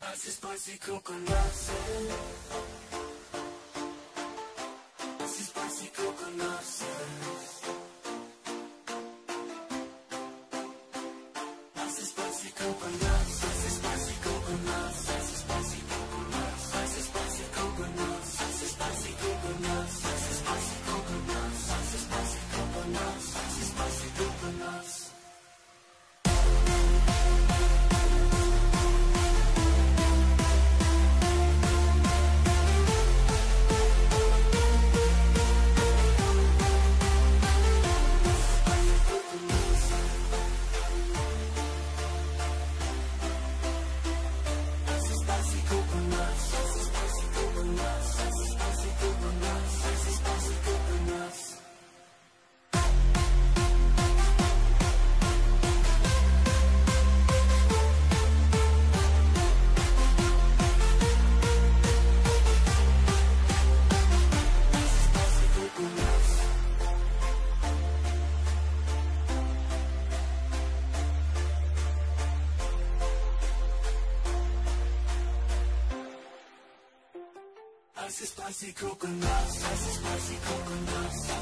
Icy spicy coconut. Icy spicy coconut. Spicy coconut, spicy, spicy coconut,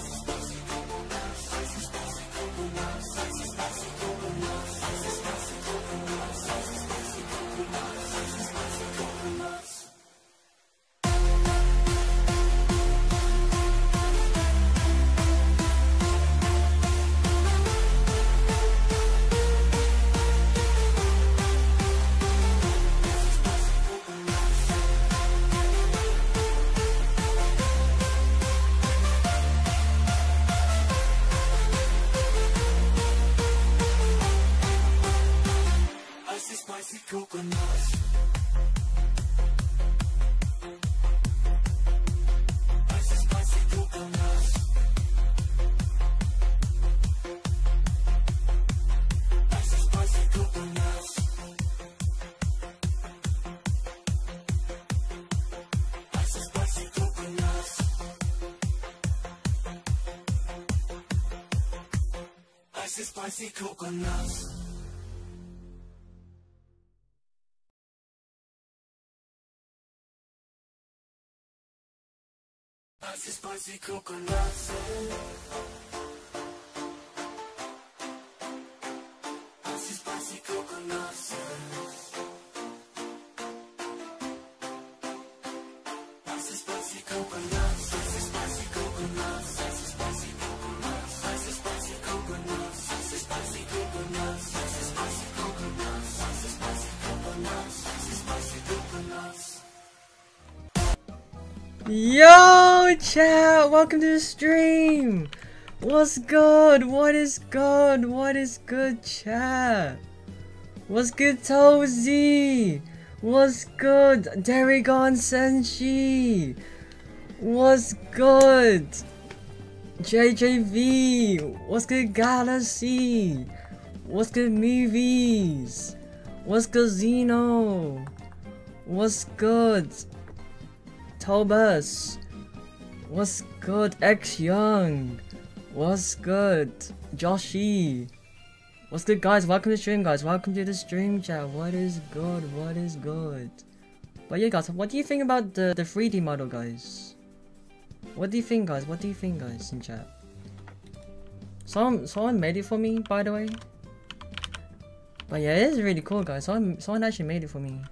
spicy coconuts. Spicy, spicy coconuts. Yo, chat! Welcome to the stream! What's good? What is good? What is good, chat? What's good, Tozy? What's good, Doragon Senshi? What's good? JJV? What's good, Galaxy? What's good, movies? What's good, Zeno? What's good? Tobus. What's good, X Young? What's good, Joshy? What's good, guys? Welcome to the stream, guys. Welcome to the stream, chat. What is good? What is good? But yeah, guys, what do you think about the the 3D model, guys? What do you think, guys? What do you think, guys, in chat? Someone, someone made it for me, by the way. But yeah, it is really cool, guys. Someone, someone actually made it for me.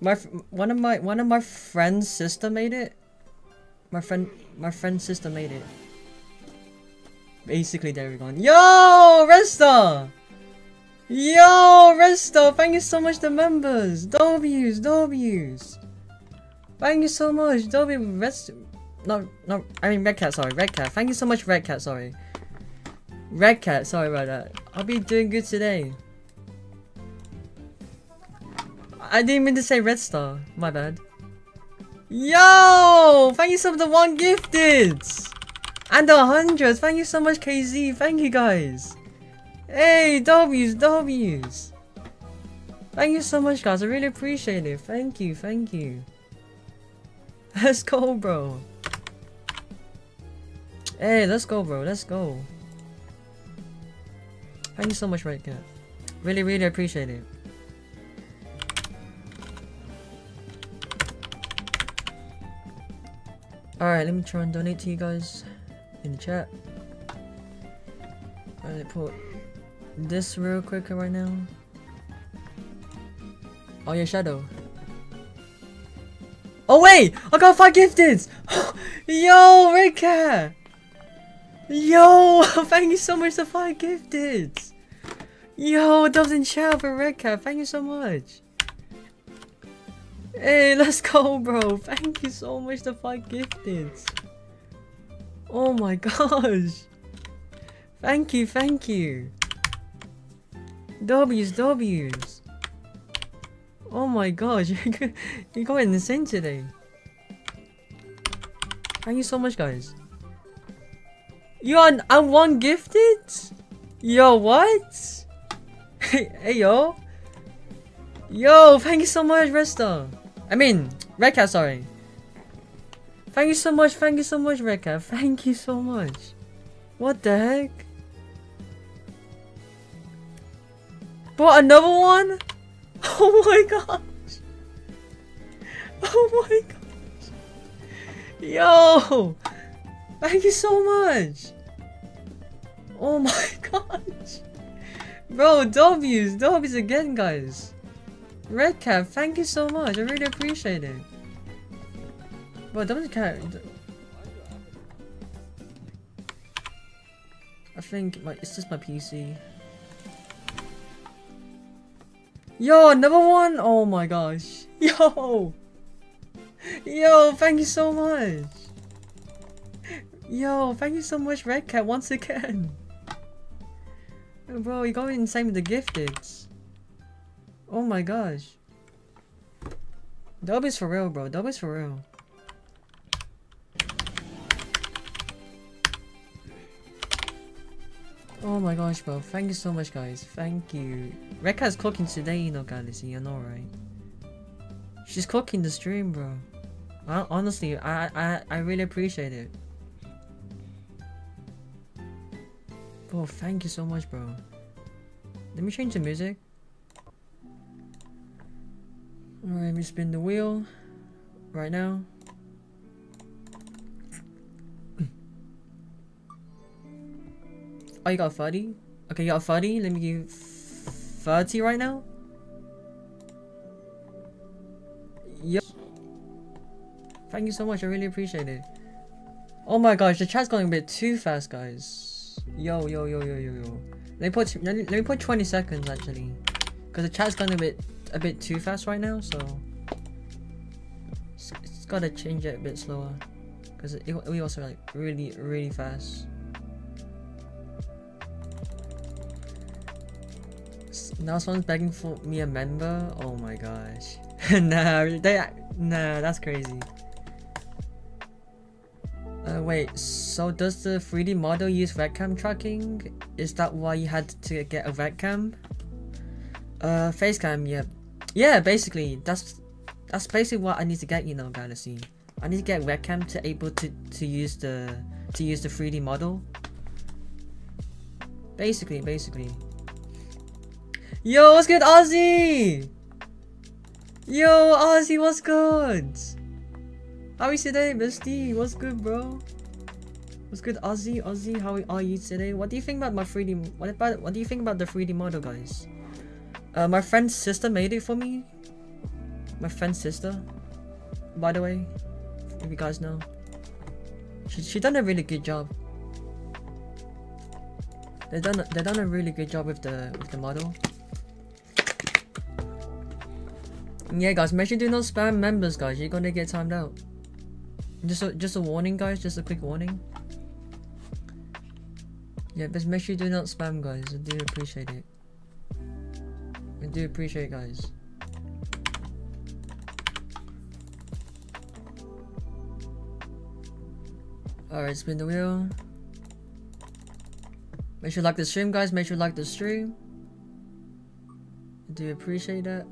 My one of my one of my friend's sister made it. My friend my friend's sister made it. Basically, there we go. Yo, Resta! Yo, Resta! Thank you so much, the members. W's, W's. Thank you so much, W. Rest. No, no. I mean, Red Cat. Sorry, Red Cat. Thank you so much, Red Cat. Sorry. Red Cat. Sorry about that. I'll be doing good today. I didn't mean to say Red Star. My bad. Yo! Thank you so much the one gifted! And the hundreds! Thank you so much KZ! Thank you guys! Hey! W's! W's! Thank you so much guys, I really appreciate it. Thank you, thank you. Let's go bro! Hey, let's go bro, let's go. Thank you so much Red Cat. Really, really appreciate it. Alright, let me try and donate to you guys in the chat. Alright, put this real quick right now. Oh yeah, Shadow. Oh wait! I got five gifted! Yo, Red Cat! Yo, thank you so much for five gifted! Yo, dubs in chat for Red Cat, thank you so much! Hey, let's go, bro! Thank you so much for five gifted! Oh my gosh! Thank you, thank you! W's, W's! Oh my gosh, you're, going insane today! Thank you so much, guys! You are I'm one gifted? Yo, what? Hey, hey, yo. Yo, thank you so much, Resta. I mean, Redcat, sorry. Thank you so much, thank you so much, Redcat. Thank you so much. What the heck? What, another one? Oh my gosh. Oh my gosh. Yo! Thank you so much! Oh my gosh! Bro, W's, W's again, guys! Red Cap, thank you so much, I really appreciate it. Bro, W Cat... I think my, it's just my PC. Yo, another one? Oh my gosh. Yo! Yo, thank you so much! Yo, thank you so much, Red Cat, once again. Bro, you got me insane with the gifteds. Oh my gosh. Dub is for real, bro. Dub is for real. Oh my gosh, bro. Thank you so much, guys. Thank you. Red Cat's cooking today, you know, Galaxy. You know, right? She's cooking the stream, bro. I, honestly, I, I, I really appreciate it. Bro, thank you so much, bro. Let me change the music. Alright, let me spin the wheel. Right now. oh, you got 30? Okay, you got 30? Let me give 30 right now. Yep. Thank you so much, I really appreciate it. Oh my gosh, the chat's going a bit too fast, guys. Yo, yo, yo, yo, yo, yo. Let me put let me put 20 seconds actually, because the chat's going a bit a bit too fast right now. So it's, it's gotta change it a bit slower, because we also like really really fast. Now someone's begging for me a member. Oh my gosh. nah, they nah, that's crazy. Uh, wait, so does the 3D model use webcam tracking? Is that why you had to get a webcam? Uh, facecam, yeah. Yeah, basically, that's that's basically what I need to get, you know, Galaxy. I need to get webcam to able to, to use the to use the 3D model. Basically, basically. Yo, what's good, Ozzy? Yo, Ozzy, what's good? How are you today, Misty? What's good, bro? What's good, Ozzy? Ozzy, how are you today? What do you think about my 3D? What about? What do you think about the 3D model, guys? Uh, my friend's sister made it for me. My friend's sister, by the way, if you guys know, she she done a really good job. They done they done a really good job with the with the model. Yeah, guys, make sure you do not spam members, guys. You're gonna get timed out. Just a, just a warning, guys. Just a quick warning. Yeah, but make sure you do not spam, guys. I do appreciate it. I do appreciate it, guys. Alright, spin the wheel. Make sure you like the stream, guys. Make sure you like the stream. I do appreciate that.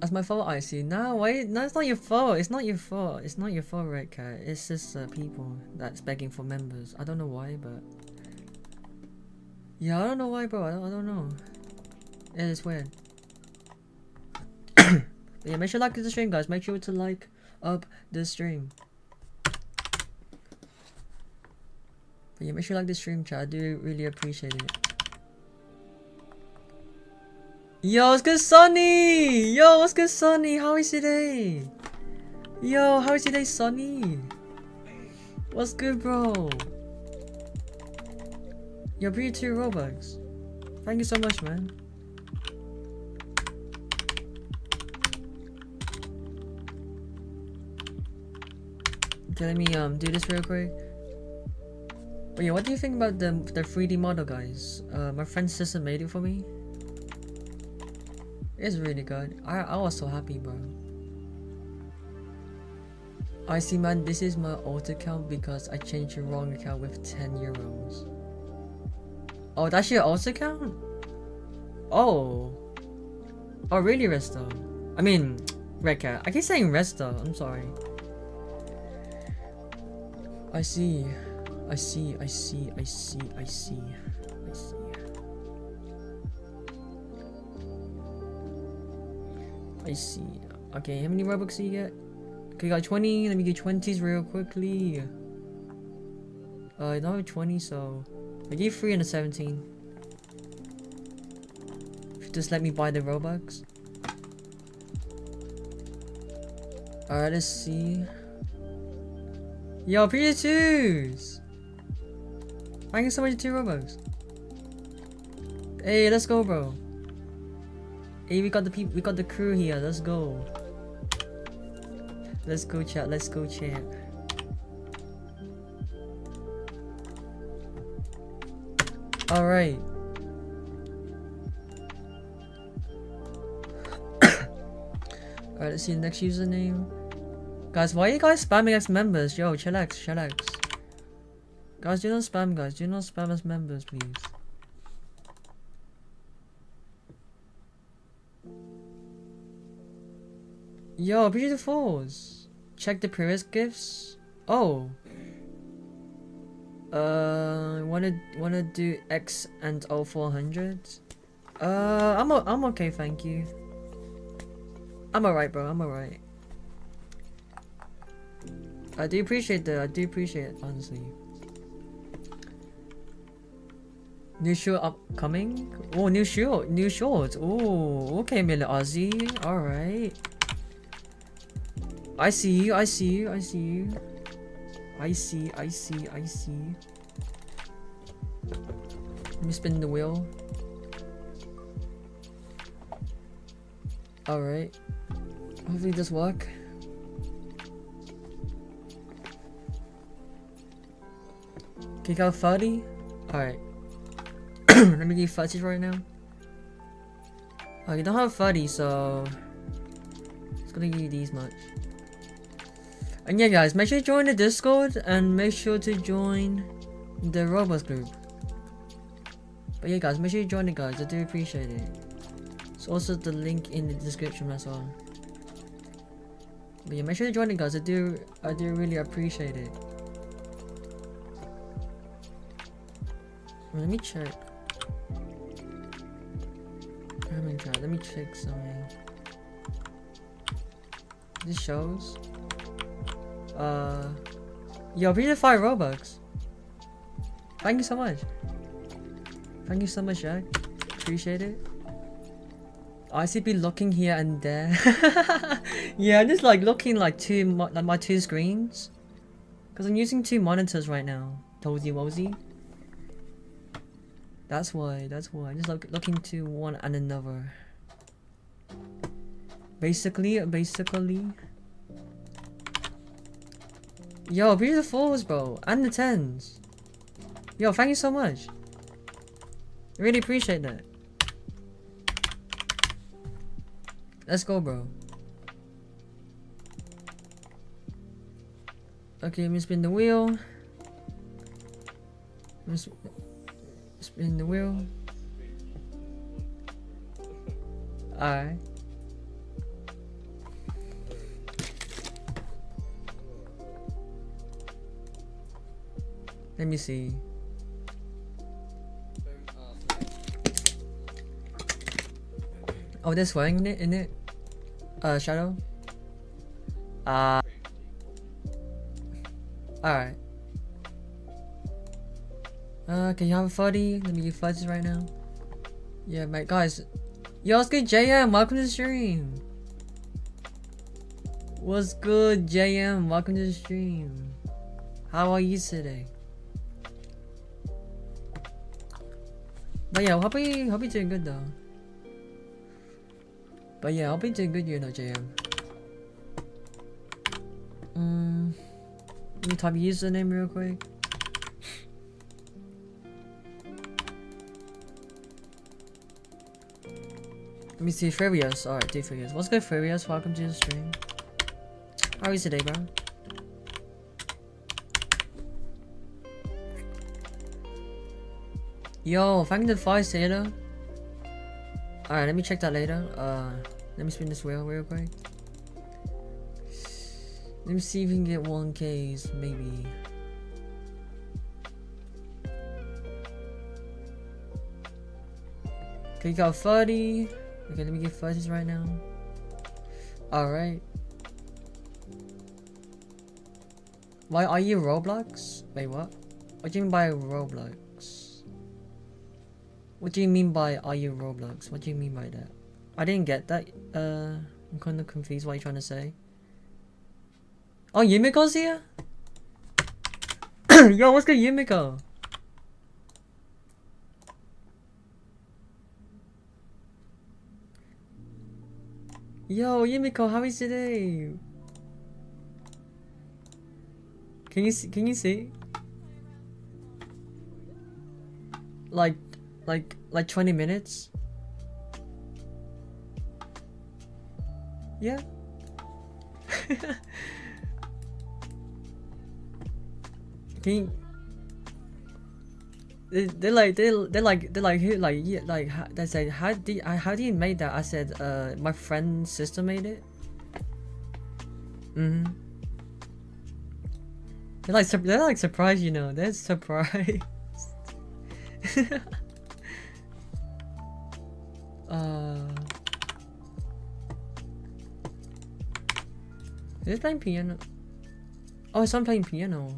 That's my fault, I see. No, wait, no, it's not your fault. It's not your fault. It's not your fault, Red Cat. It's just uh, people that's begging for members. I don't know why, but yeah, I don't know why, bro. I don't, I don't know. It is weird. Yeah, make sure to like the stream, guys. Make sure to like up the stream. But yeah, make sure you like the stream, chat. I do really appreciate it. Yo, what's good, Sonny? Yo, what's good, Sonny? How is your day? Yo, how is your day, Sonny? What's good, bro? Pretty two Robux. Thank you so much, man. Okay, let me um do this real quick. But yeah, what do you think about the the 3D model, guys? Uh, my friend's sister made it for me. It's really good. I I was so happy, bro. I see, man. This is my old account because I changed the wrong account with 10 euros. Oh, that's your also count? Oh. Oh, really, Resto? I mean, Red Cat. I keep saying Resto. I'm sorry. I see. I see. I see. I see. I see. I see. I see. Okay, how many Robux do you get? Okay, got 20. Let me get 20s real quickly. Uh, I don't have 20, so I gave 3 and a 17. If you Just let me buy the Robux. Alright, let's see. Yo, Pikachu's! Thank you so much, two Robux. Hey, let's go, bro. Hey, we got the people, we got the crew here. Let's go. Let's go, chat. Let's go, chat. All right. All right. Let's see the next username. Guys, why are you guys spamming as members? Yo, chillax, chillax. Guys, do not spam, guys. Do not spam as members, please. Yo, appreciate the falls. Check the previous gifts. Oh. Uh, wanna wanna do X and O four hundred. Uh, I'm I'm okay, thank you. I'm alright, bro. I'm alright. I do appreciate that. I do appreciate it, honestly. New show upcoming? Oh, new show, new shorts. Oh, okay, Miller Aussie. All right. I see you. I see you. I see you. I see. I see. I see. Let me spin the wheel. All right. Hopefully this work. Kick out Fuddy? Alright. Let me get Fuddies right now. Oh, you don't have Fuddy, so... It's gonna give you these much. And yeah, guys, make sure to join the Discord and make sure to join the Roblox group. But yeah, guys, make sure you join it, guys. I do appreciate it. It's also the link in the description as well. But yeah, make sure you join it, guys. I do, I do really appreciate it. Let me check. Let me check something. This shows. Uh, yo, did five Robux. Thank you so much. Thank you so much, Jack. Appreciate it. I see be looking here and there. yeah, I'm just like looking like two like my two screens. Cause I'm using two monitors right now. Tozy Wozy. That's why, that's why. Just look, looking to one and another. Basically, basically. Yo, be the fours, bro. And the tens. Yo, thank you so much. Really appreciate that. Let's go, bro. Okay, let me spin the wheel. Spin the wheel. Alright. Let me see. Oh, there's in it, in it? Uh, Shadow? Uh. Alright. Uh, can you have a fuddy? Let me get fudges right now. Yeah, mate, guys. Yo, good, JM? Welcome to the stream. What's good, JM? Welcome to the stream. How are you today? But yeah, hope you hope you doing good though. But yeah, I'll be doing good, you know, JM. Um, let me type username real quick. Let me see, Furious. Alright, do Furious. What's good, Furious? Welcome to the stream. How are you today, bro? Yo, thank you to five Sailor. Alright, let me check that later. Uh, let me spin this wheel real quick. Let me see if we can get 1Ks, maybe. Okay, you got 30. Okay, let me get fudges right now. Alright. Why are you Roblox? Wait, what? What do you mean by Roblox? What do you mean by are you Roblox? What do you mean by that? I didn't get that. Uh, I'm kind of confused what you're trying to say. Oh, Yumiko's here? Yo, what's good, Yumiko? Yo, Yumiko, how is today? Can you see? Can you see? Like, like, like 20 minutes? Yeah. They, they're like they they're like they're like who like yeah like they say how do you, how do you make that? I said uh my friend's sister made it. Mm hmm They're like they're like surprised, you know. They're surprised. uh. Is it playing piano? Oh, it's not playing piano.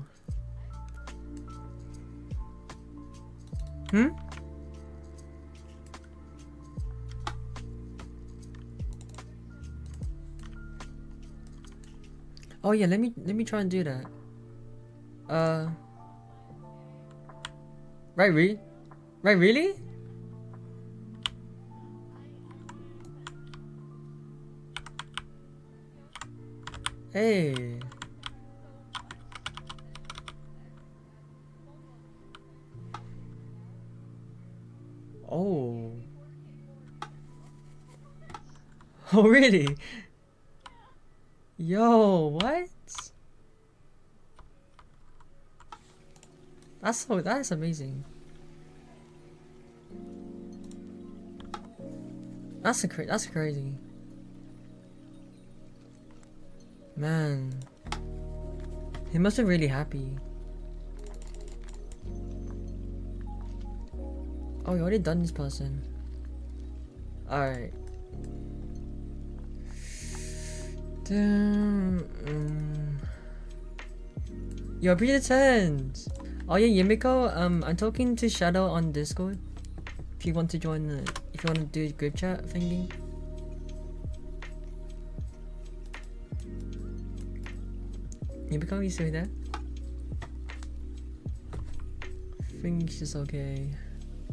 Hmm? Oh yeah, let me let me try and do that. Uh Right re Right really? Hey Oh. Oh, really? Yo, what? That's so, that's amazing. That's a cra that's crazy. Man. He must have really happy. Oh, you already done this person. Alright. Damn. Um, Yo, pretty tense. Oh yeah, Yumiko. Um, I'm talking to Shadow on Discord. If you want to join the, if you want to do group chat thingy. Yumiko, you still there? I think she's okay.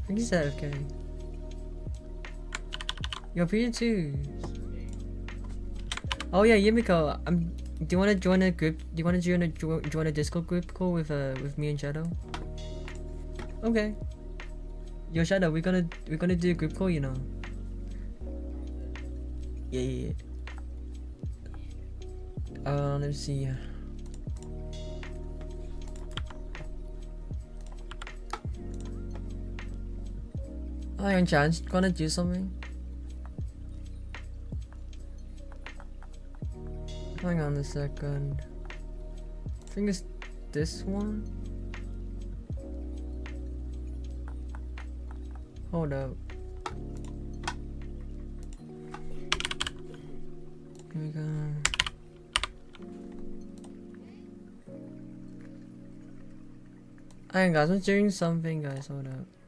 Think he's okay. Yo, pretty too. Oh yeah, Yumiko. Um, do you want to join a group? Do you want to join a jo join a Discord group call with uh with me and Shadow? Okay. Yo, Shadow, we're gonna we're gonna do a group call, you know. Yeah, yeah. yeah. Uh, let's see. On chance, gonna do something? Hang on a second. I think it's this one. Hold up. Here we go. Alright guys, I'm doing something guys, hold up.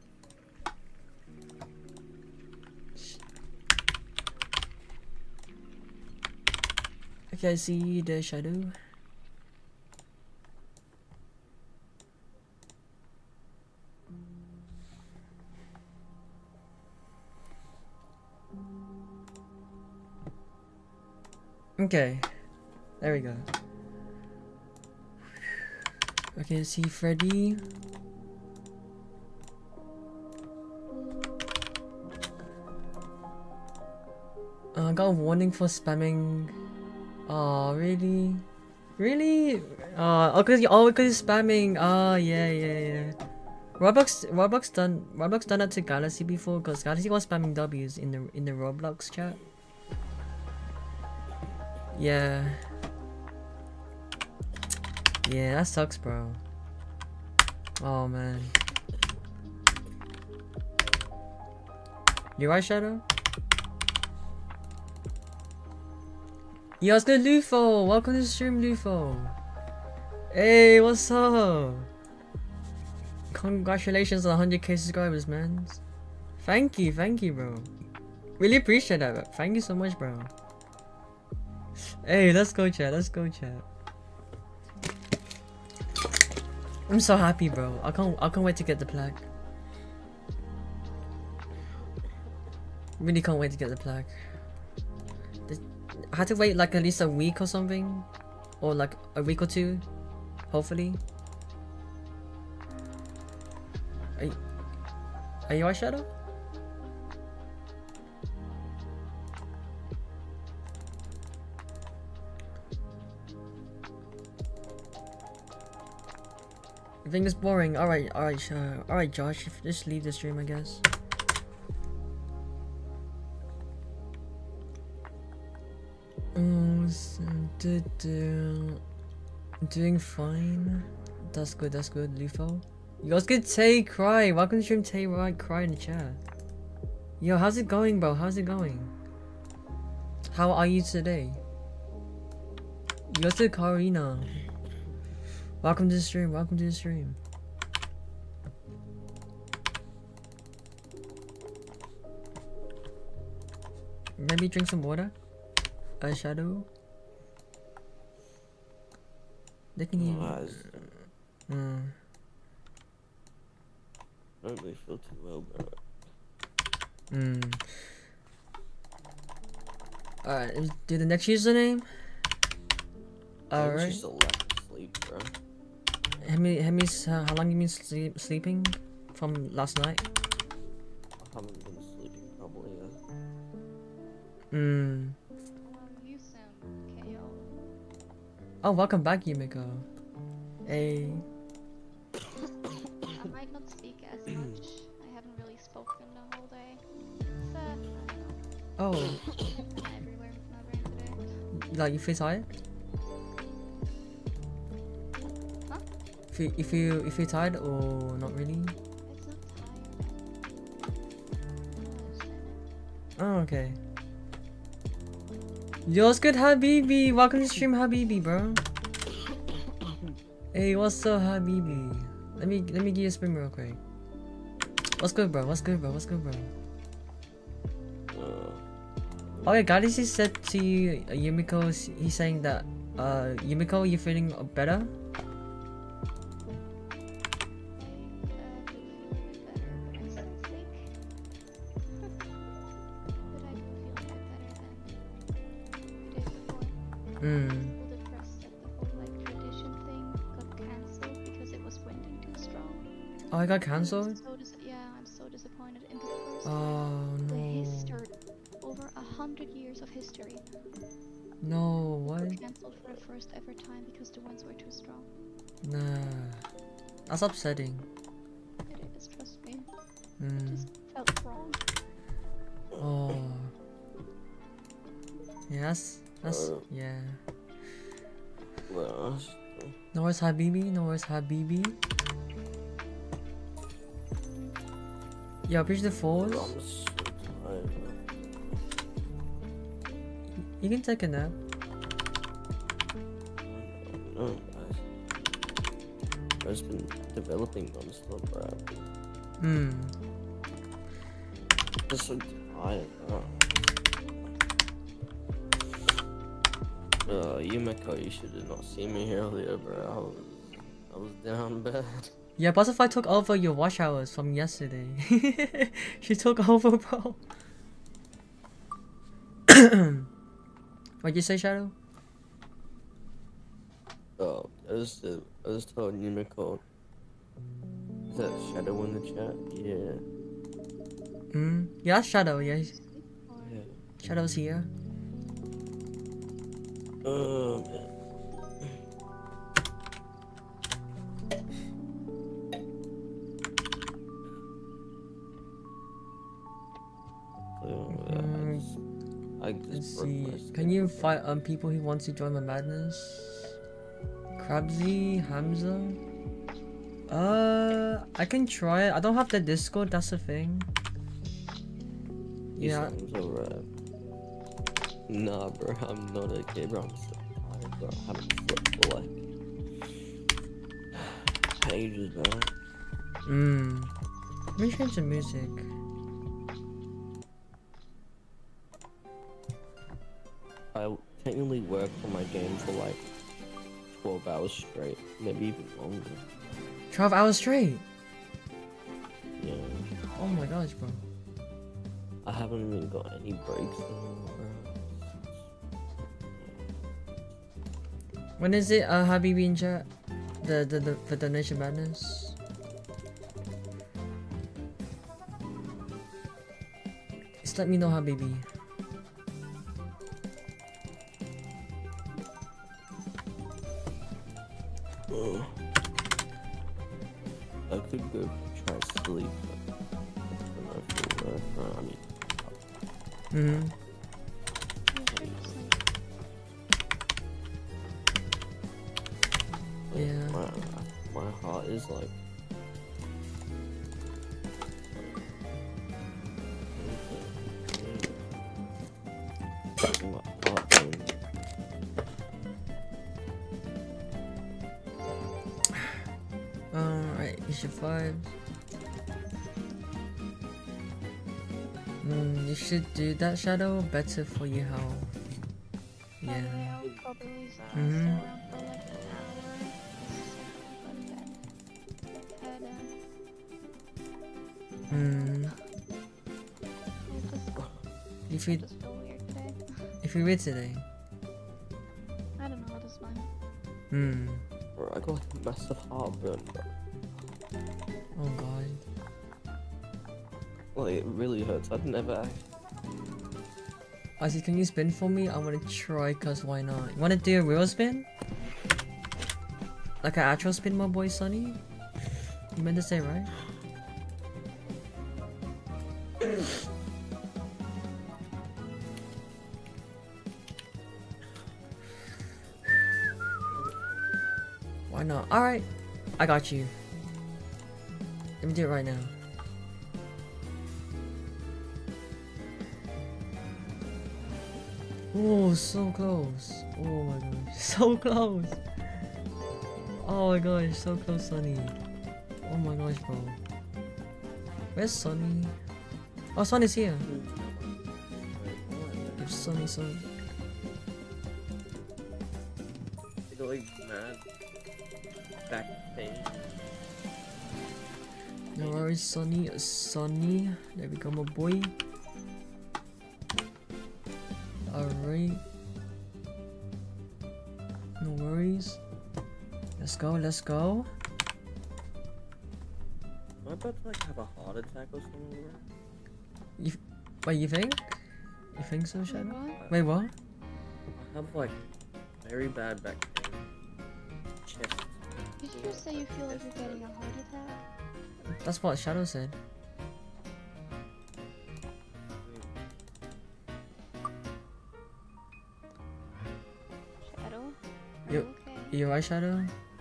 Okay, I see the shadow. Okay, there we go. Okay, see Freddy. Uh, I got a warning for spamming. Oh, really? Really? Uh, oh, cause you, oh, cause you're spamming. Oh, yeah, yeah, yeah. Roblox, Roblox done, Roblox done that to Galaxy before, cause Galaxy was spamming W's in the in the Roblox chat. Yeah. Yeah, that sucks, bro. Oh man. You right, Shadow? Yo, it's good, Lufo. Welcome to the stream, Lufo. Hey, what's up? Congratulations on 100k subscribers, man. Thank you, thank you, bro. Really appreciate that. Thank you so much, bro. Hey, let's go, chat. Let's go, chat. I'm so happy, bro. I can't. I can't wait to get the plaque. Really can't wait to get the plaque. I had to wait like at least a week or something, or like a week or two, hopefully. Are you, are you eyeshadow? I think it's boring. Alright, alright, uh, alright, Josh. Just leave the stream, I guess. Äh, Do, doing fine. That's good, that's good, Lufo. You guys good Tay Cry. Welcome to the stream Tay right Cry in the chat. Yo, how's it going, bro? How's it going? How are you today? Yo, to Karina. Welcome to the stream. Welcome to the stream. Maybe drink some water. A shadow. They can hear. Oh, I Mm. don't really feel too well, bro. Mm. Alright, do the next username. I'm Alright. just left asleep, bro. Hemi, Hemi's, uh, how long you been sleep, sleeping from last night? I haven't been sleeping probably. Uh, Oh, welcome back, Yumiko. Hey. I might not speak as much. I haven't really spoken the whole day. It's, uh, I don't Oh, know. I'm everywhere with my brain today. like you feel tired? Huh? If you, if you, if you're tired or not really? It's not tired. Oh, okay. Yo, what's good, Habibi? Welcome to stream, Habibi, bro. Hey, what's up, Habibi? Let me let me give you a spin real quick. What's good, bro? What's good, bro? What's good, bro? Oh yeah, Galaxy said to you, uh, Yumiko, he's saying that, uh, Yumiko, you're feeling better? Got cancelled? so yeah, I'm so disappointed in the first Oh, the no. history over a hundred years of history No, what? cancelled for the first ever time because the winds were too strong. Nah. That's upsetting. It is, trust me. Hmm. Just felt wrong. Oh. Yeah, that's, that's, Uh. yeah. well, No worries, Habibi. No worries, Habibi. Yeah, bridge the I'm falls. so tired, bro. You can take a nap. No. I've just been developing non-stop, bro. Hmm. Just so tired, bro. Uh, Yumiko, you should have not seen me earlier, bro. I was, I was down bad. Yeah, Butterfly took over your watch hours from yesterday. she took over, bro. What'd you say, Shadow? Oh, I just, uh, I just told Yumiko. Is that Shadow in the chat? Yeah. Hmm. Yeah, Shadow. Yeah, Yeah. Shadow's here. Oh, man. Let's see. Can you invite um people who want to join my madness? Krabsy, Hamza. Uh, I can try it. I don't have the Discord. That's the thing. Yeah. alright. Nah, bro, I'm not a okay, bro. I'm so tired, bro. I haven't slept for like ages, man. Hmm. Let me change the music. Worked on my game for like 12 hours straight, maybe even longer. 12 hours straight. Yeah, Oh my gosh, bro. I haven't even got any breaks. anymore. When is it, uh, Habibi in chat? The, the, the, the donation madness? Just let me know, Habibi. That, Shadow. Better for your health. Yeah. Anyway, I'll probably stay around for like an hour. But then head uh, Hmm. If you just today. if you read today. I don't know what is mine. Hmm. Bro, I got like massive heartburn. Oh god. Like, it really hurts. I've never. Ozzy, can you spin for me? I wanna try, cause why not? You wanna do a real spin? Like an actual spin, my boy Sonny? You meant to say right? Why not? Alright, I got you. Let me do it right now. Oh, so close. Oh my gosh, so close. Oh my gosh, so close, Sunny. Oh my gosh, bro. Where's Sunny? Oh, Sunny's here. Give Sunny some. I got like mad back pain. No worries, Sunny. Sunny. There we go, my boy. Alright. No worries. Let's go, let's go. Am I about to like have a heart attack or something? bro? Wait, you think? You think so, Shadow? What? Wait, what? I have like very bad back pain. Chest. Did you just say you feel like you're getting a heart attack? That's what Shadow said. Yo- you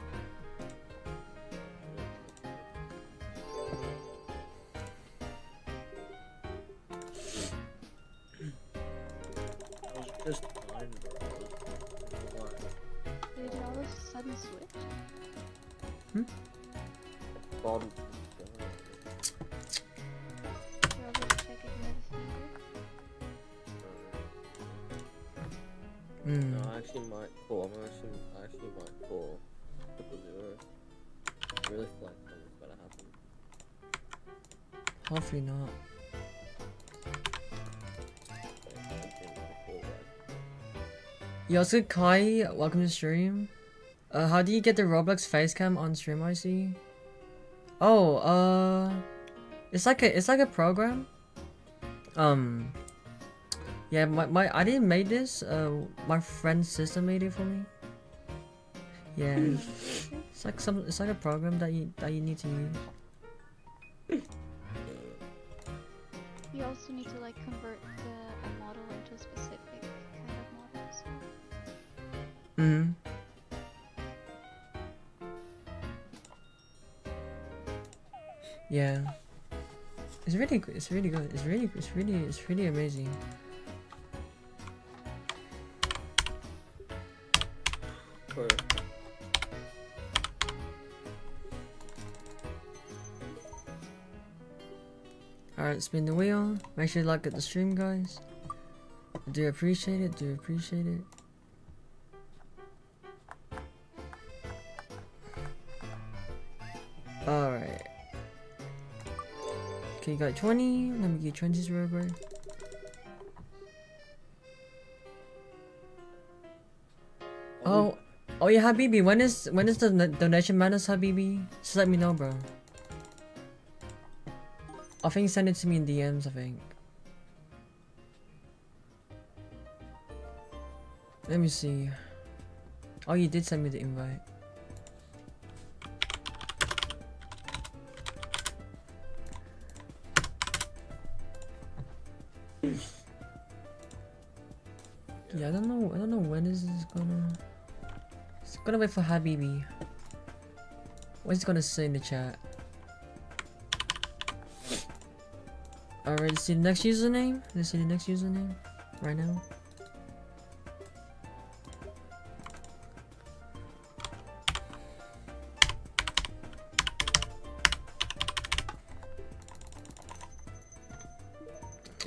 So Kai, welcome to stream. Uh, how do you get the Roblox facecam on stream? I see. Oh, uh, it's like a it's like a program. Um, yeah, my my I didn't make this. Uh, my friend's sister made it for me. Yeah, it's like some it's like a program that you that you need to use. It's really good. It's really. It's really it's really amazing. Alright, spin the wheel. Make sure you like at the stream, guys. I do appreciate it. Do appreciate it. Got 20. Let me get 20s real quick. Oh, oh, oh yeah, Habibi. When is when is the don- donation madness, Habibi? Just let me know, bro. I think send it to me in DMs. I think. Let me see. Oh, you did send me the invite. Wait for Habibi. What's he gonna say in the chat? Alright, let's see the next username. Let's see the next username right now.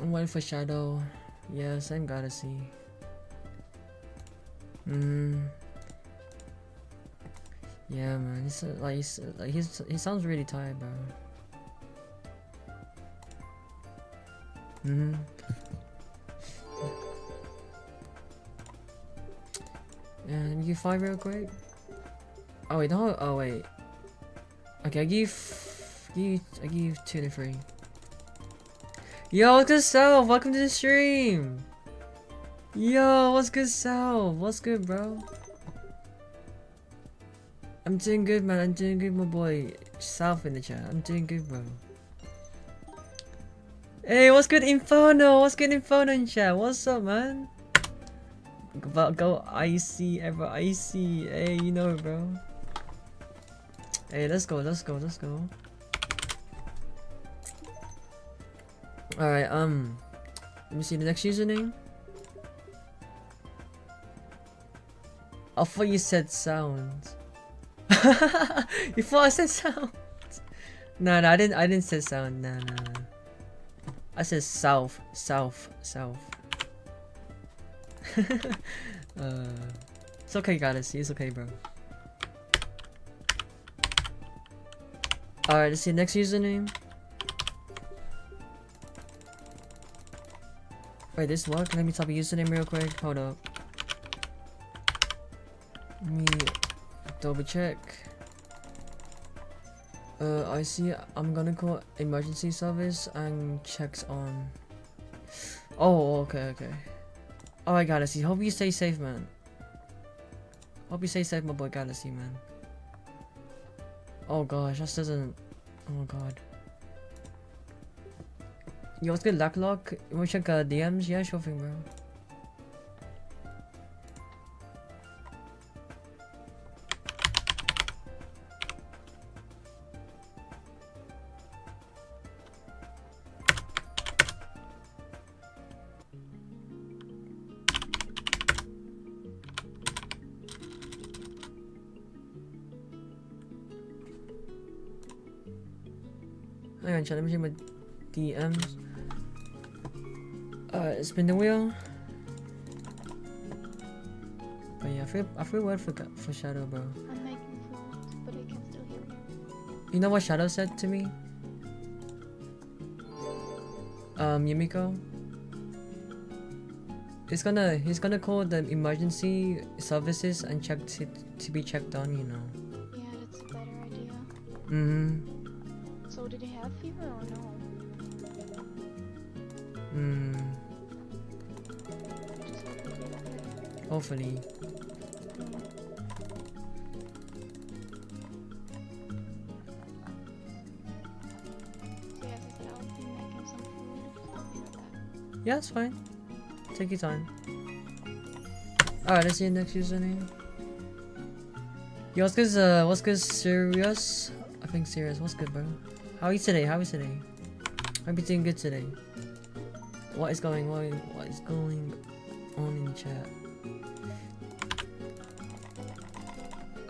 I'm waiting for Shadow. Yeah, same Galaxy. Hmm. Yeah, man. He's uh, like he's uh, like he's he sounds really tired, bro. Hmm. Yeah, let me give five real quick. Oh wait, no. Oh wait. Okay, I give, give I give two to three. Yo, what's good, self? Welcome to the stream. Yo, what's good, self? What's good, bro? I'm doing good, man. I'm doing good, my boy. South in the chat. I'm doing good, bro. Hey, what's good, Inferno? What's good, Inferno in chat? What's up, man? Go, go icy, Evericy. Hey, you know bro. Hey, let's go, let's go, let's go. Alright, um. Let me see the next username. I thought you said sounds. you thought I said sound? No, no, I didn't. I didn't say sound. No, no. I said south, south, south. uh, it's okay, Galaxy. It's okay, bro. Alright, let's see next username. Wait, this work? Let me type a username real quick. Hold up. Let me double check. Uh, I see. I'm gonna call emergency service and checks on. Oh, okay, okay. Alright, Galaxy. Hope you stay safe, man. Hope you stay safe, my boy Galaxy, man. Oh gosh, that doesn't. Oh god. You Yo, what's good, Lucklock? You wanna check uh, DMs? Yeah, sure thing, bro. Chat. Let me check my DMs. Alright, spin the wheel. But yeah, I feel I feel weird for for Shadow, bro. I'm making food, but I can still hear you. You know what Shadow said to me? Um, Yumiko. He's gonna he's gonna call the emergency services and check to, to be checked on. You know. Yeah, that's a better idea. Mm-hmm. Did he have fever or no? Mm. Okay. Hopefully. Yeah, it's fine. Take your time. Alright, let's see the next username. Yo, what's good, uh, what's good, serious? I think serious. What's good, bro? How are you today? How are you today? Hope you're doing good today. What is going on? What is going on in the chat?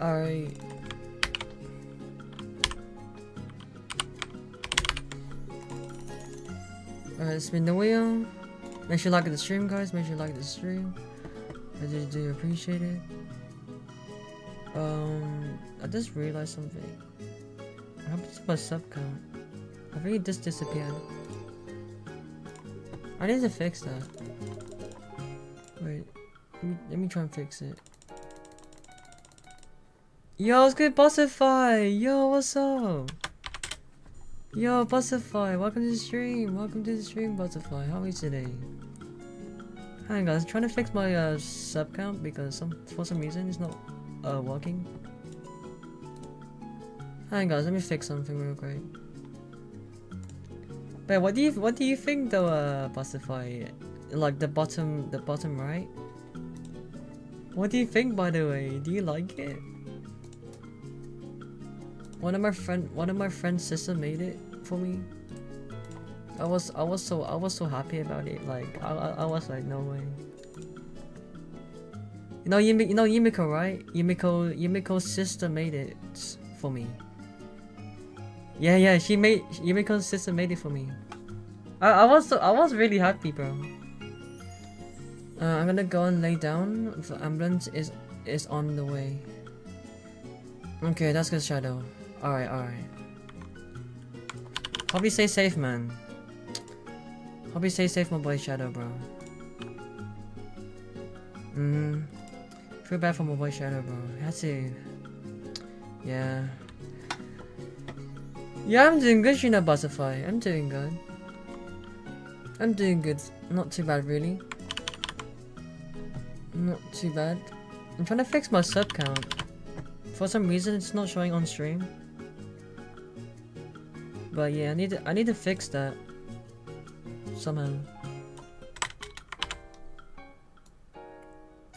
Alright. Alright, spin the wheel. Make sure you like the stream, guys. Make sure you like the stream. I do, do appreciate it. Um, I just realized something. What happened to my sub count? I think it just disappeared. I need to fix that. Wait, let me, let me try and fix it. Yo, it's good, Bossify! Yo, what's up? Yo, Butterfly, welcome to the stream. Welcome to the stream, Butterfly. How are you today? Hi guys, I'm trying to fix my uh, sub count because some for some reason it's not uh, working. Hi guys, let me fix something real quick. But what do you what do you think though, uh? Like the bottom the bottom right. What do you think by the way? Do you like it? One of my friend one of my friend's sister made it for me. I was I was so I was so happy about it. Like I I, I was like no way. You know Yumi, you know Yumiko right? Yumiko Yumiko's sister made it for me. Yeah yeah she made Yumiko's sister made it for me. I I was so I was really happy bro. Uh, I'm gonna go and lay down. The ambulance is is on the way. Okay, that's good, Shadow. Alright, alright. You stay safe, man. You stay safe, my boy Shadow, bro. Mm. Feel bad for my boy Shadow, bro. He had to. Yeah. Yeah, I'm doing good, Shina Butterfly. I'm doing good. I'm doing good. Not too bad, really. Not too bad. I'm trying to fix my sub count. For some reason, it's not showing on stream. But yeah, I need to I need to fix that somehow.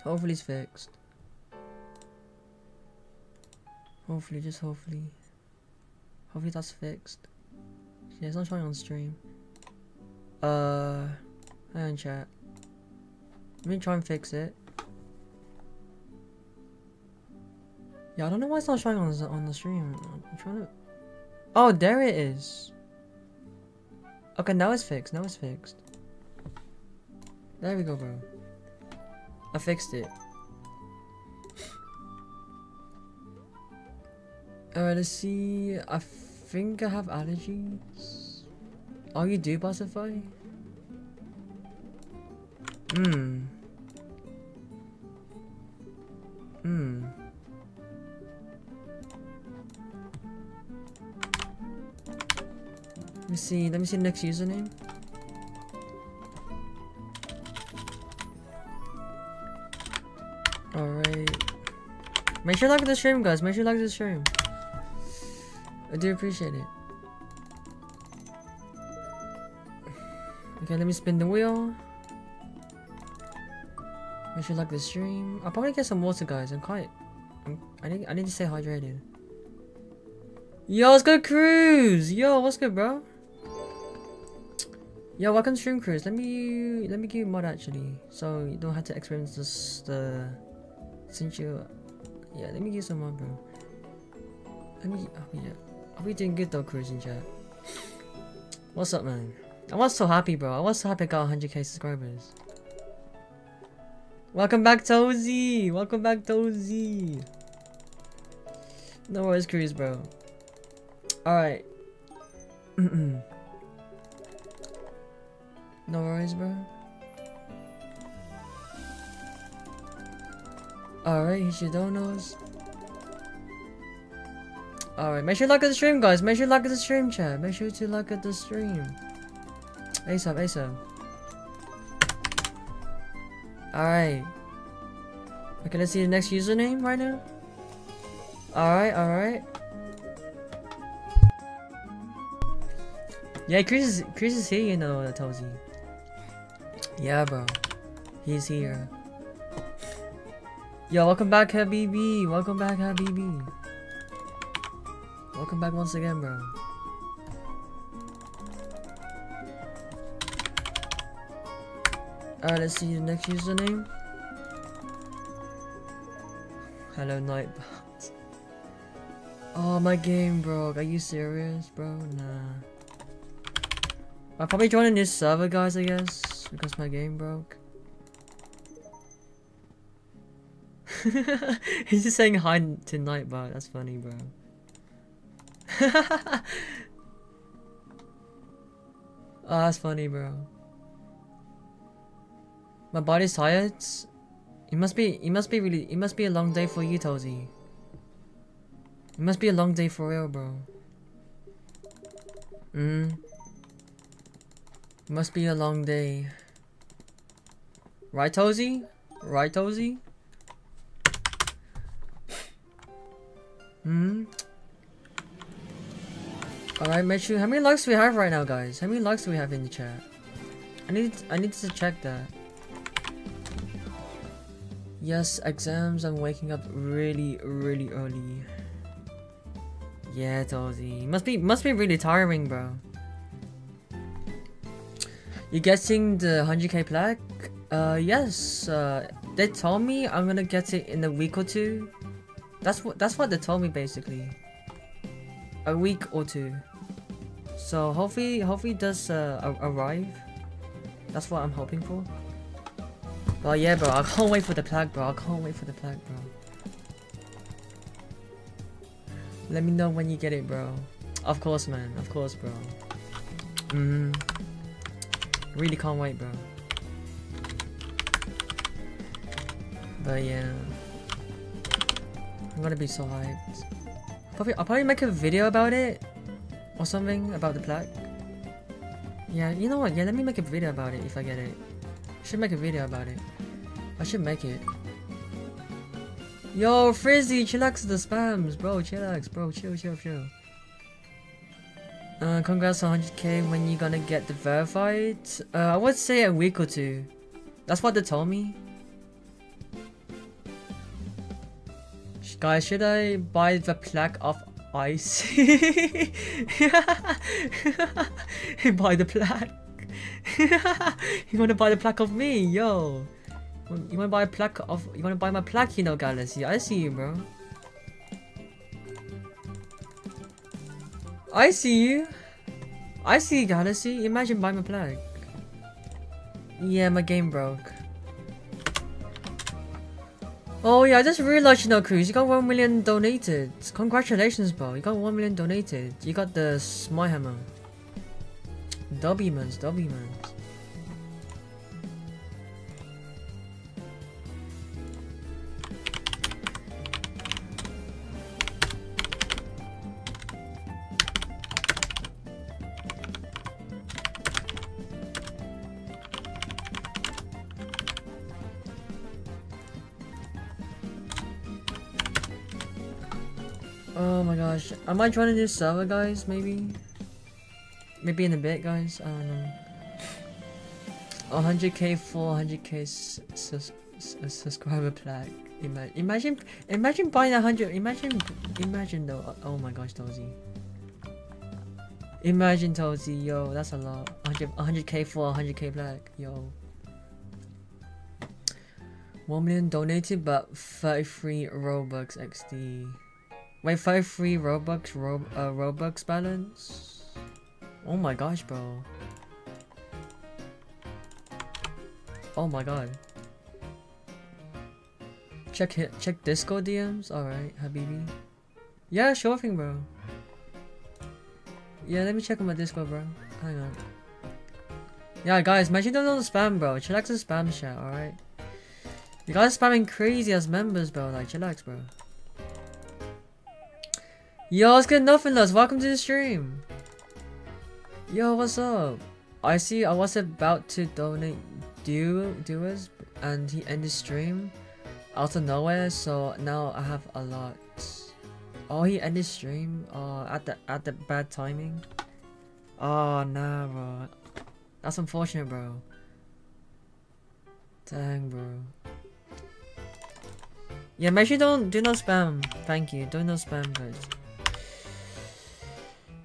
Hopefully it's fixed. Hopefully, just hopefully. Hopefully that's fixed. Yeah, it's not showing on stream. Uh, hang on chat. Let me try and fix it. Yeah, I don't know why it's not showing on the, on the stream. I'm trying to. Oh, there it is. Okay, now it's fixed. Now it's fixed. There we go, bro. I fixed it. Alright, let's see. I think I have allergies. Oh, you do, Butterfly? Hmm. Hmm. Let me see. Let me see the next username. Alright. Make sure you like the stream, guys. Make sure you like the stream. I do appreciate it. Okay, let me spin the wheel. Sure you like the stream. I'll probably get some water, guys. I'm quite. I'm, I need. I need to stay hydrated. Yo, what's good, cruise. Yo, what's good, bro? Yo, welcome to Stream Cruise. Let me let me give you mod actually, so you don't have to experience this the since you yeah. Let me give you some mod, bro. Let me oh yeah. Are we doing good though, Cruising in chat? What's up, man? I was so happy, bro. I was so happy I got 100k subscribers. Welcome back, Tozy! Welcome back, Tozy! No worries, Cruise, bro. Alright. no worries, bro. Alright, Hishidonos. Alright, make sure you like the stream, guys. Make sure you like the stream, chat. Make sure to like the stream. ASAP, ASAP. Alright. Okay, let's see the next username right now. Alright, alright. Yeah, Chris is, Chris is here, you know, uh, Tozy. Yeah, bro. He's here. Yo, welcome back, Habibi. Welcome back, Habibi. Welcome back once again, bro. Alright, let's see the next username. Hello, Nightbot. Oh, my game broke. Are you serious, bro? Nah. I'll probably join a new server, guys, I guess. Because my game broke. He's just saying hi to Nightbot. That's funny, bro. Oh, that's funny, bro. My body's tired. It must be. It must be really. It must be a long day for you, Tozy. It must be a long day for real, bro. Mm. Must be a long day. Right, Tozy? Right, Tozy? Hmm. Alright, make sure. How many likes do we have right now, guys? How many likes do we have in the chat? I need. I need to check that. Yes, exams. I'm waking up really, really early. Yeah, Tozy. Must be. Must be really tiring, bro. You getting the 100k plaque? Uh, yes. Uh, they told me I'm gonna get it in a week or two. That's what. That's what they told me basically. A week or two. So hopefully, hopefully does uh, arrive. That's what I'm hoping for. But yeah, bro, I can't wait for the plaque, bro. I can't wait for the plaque, bro. Let me know when you get it, bro. Of course, man. Of course, bro. Mm. Really can't wait, bro. But yeah. I'm gonna be so hyped. Probably, I'll probably make a video about it or something about the plaque. Yeah, you know what? Yeah, let me make a video about it if I get it. Should make a video about it. I should make it. Yo, Frizzy, chillax the spams, bro. Chillax, bro. Chill, chill, chill. Uh, congrats on 100k. When you gonna get the verified? Uh, I would say a week or two. That's what they told me. Guys, should I buy the plaque of ice? buy the plaque. you wanna buy the plaque of me, yo? You wanna buy a plaque of? You wanna buy my plaque, you know, Galaxy? I see you, bro. I see you. I see Galaxy. Imagine buying my plaque. Yeah, my game broke. Oh yeah, I just realized, you know, Cruz, you got 1 million donated. Congratulations, bro. You got 1 million donated. You got the Smite Hammer. W-mans, W-mans. Oh my gosh. I might to do server, guys, maybe? Maybe in a bit, guys? I don't know. 100k for 100k sus subscriber plaque. Ima imagine, imagine buying a hundred. Imagine, imagine though. Uh, oh my gosh, Tozy. Imagine Tozy, yo, that's a lot. 100, 100k for 100k plaque, yo. 1 million donated, but 33 Robux XD. Wait, 33 Robux, Ro uh, Robux balance? Oh my gosh, bro. Oh my god. Check hit check Discord DMs. Alright, Habibi. Yeah, sure thing, bro. Yeah, let me check on my Discord, bro. Hang on. Yeah, guys, you don't spam, bro. Chillax the spam chat, alright? You guys spamming crazy as members, bro. Like, chillax, bro. Yo, it's good nothing less. Welcome to the stream. Yo, what's up? I see I was about to donate do doers and he ended stream out of nowhere, so now I have a lot. Oh, he ended stream uh, at the at the bad timing. Oh nah, bro. That's unfortunate, bro. Dang, bro. Yeah, make sure don't do no spam. Thank you. Do no spam, guys.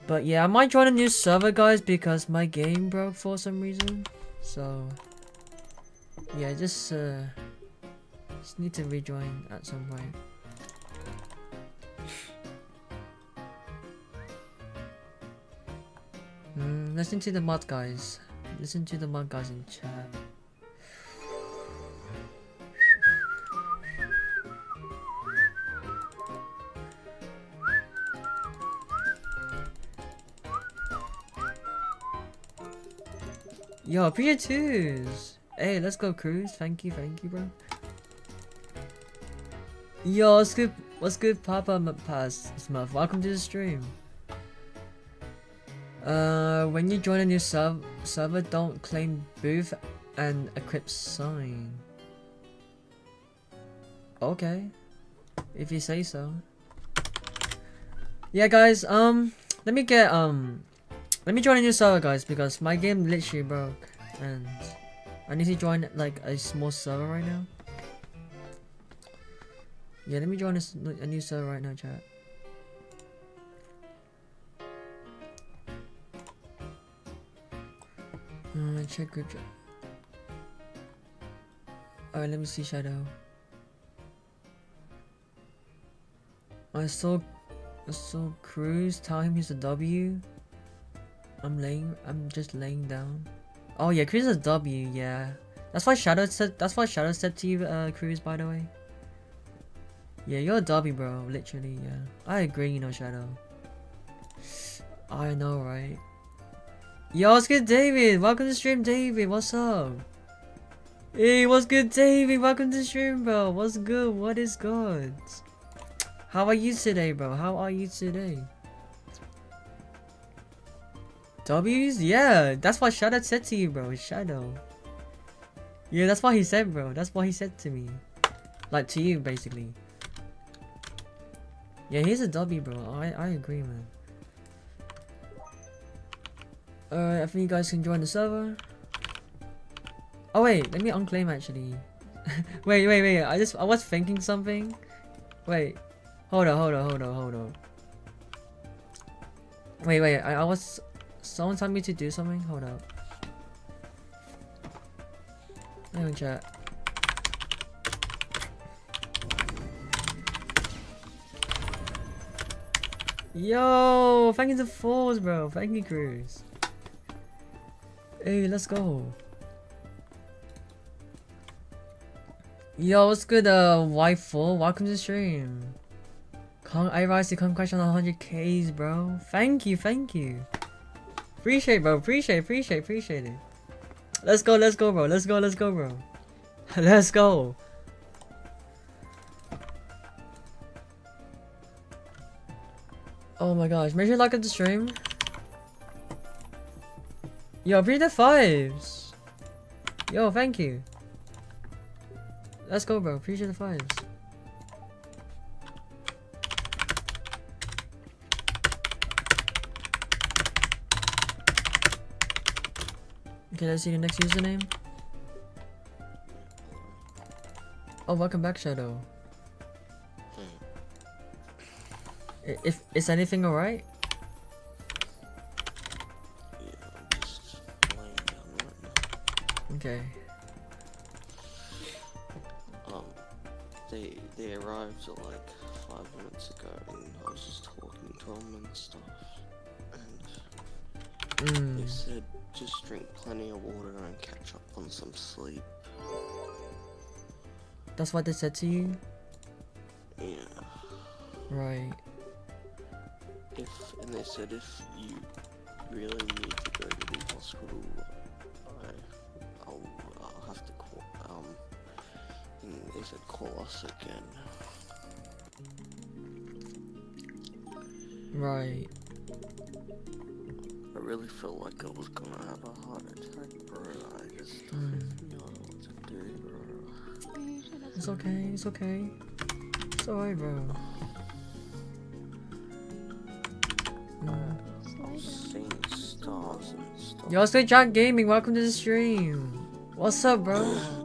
But yeah, I might join a new server, guys, because my game broke for some reason. So yeah, just uh, just need to rejoin at some point. Mm, listen to the mod guys. Listen to the mod guys in chat. Yo, appreciate twos. Hey, let's go, cruise. Thank you, thank you, bro. Yo, what's good? What's good, Papa Pass Smurf? Welcome to the stream. Uh, when you join a new server, don't claim booth and equip sign. Okay, if you say so. Yeah, guys. Um, let me get um, let me join a new server, guys, because my game literally broke, and I need to join like a small server right now. Yeah, let me join a new server right now, chat. Uh, check group chat. Alright, let me see Shadow. I saw, I saw Cruz tell him he's a W. I'm laying, I'm just laying down. Oh yeah, Cruz is W. Yeah, that's why Shadow said. That's why Shadow said to you, uh, Cruz. By the way. Yeah, you're a W, bro. Literally, yeah. I agree, you know, Shadow. I know, right? Yo, what's good, David? Welcome to stream, David. What's up? Hey, what's good, David? Welcome to stream, bro. What's good? What is good? How are you today, bro? How are you today? W's? Yeah, that's what Shadow said to you, bro. Shadow. Yeah, that's what he said, bro. That's what he said to me. Like, to you, basically. Yeah, he's a W, bro. I, I agree, man. Alright, I think you guys can join the server. Oh wait, let me unclaim actually. wait, wait, wait. I just I was thinking something. Wait. Hold on, hold on, hold on, hold on. Wait, wait. I, I was someone told me to do something. Hold up. Hang on, chat. Yo, thank you to Falls, bro. Thank you, Cruz. Hey, let's go. Yo, what's good, uh, Y4? Welcome to the stream. Con I rise to come crash on 100k's, bro. Thank you, thank you. Appreciate, bro. Appreciate, appreciate, appreciate it. Let's go, let's go, bro. Let's go, let's go, bro. let's go. Oh my gosh, make sure you like up the stream. Yo, bring the fives. Yo, thank you. Let's go, bro. Appreciate the fives. Okay, let's see the next username. Oh, welcome back, Shadow. I- If is anything alright? Yeah, I'm just laying down right now. Okay. Um, they they arrived at like five minutes ago, and I was just talking to them and stuff. And Mm. They said just drink plenty of water and catch up on some sleep. That's what they said to you? Yeah. Right. If and they said if you really need to go to the hospital, I, I'll, I'll have to call. Um, and they said call us again. Right. I really felt like I was gonna have a heart attack, bro. I just Mm. don't know what to do, bro. You should have It's okay, it's okay. It's alright, bro. Just I lay was seeing stars and stuff. Yo, Straight Jack Gaming, welcome to the stream. What's up, bro?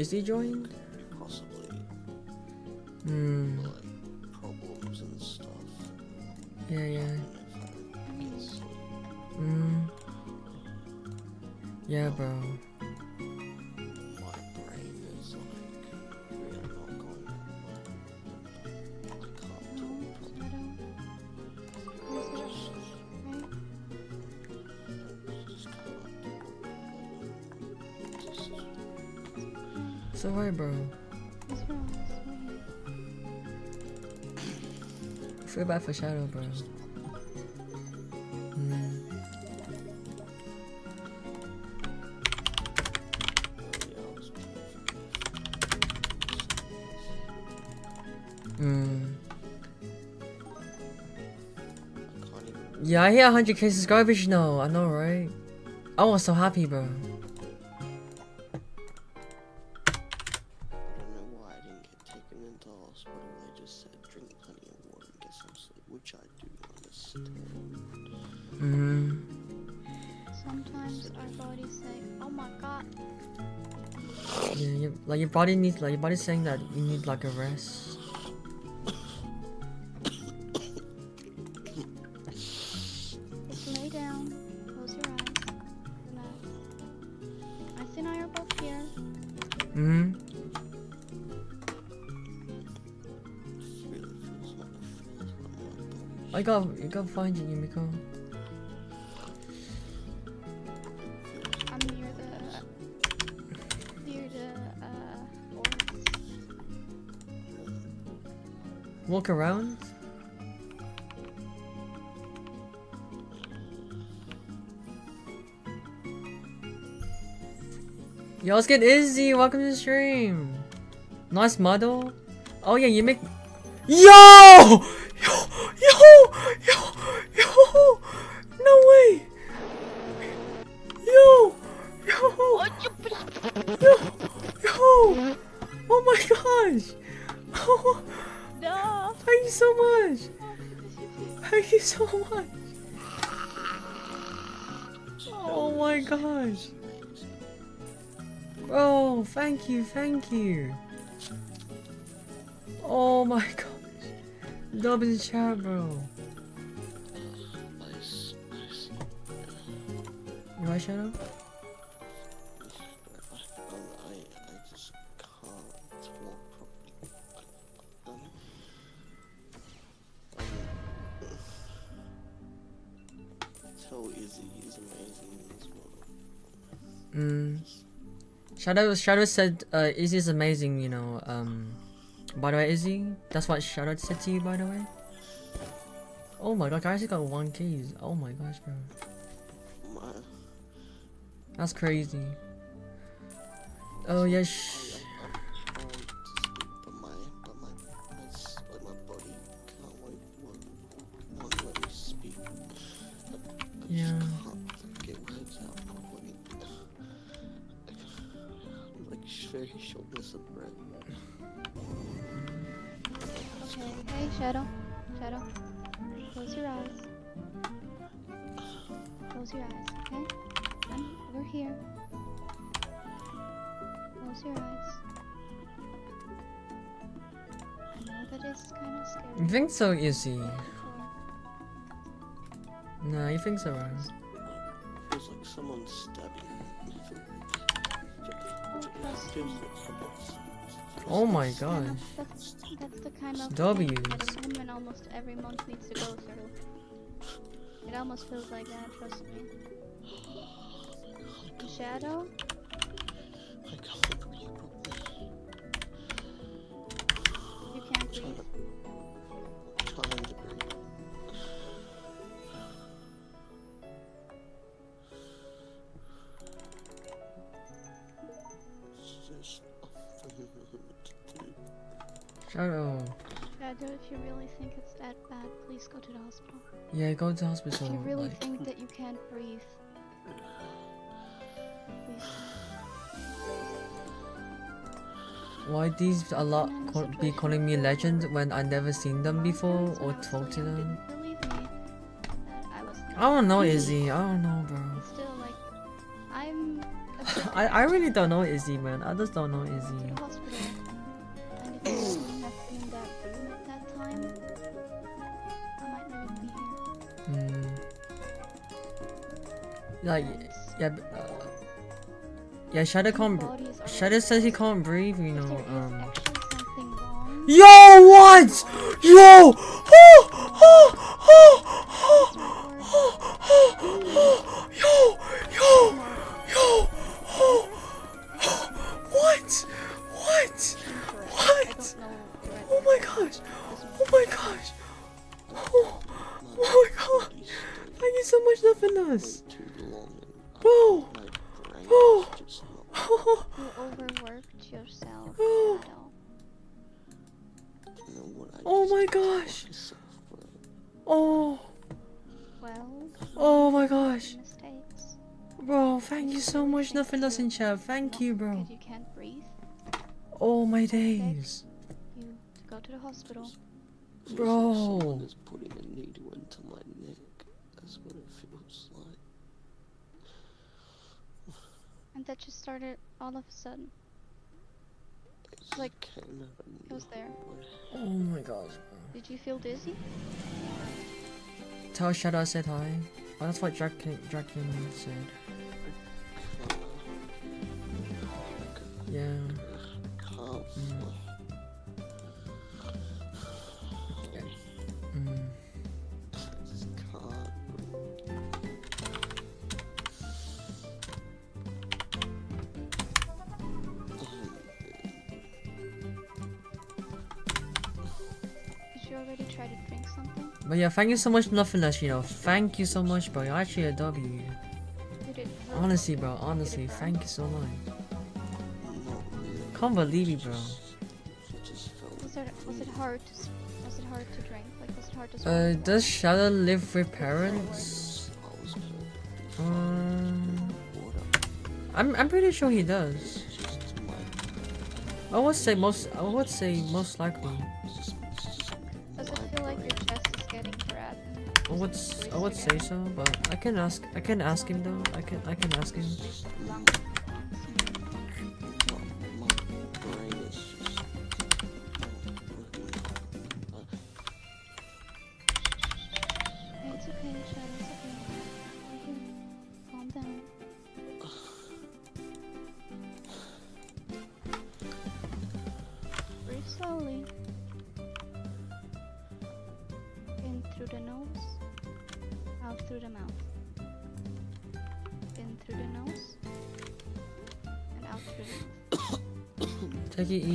is he joined? possibly Hmm. like problems and stuff. Yeah, yeah. And if I don't get sleep, Hmm. Yeah, bro. Bad for Shadow, bro. Hmm. Hmm. Yeah, I hit 100k subscribers now. I know, right? I was so happy, bro. Your, body needs, like your body's saying that you need like a rest. lay down, close your eyes, relax. I see now you're both here. Hmm. It really feels like it feels like my body I got, you gotta find it, Yumiko. Walk around. Yo, let's get Izzy. Welcome to the stream. Nice model. Oh yeah, you make. Yo! You, thank you! Oh my gosh! In chat, bro. You right, Shadow? Shadow, Shadow said, uh, Izzy's amazing, you know, um... By the way, Izzy, that's what Shadow said to you, by the way? Oh my god, I actually got one keys. Oh my gosh, bro. That's crazy. Oh, yes. I, I'm I'm like sh- very shortness of breath. Okay, hey, Shadow. Shadow. Close your eyes. Close your eyes, okay? I'm, we're here. Close your eyes. but it's kind of scary. You think so, Izzy? Before. Nah, you think so, right? Feels like someone's stabbing Oh my Kind gosh. of- That's, that's the kind of W's. thing that almost every month needs to go through. It almost feels like that, trust me. Shadow? I can't breathe properly. You can't breathe. Shadow. Shadow, if you really think it's that bad, please go to the hospital. Yeah, go to hospital. If you really Like, think that you can't breathe, please. why these a lot call, be calling me legend when I never seen them before or talked to them? didn't Believe me, I don't know, Izzy. I don't know, bro. Still, like, I'm. I, I really don't know Izzy, man. I just don't know Izzy. Like, yeah, uh, yeah. Shadow can't. br- body is already Shadow says he can't breathe. You know. Um. actually something wrong, Yo, what? Yo! Yo! Yo! Yo! What? What? What? don't know directly Oh my gosh! Oh my gosh! Oh, oh my god! Thank you so much, Nothingness! Oh my gosh! mistakes. Bro, thank you so much, Nothingness in chat. Thank you, bro. Because you can't breathe, Oh my days. you go to the hospital. Bro. Someone is putting a needle into my neck. That's what it feels like. And that just started all of a sudden. It's Like, came out of It was there. Oh my gosh. Did you feel dizzy? Tell Shadow I said hi. Oh, that's what Draken, Draken said. Yeah. Mm. Mm. Yeah, thank you so much, Nothingness, you know. Thank you so much, bro. You're actually a W. Honestly, bro. Honestly, thank you so much. Can't believe it, bro. It just felt Was it was it hard to was it hard to drink? Like was it hard to Uh, does Shadow live with parents? I. Um, I'm I'm pretty sure he does. It's just my. I would say most. I would say most likely. I would. I would say so, but I can ask. I can ask him though. I can. I can ask him.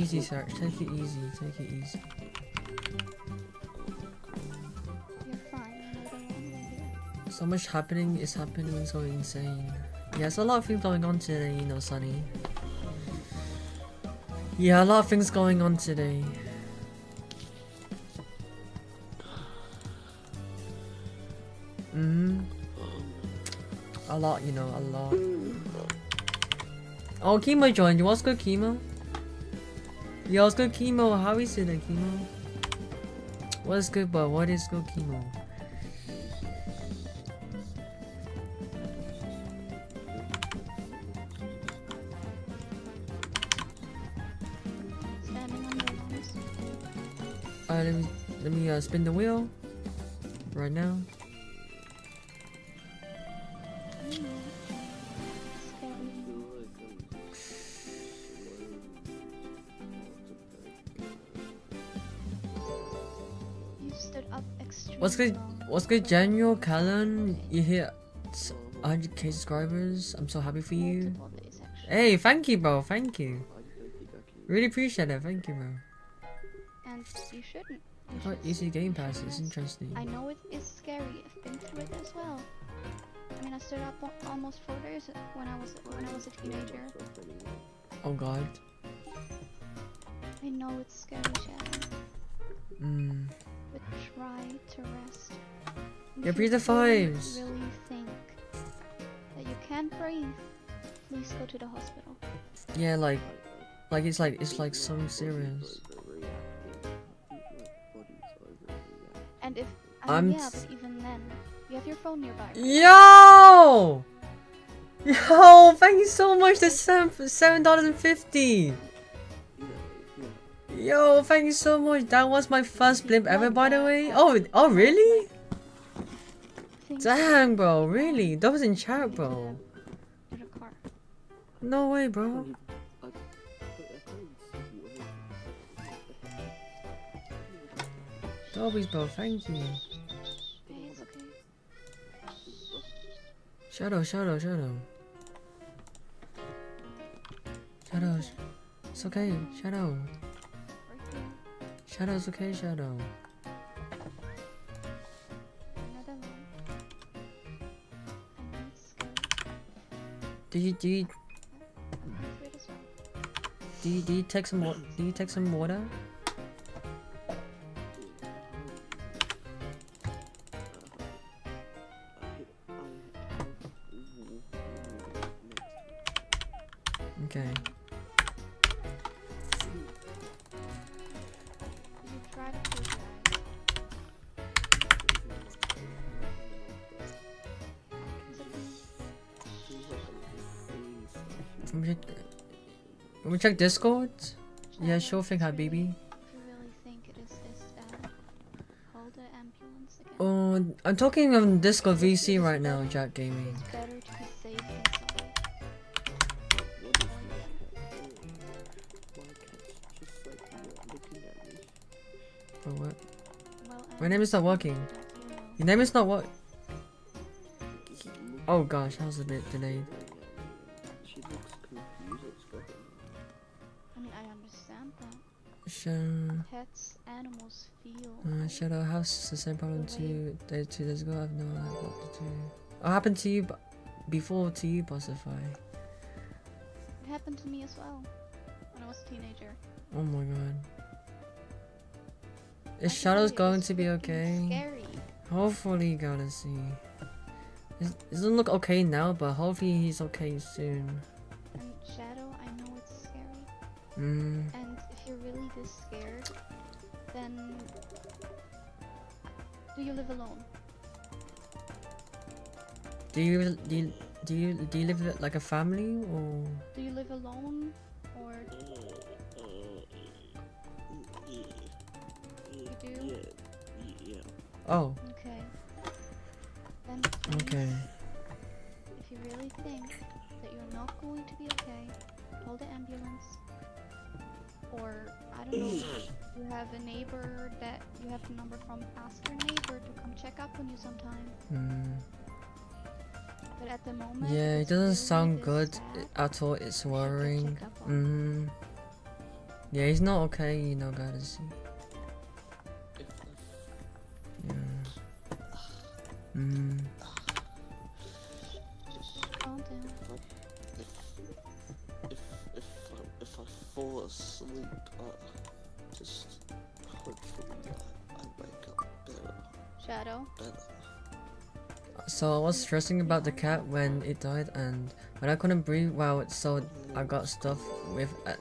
Easy, sir. Take it easy. Take it easy. You're fine. You know the one way here. So much happening is happening. So insane. Yeah, there's a lot of things going on today. You know, Sunny. Yeah, a lot of things going on today. Mm-hmm. A lot, you know, a lot. Oh, Chemo joined you. What's good, Chemo? Yo, what's good, Chemo? How is it, Chemo? What's good, but what is good, Chemo? Standing on your lungs. Uh, me uh, spin the wheel right now. What's good? What's good, Daniel Callan? You hit 100k subscribers. I'm so happy for you. Multiple days, actually. Hey, thank you, bro. Thank you. Really appreciate it. Thank you, bro. And you shouldn't. I You should easy game the passes. Interesting. I know it is scary. I've been through it as well. I mean, I stood up al- almost four days when I was when I was a teenager. Oh god. I know it's scary, Shadow, Mm. But try to rest. Yeah, breathe the really, fives. Really think that you can't breathe. Please go to the hospital. Yeah, like, like it's like it's like so serious. And if I I'm mean, yeah, but even then, you have your phone nearby. right? Yo! Yo, thank you so much. The seven seven dollars and fifty. Yo, thank you so much. That was my first blimp ever, by the way. Oh, oh really? Think Dang, bro. Really? That was in chat, bro. to the car. No way, bro. Dobbies, bro. Thank you. Hey, it's okay. Shadow, shadow, shadow. Shadow. It's okay. Shadow. Right here. Shadow, it's okay, shadow. You're not alone. I know it's scary. Do you do you, I've been through it as well. do you, do you take some wa- do you take some water? Me check Discord. Yeah, sure thing, Habibi. Oh, um, I'm talking on Discord VC right now, Jack Gaming. For what? My name is not working. Your name is not what? Oh gosh, that was a bit delayed. Shadow, Pets, animals feel. uh, Shadow House, the same problem to you day two days ago. I have no idea what to do. What happened to you b- before to you, Bossify? It happened to me as well when I was a teenager. Oh my god. Is can Shadow's going to be okay? Scary. Hopefully, you gotta see. It doesn't look okay now, but hopefully he's okay soon. And Shadow, I know it's scary. Mm. And if you're really this scared, then do you live alone? Do you do you, do you do you live like a family or? Do you live alone, or you do? Yeah, yeah. Oh, Okay. Then okay. if you really think that you're not going to be okay, call the ambulance. Or I don't know, you have a neighbor that you have the number from. Ask your neighbor to come check up on you sometime. Mm. But at the moment, Yeah, it doesn't really sound good bad. at all. It's worrying. check up Mm. Yeah, he's not okay. You know, gotta see. If, if, Yeah. Mm. just, Calm down. if, if, if, I, if I fall asleep, Shadow. So I was stressing about the cat when it died, and when I couldn't breathe well, so I got stuff with uh,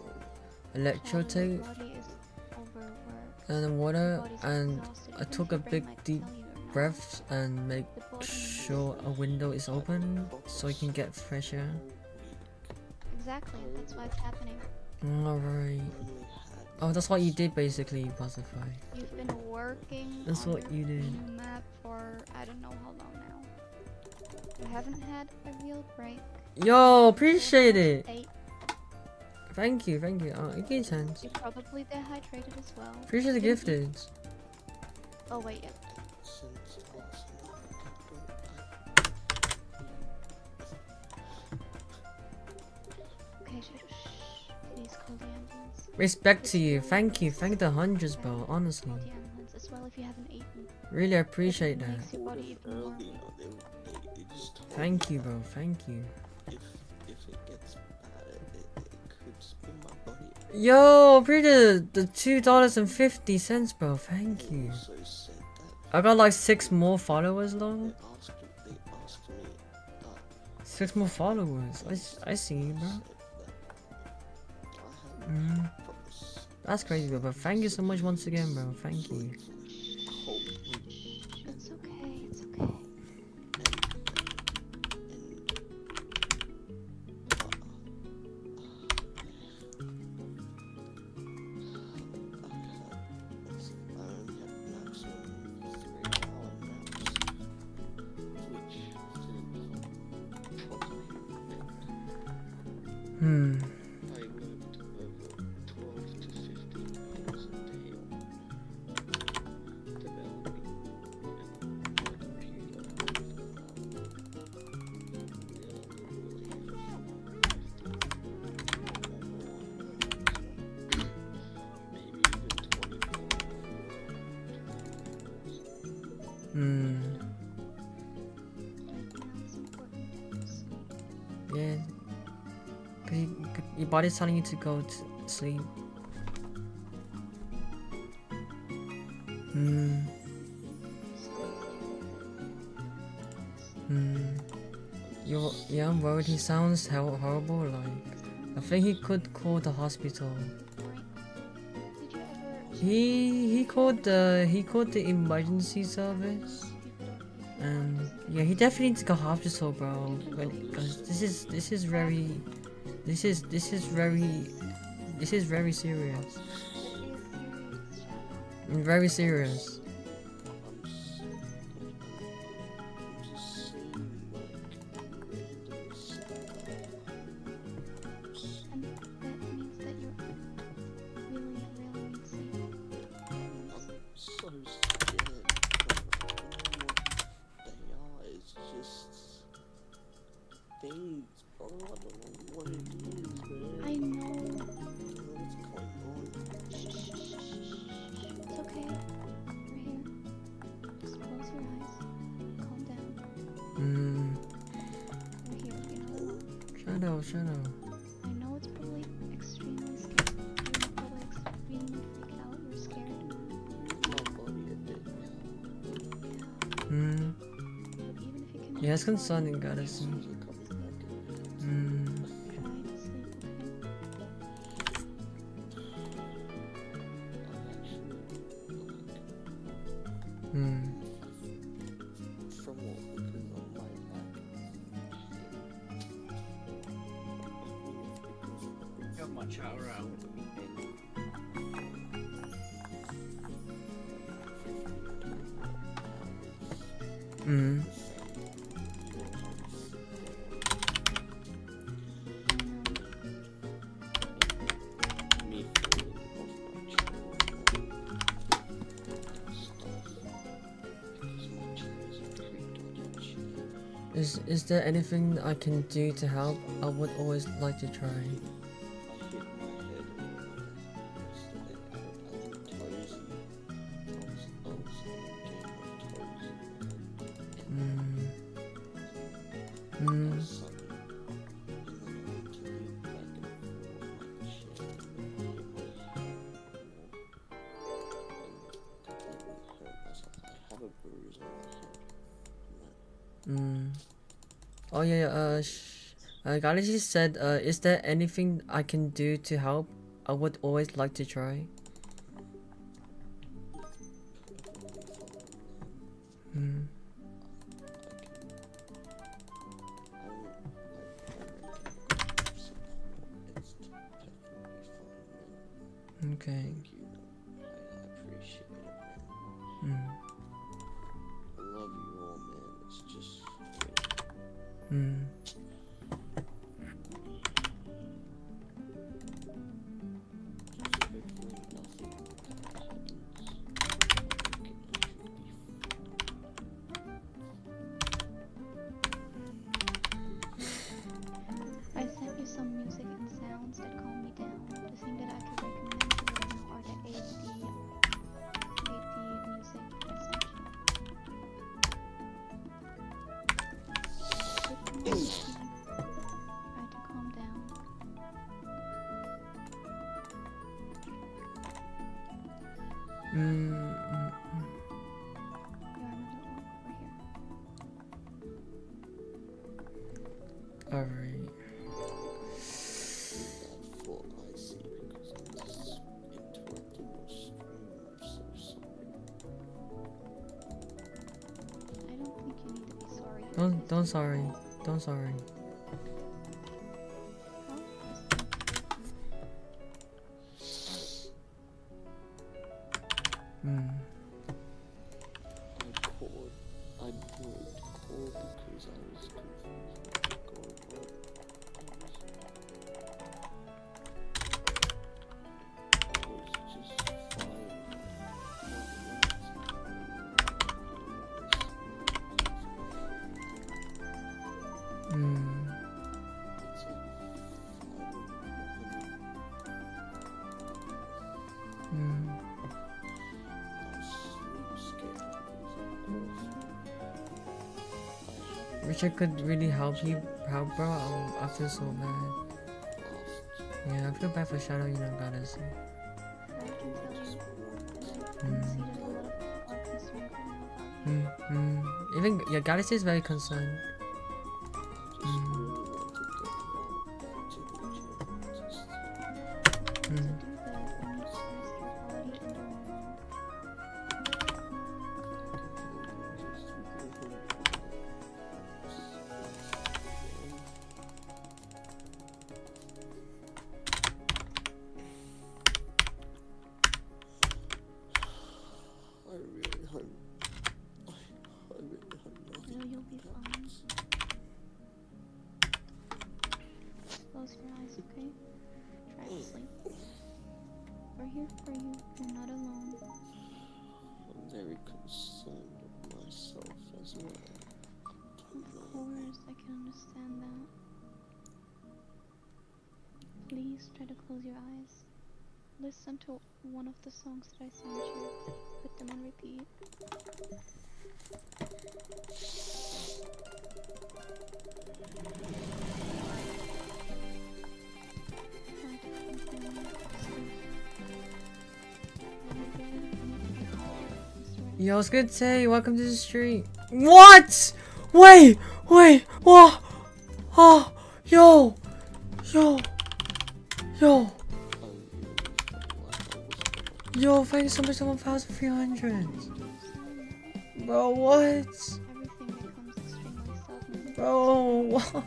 electrotape Shadow, your body is overworked. and water, and. I took a big deep tell you you're not, breaths and make sure a window is open so you can get fresh air. Exactly. That's why it's happening. Alright. I Oh, that's what you did basically, Pacify. You've been working That's on what you did. new map for I don't know how long now. You haven't had a real break. Yo, appreciate it. Eight. Thank you, thank you. Oh, give me a chance. You're probably dehydrated as well. Appreciate the gifted. Oh wait, yeah. Respect to you. Thank you. Thank the hundreds, bro. Honestly. Really appreciate that. Thank you, bro. Thank you. Yo, appreciate the two dollars and fifty cents, bro. Thank you. I got like six more followers, though. Six more followers. I see you, bro. I Mm, that's crazy, bro. But thank you so much once again, bro. Thank you. Body's telling you to go to sleep. Hmm. Hmm. You're, yeah, I'm worried. He sounds hor- horrible. Like, I think he could call the hospital. He he called the he called the emergency service. And yeah, he definitely needs to go hospital, bro. Because this is this is very, this is this is very, this is very serious. Very serious. Like Hmm. from what because of my back. Got my chat around. Hmm. Is there anything I can do to help? I would always like to try. Galaxy said, uh, is there anything I can do to help? I would always like to try. It could really help you, help bro. Oh, I feel so bad. Yeah, I feel bad for Shadow, you know, goddess. Mm. Mm. Even, yeah, goddess is very concerned. Yo, what's good today? Welcome to the street. What? Wait, wait, what? Oh, yo, yo, yo. Yo, thank you so much for 1,300. Bro, what? Bro, what?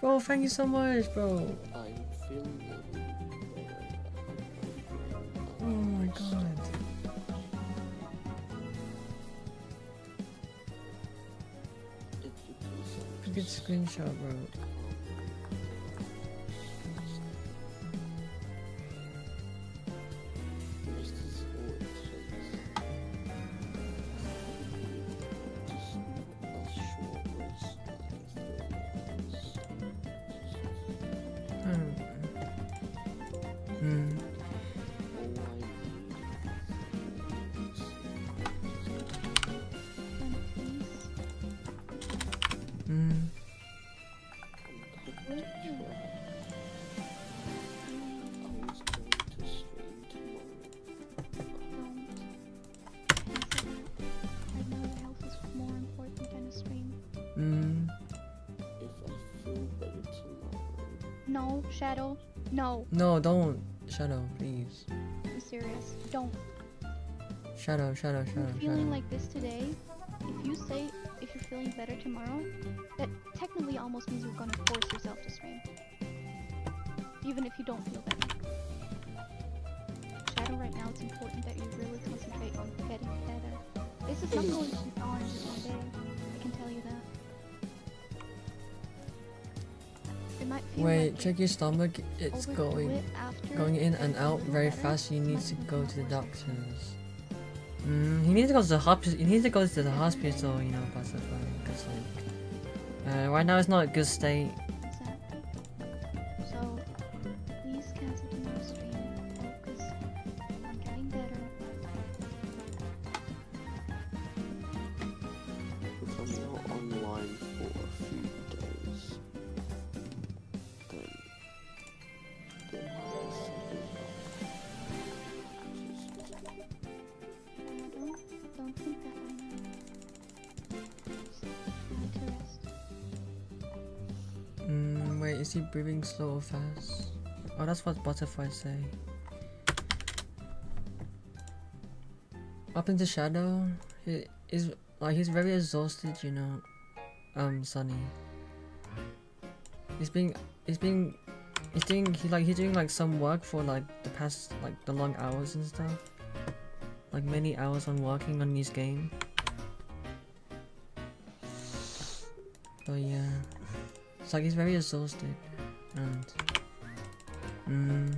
Bro, thank you so much, bro. Shadow? No. No, don't. Shadow, please. I'm serious. Don't. Shadow, Shadow, Shadow. I'm feeling shadow. like this today. If you say if you're feeling better tomorrow, that technically almost means you're gonna force yourself to scream. Even if you don't feel better. Shadow, right now it's important that you really concentrate on getting better. This is not going to be orange all day. Wait, check your stomach. It's going going in and out very fast. You need to go to the doctors. Mm, he needs to go to the hospital. He needs to go to the hospital. You know, Pacify. Cause like, uh, right now it's not a good state. Slow or fast? Oh, that's what butterflies say. Up into shadow, he is like he's very exhausted, you know. Um, Sunny. He's being, he's being, he's doing, he like he's doing like some work for like the past like the long hours and stuff. Like many hours on working on his game. But yeah. It's like he's very exhausted and mm,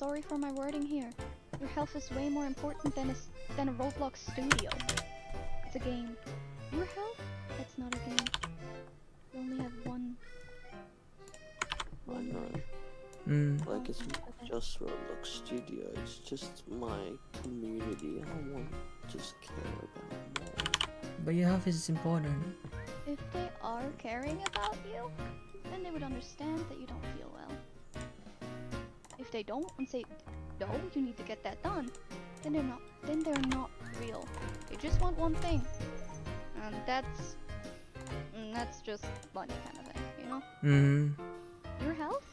sorry for my wording here. Your health is way more important than a, s- than a Roblox studio. It's a game. Your health? That's not a game. You only have one. I one know. life. mm, Like it's Okay. just Roblox Studio, it's just my community I want to just care about more. but your health is important. If they are caring about you, then they would understand that you don't feel well. If they don't and say, no, you need to get that done, then they're not then they're not real. They just want one thing. And that's mm, that's just money kind of thing, you know? Mm hmm Your health?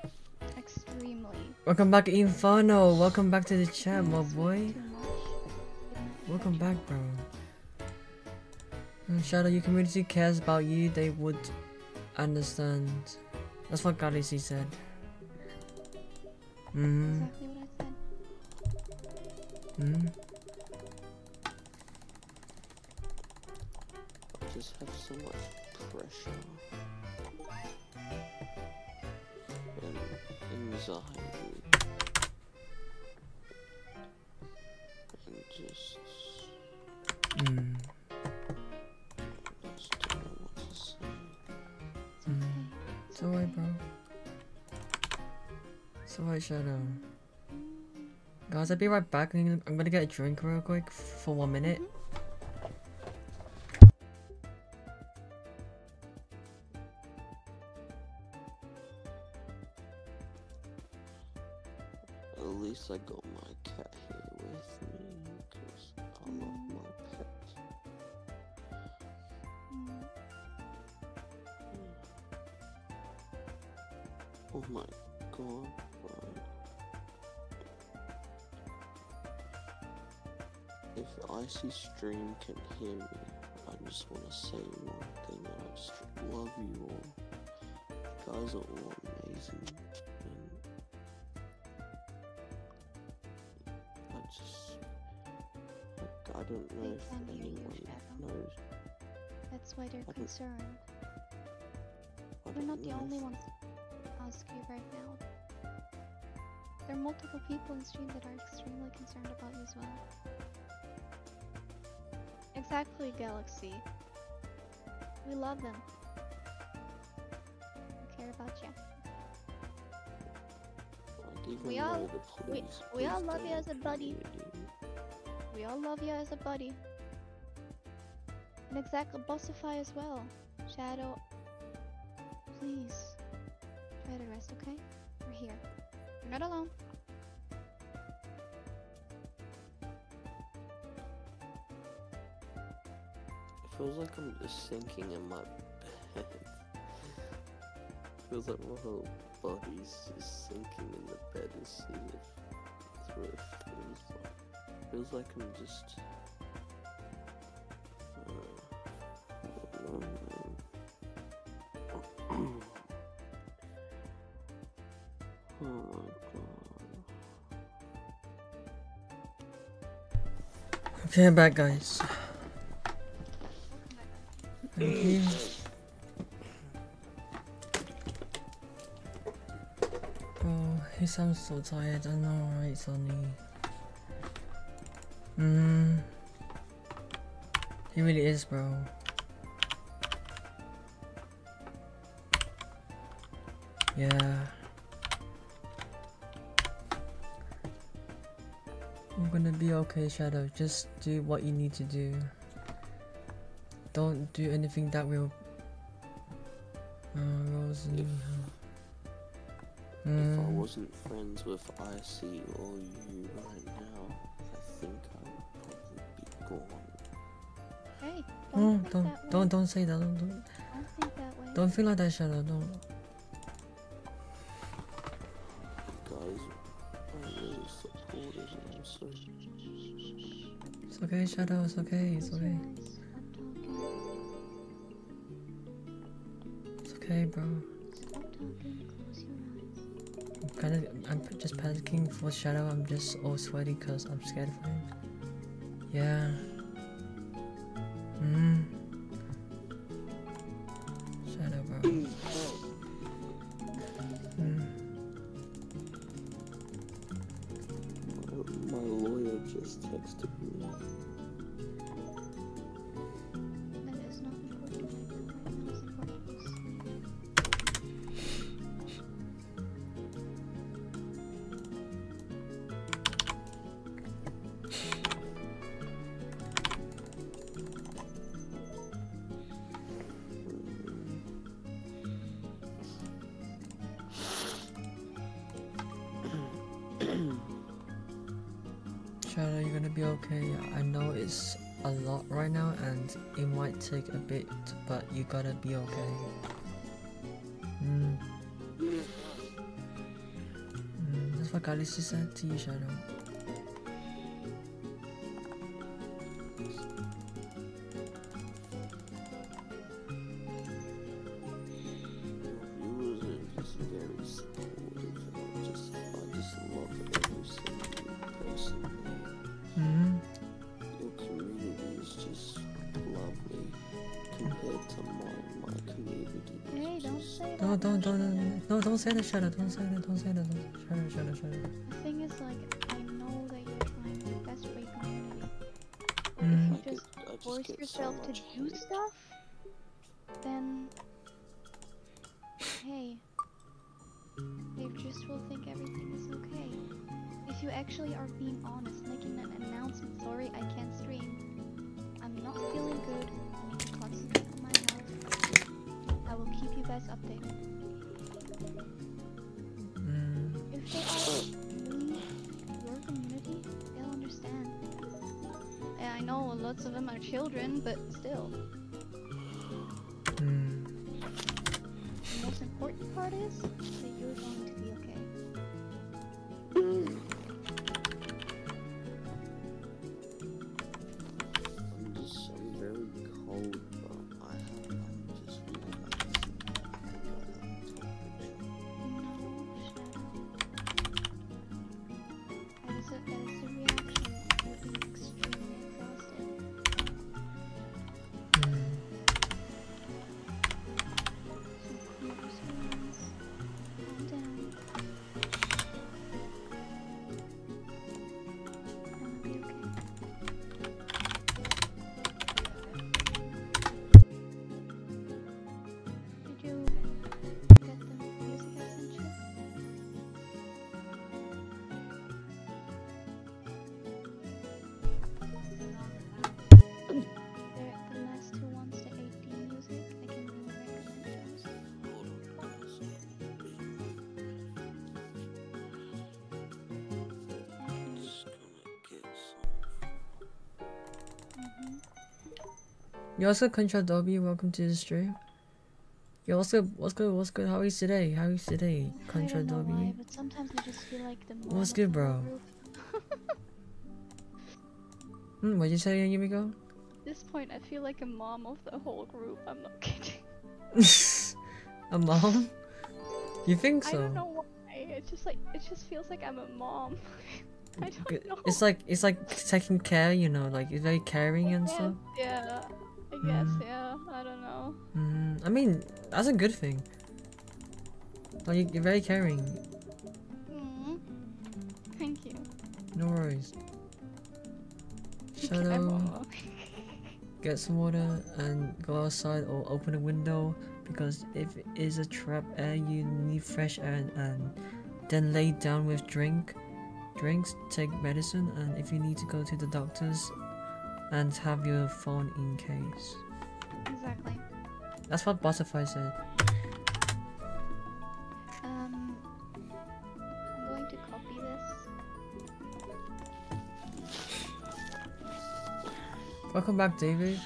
That's extremely welcome back, Inferno. Welcome back to the chat, my boy. too much. Welcome back, bro. Mm, Shadow, your community cares about you. They would understand. That's what Galaxy said. Mm, Exactly what I said. mm. I just have so much pressure and anxiety and just Mm, Alright, Shadow. Um, guys, I'll be right back. I'm gonna- get a drink real quick for one minute. Can hear me, I just want to say one thing. I just love you all. You guys are all amazing. And I just. Like, I don't know They if you, anyone knows. That's why they're concerned. We're don't the only ones to ask you right now. There are multiple people in stream that are extremely concerned about you as well. Exactly, Galaxy. We love them. We care about you. We all- we- we all love you as a buddy. We all love you as a buddy. And exactly, Bossify as well. Shadow, please try Try to rest, okay? We're here. You're not alone. Feels like I'm just sinking in my bed. feels like my whole body's just sinking in the bed and seeing it through it feels like. Feels like I'm just. Uh, oh my god. Okay, I'm back, guys. Sounds so tired. I know, right, Sonny? Hmm. He really is, bro. Yeah. I'm gonna be okay, Shadow. Just do what you need to do. Don't do anything that will. Uh. If I Mm, wasn't friends with Icy or you right now, I think I would probably be gone. Hey, oh, don't think don't, that don't, don't say that. Don't, don't, Don't think that way. don't feel like that, Shadow. Don't. Guys, I'm really supportive and I'm so It's okay, Shadow. It's okay. It's Close okay. For Shadow. I'm just all sweaty because I'm scared of him. Yeah. You gotta be okay. Mm. Mm, that's what Khaleesi said to you, Shadow. Say that, Shadow. Don't say that, don't say that. Don't. Shadow, Shadow, Shadow. The thing is, like, I know that you're trying your best for your community. But Mm. if you just I just force get so yourself to much do stuff, then hey, they just will think everything is okay. If you actually are being honest, making an announcement, sorry, I can't stream. I'm not feeling good. I need to concentrate on my health. I will keep you guys updated. Yeah, I know lots of them are children, but still. Mm. The most important part is Yo, what's good, Control W? Welcome to the stream. Yo, what's good? What's good? What's good? How are you today? How are you today, Control don't why, but sometimes I just feel like the What's good, bro? Hmm, what'd you say, Yumiko? At this point, I feel like a mom of the whole group. I'm not kidding. a mom? You think so? I don't know why. It's just like it just feels like I'm a mom. I don't know. It's like it's like taking care, you know, like it's very caring and Yes, stuff. Yeah. Guess. Mm. Yeah. I don't know. Mm, I mean, that's a good thing. Like you- you're very caring. Mm. Thank you. No worries. Shadow, get some water and go outside or open a window because if it is a trap air, you need fresh air and, and then lay down with drink, drinks, take medicine, and if you need to go to the doctors, and have your phone in case. Exactly. That's what Butterfly said. Um. I'm going to copy this. Welcome back, David.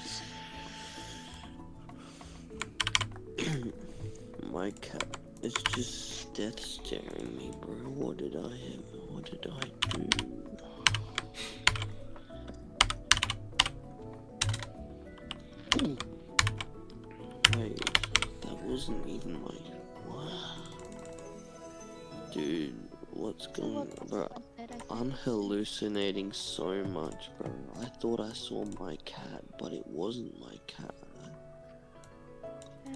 My cat is just death staring me, bro. What did I have? What did I do? Hallucinating so much, bro. I thought I saw my cat, but it wasn't my cat.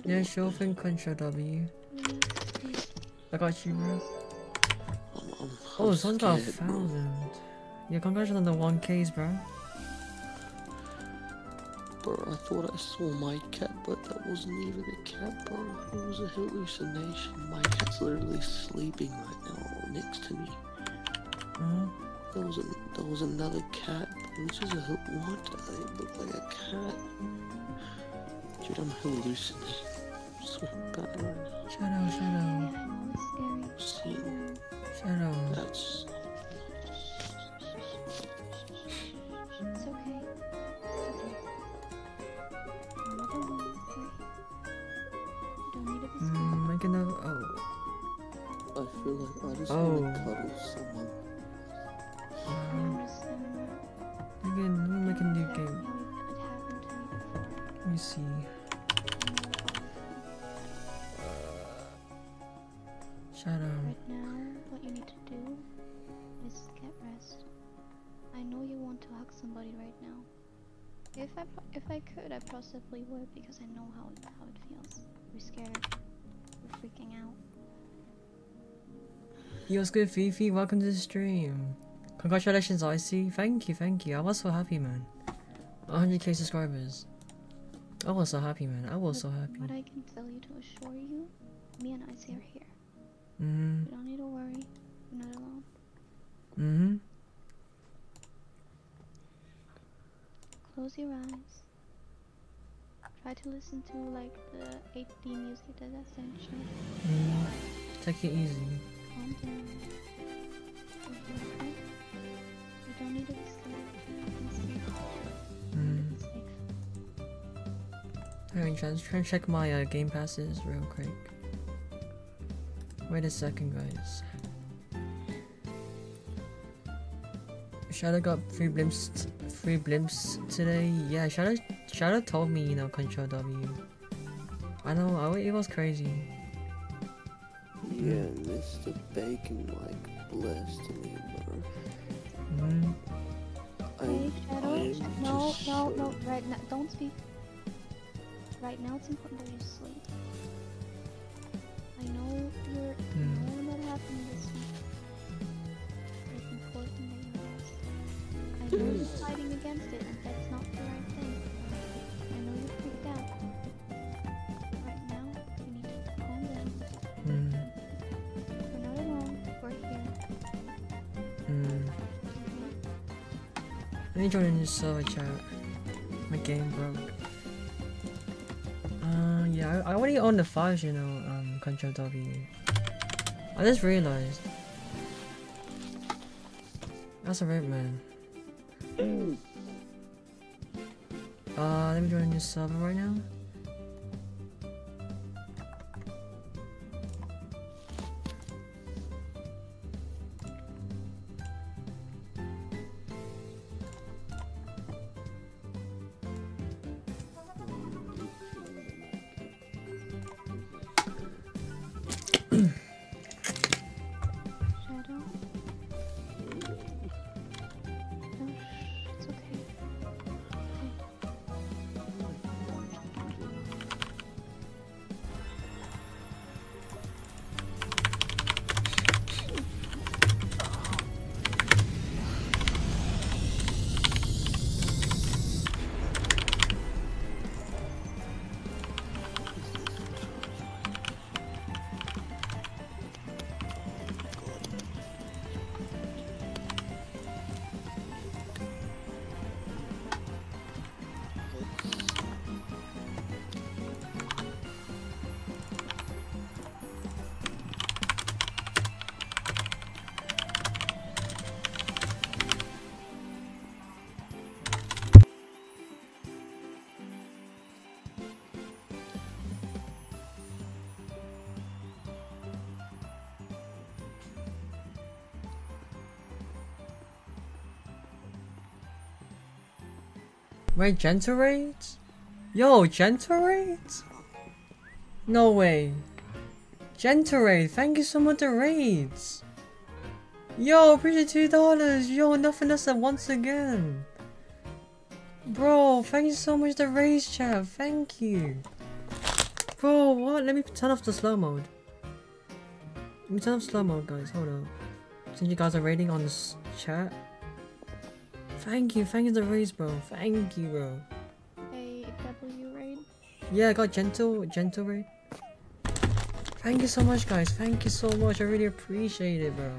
Yeah, sure thing, Control W. please. Got you, bro. I'm, I'm, Oh, I'm someone's got a thousand. Yeah, congratulations on the 1Ks, bro. Bro, I thought I saw my cat, but that wasn't even a cat, bro. It was a hallucination. My cat's literally sleeping right now next to me. Uh, There was a, there was another cat. It is a what? It looked like a cat. Dude, I'm hallucinating. I'm so bad right now. shadow, Yeah, shadow, I scary. Shadow. that's I possibly would because I know how it, how it feels. We're scared. We're freaking out. Yo, what's good, Fifi? Welcome to the stream. Congratulations, Icy. Thank you, thank you. I was so happy, man. 100k subscribers. I was so happy, man. I was so happy. What I can tell you to assure you, me and Icy are here. Mm You don't need to worry. You're not alone. hmm. Mm hmm. Close your eyes. Try to listen to like the 8D music that I sent you. Mm. Take it easy. Calm down. You're okay? You don't need to be scared. Sleep. Mm. It's safe. Hang on, try, try and check my uh, game passes real quick. Wait a second, guys. Shadow got three blimps, three blimps today. Yeah, Shadow, Shadow told me, you know, Control W. I know, I, it was crazy. Yeah, Mr. Bacon like blessed me, bro. Mm. I, Hey, Shadow. I no, no, so- no. Right now, don't speak. Right now, it's important that you sleep. I know you're. I Hmm. know what happened I you're fighting against it, and that's not the right thing. I know you're freaked out. Right now, you need to calm down. Mm. We're not alone. We're here. Mm. Okay? Let me join in the server chat. My game broke. Uh, yeah, I, I already own the files, you know, um, Control W. I just realized. That's a rip, man. Uh, let me join a new server right now. Wait, gentle? Yo, gentle? No way. Gentle thank you so much for the raids. Yo, appreciate two dollars. Yo, nothing than once again. Bro, thank you so much for the raids, chat. Thank you. Bro, what? Let me turn off the slow mode. Let me turn off slow mode, guys. Hold on. Since you guys are rating on this chat. Thank you, thank you the raise, bro. Thank you, bro. A W raid. Yeah, I got gentle, gentle raid. Thank you so much, guys. Thank you so much. I really appreciate it, bro.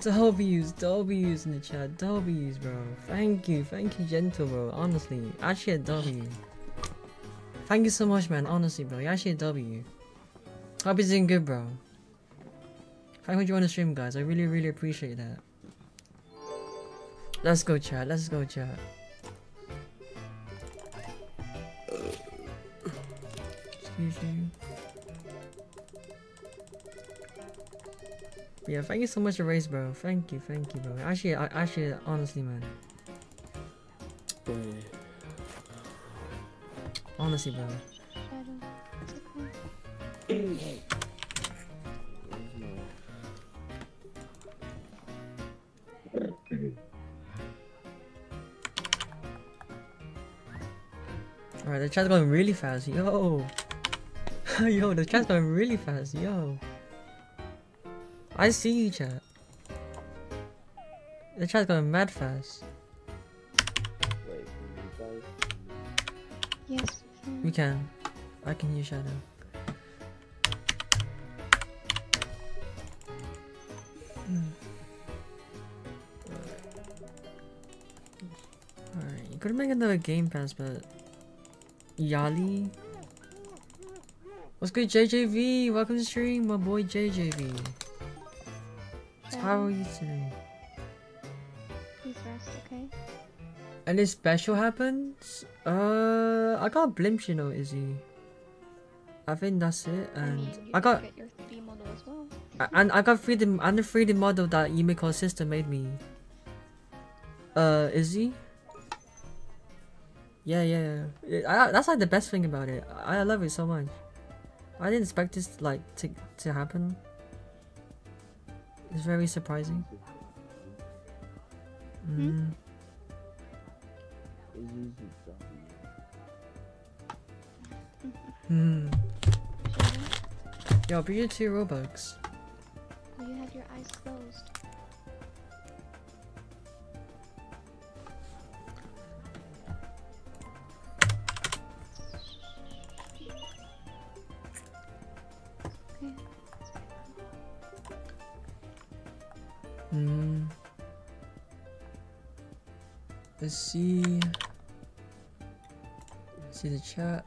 W's, W's in the chat. W's, bro. Thank you, thank you, gentle, bro. Honestly, actually a W. Thank you so much, man. Honestly, bro. You're actually a W. Hope you're doing good, bro. Thank you for joining the stream, guys. I really, really appreciate that. Let's go, chat. Let's go, chat. Excuse you. Yeah, thank you so much for race, bro. Thank you, thank you, bro. Actually, I actually, honestly, man. Honestly, bro. The chat's going really fast. Yo. yo, the chat's going really fast. Yo. I see you, chat. The chat's going mad fast. Yes, we We can. can. I can use shadow. Hmm. Alright, you could make another game pass, but Yali. What's good, JJV? Welcome to the stream, my boy JJV. How are you today? Please rest, okay? Any special happens? Uh, I got Blimp, you know, Izzy. I think that's it, I and mean, you I got get your 3D model as well. I- and I got 3D and the 3D model that Yumiko's sister made me. Uh, Izzy. Yeah, yeah, yeah. I, that's like the best thing about it. I love it so much. I didn't expect this like to to happen. It's very surprising. Mm. Hmm. Yo, be your two Robux. will you have your eyes closed? Hmm. Let's see. See the chat.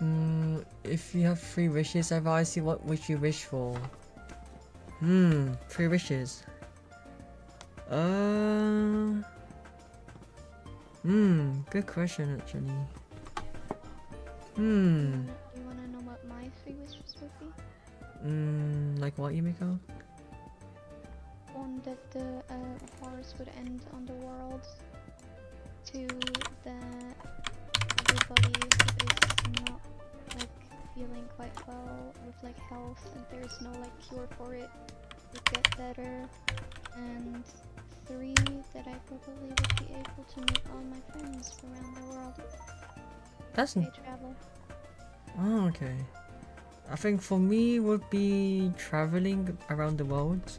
Mm, if you have three wishes, advise you what wish you wish for. Hmm, three wishes. Uh. Hmm, good question actually. Hmm. Do you wanna know what my three wishes would be? Hmm, like what, Yumiko? One that the uh, wars would end on the world. Two that everybody is not like feeling quite well with like health and there's no like cure for it would get better. And three that I probably would be able to meet all my friends around the world. That's They travel. Oh, okay. I think for me would be traveling around the world.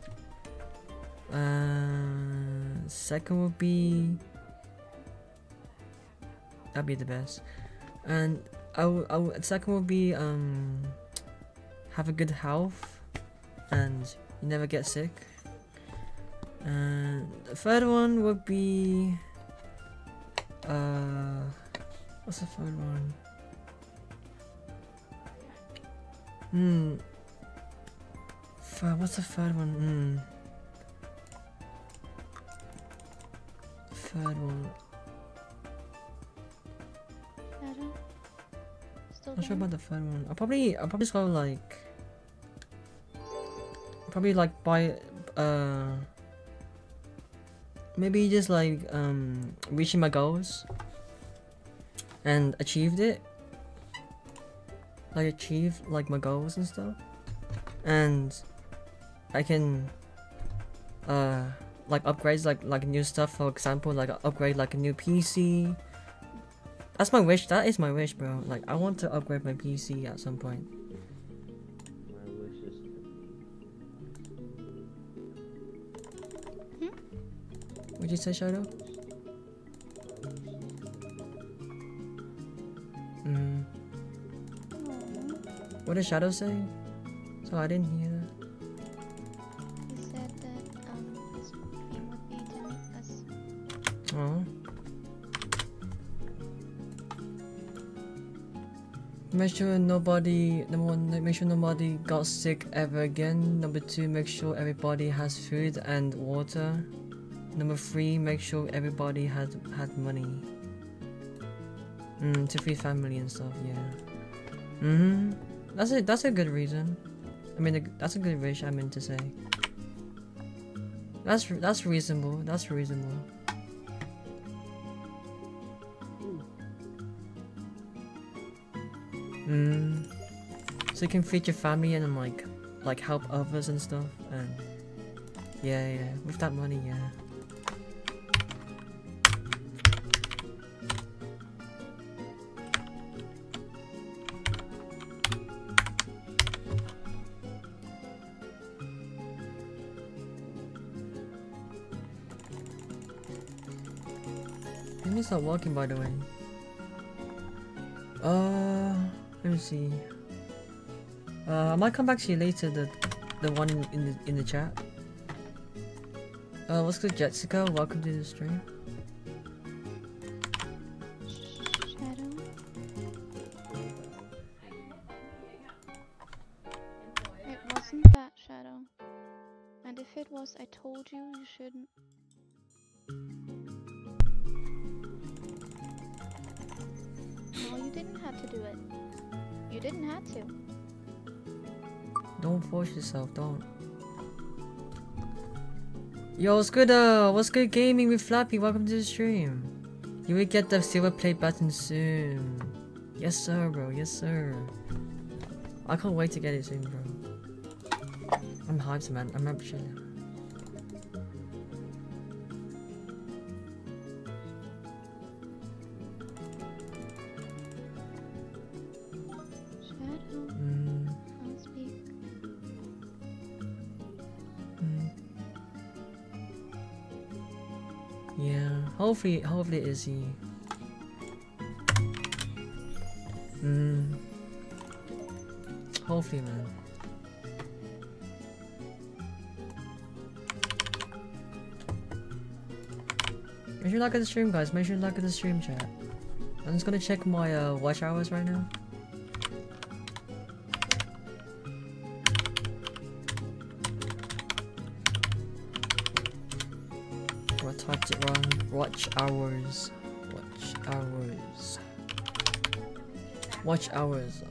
Uh, second would be that'd be the best, and I would, I would, second would be um have a good health, and you never get sick. And the third one would be uh what's the third one? Hmm. Third, what's the third one? Hmm. Third one. Not sure about the third one. I'll probably, I'll probably just go like. Probably like buy, uh. Maybe just like um reaching my goals. And achieved it. Like achieved like my goals and stuff. And I can uh like upgrades like like new stuff for example like upgrade like a new PC that's my wish. That is my wish, bro. Like, I want to upgrade my PC at some point. Would you say, Shadow? Mm. What did Shadow say? So I didn't hear that. He said that um his dream would be to meet us. Oh. Make sure nobody, number one, make sure nobody got sick ever again. Number two, make sure everybody has food and water. Number three, make sure everybody had had money. Mm, to feed family and stuff. Yeah. Mhm. That's a that's a good reason. I mean, that's a good wish. I meant to say. That's that's reasonable. That's reasonable. Mm. So you can feed your family and like like help others and stuff and yeah yeah with that money yeah. Me start walking by the way. Uh, let me see. Uh, I might come back to you later. The the one in the in the chat. Uh, what's good, Jessica? Welcome to the stream. What's good? Uh, what's good, gaming with Flappy? Welcome to the stream. You will get the silver play button soon. Yes, sir, bro. Yes, sir. I can't wait to get it soon, bro. I'm hyped, man. I'm actually. Hopefully, hopefully he. Mm. Hopefully, man. Make sure you like the stream, guys. Make sure you like the stream chat. I'm just gonna check my uh, watch hours right now. Watch hours. Watch hours. Watch hours.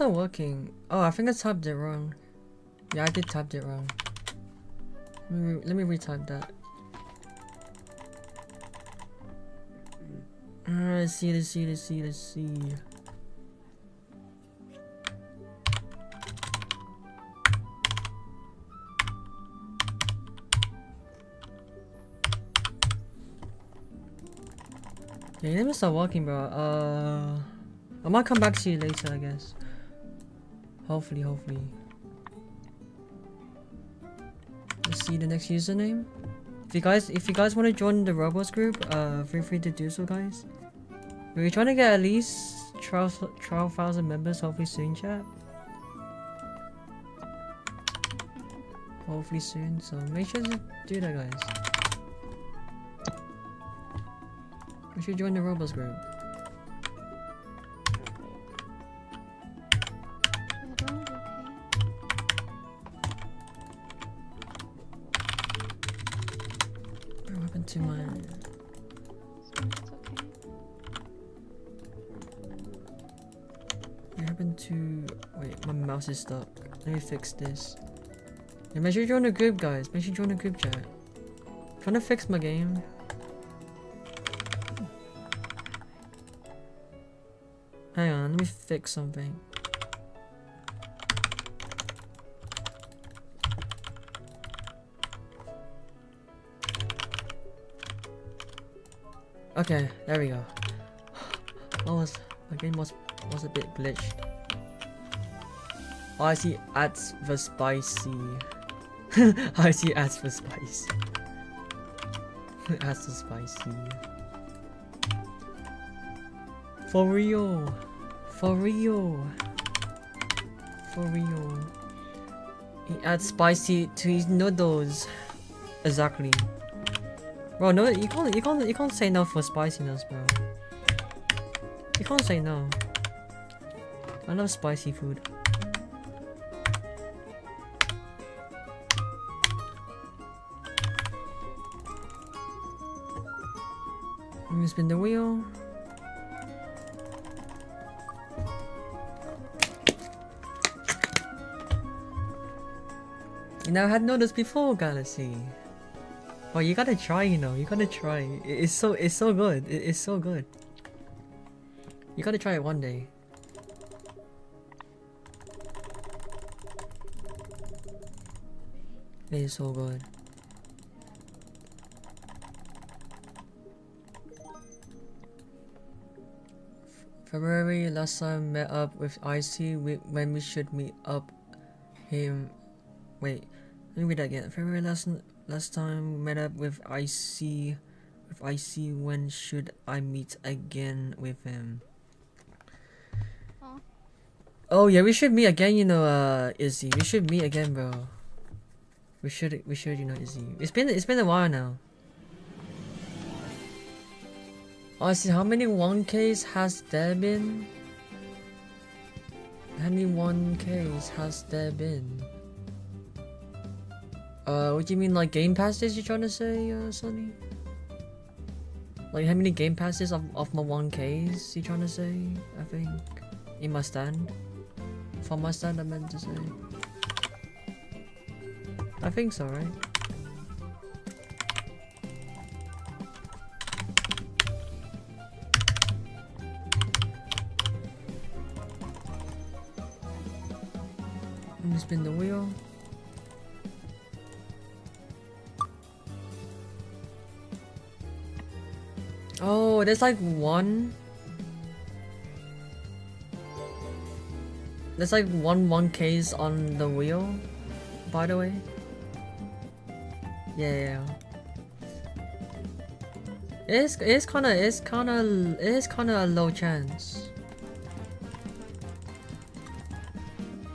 Not working. Oh, I think I typed it wrong. Yeah, I did type it wrong. Let me, let me retype that. Uh, let's see, let's see, let's see, let's see. Yeah, let me start walking, bro. Uh, I might come back to you later, I guess. Hopefully, hopefully. Let's see the next username. If you guys, if you guys want to join the Roblox group, uh, feel free to do so, guys. We're trying to get at least 12 12,000 members, hopefully soon, chat. Hopefully soon, so make sure to do that, guys. We should join the Roblox group. Mouse is stuck. Let me fix this. Yeah, make sure you join the group, guys. Make sure you join the group chat. trying to fix my game. Hang on, let me fix something. Okay, there we go. I was my game was was a bit glitched. Oh, I see ads for spicy. I see ads for spicy. ads for spicy. For real. For real. For real. He adds spicy to his noodles. Exactly. Bro, no, you can't, you can't, you can't say no for spiciness, bro. You can't say no. I love spicy food. Spin the wheel. You know, I had noticed before, Galaxy. Oh, you gotta try, you know. You gotta try. It's so, it's so good. It's so good. You gotta try it one day. It is so good. February last time met up with Icy we, when we should meet up him. Wait, let me read that again. February last last time met up with Icy with Icy when should I meet again with him? Oh yeah, we should meet again. You know, uh, Izzy, we should meet again, bro. We should, we should, you know, Izzy. It's been, it's been a while now. I see. How many 1Ks has there been? How many 1Ks has there been? Uh, what do you mean, like game passes? you're trying to say, uh, Sonny? Like how many game passes of, of my 1Ks? You trying to say? I think in my stand. For my stand, I meant to say. I think so, right? Spin the wheel. Oh, there's like one. there's like one one Ks on the wheel, by the way. Yeah, yeah. It's it's kind of it's kind of it's kind of a low chance.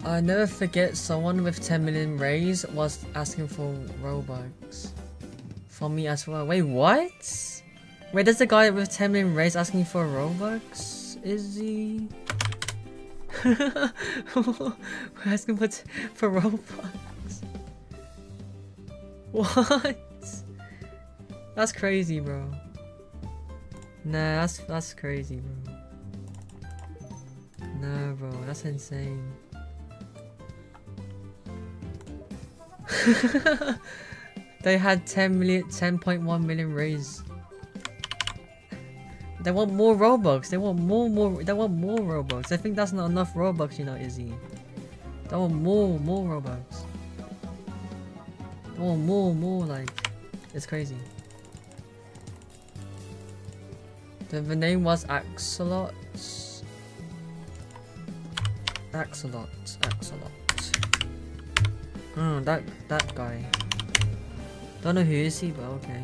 I never forget someone with 10 million rays was asking for Robux. For me as well. Wait, what? Wait, there's a guy with 10 million rays asking for Robux? Is he? We're asking for, for Robux. What? That's crazy, bro. Nah, that's that's crazy, bro. Nah, bro, that's insane. they had 10 million, 10.1 million raised. They want more Robux. They want more, more. They want more Robux. I think that's not enough Robux, you know, Izzy. They want more, more Robux. They want more, more. Like, it's crazy. The, the name was Axolot. Axolot. Axolot. Oh, that that guy. Don't know who is he, but okay.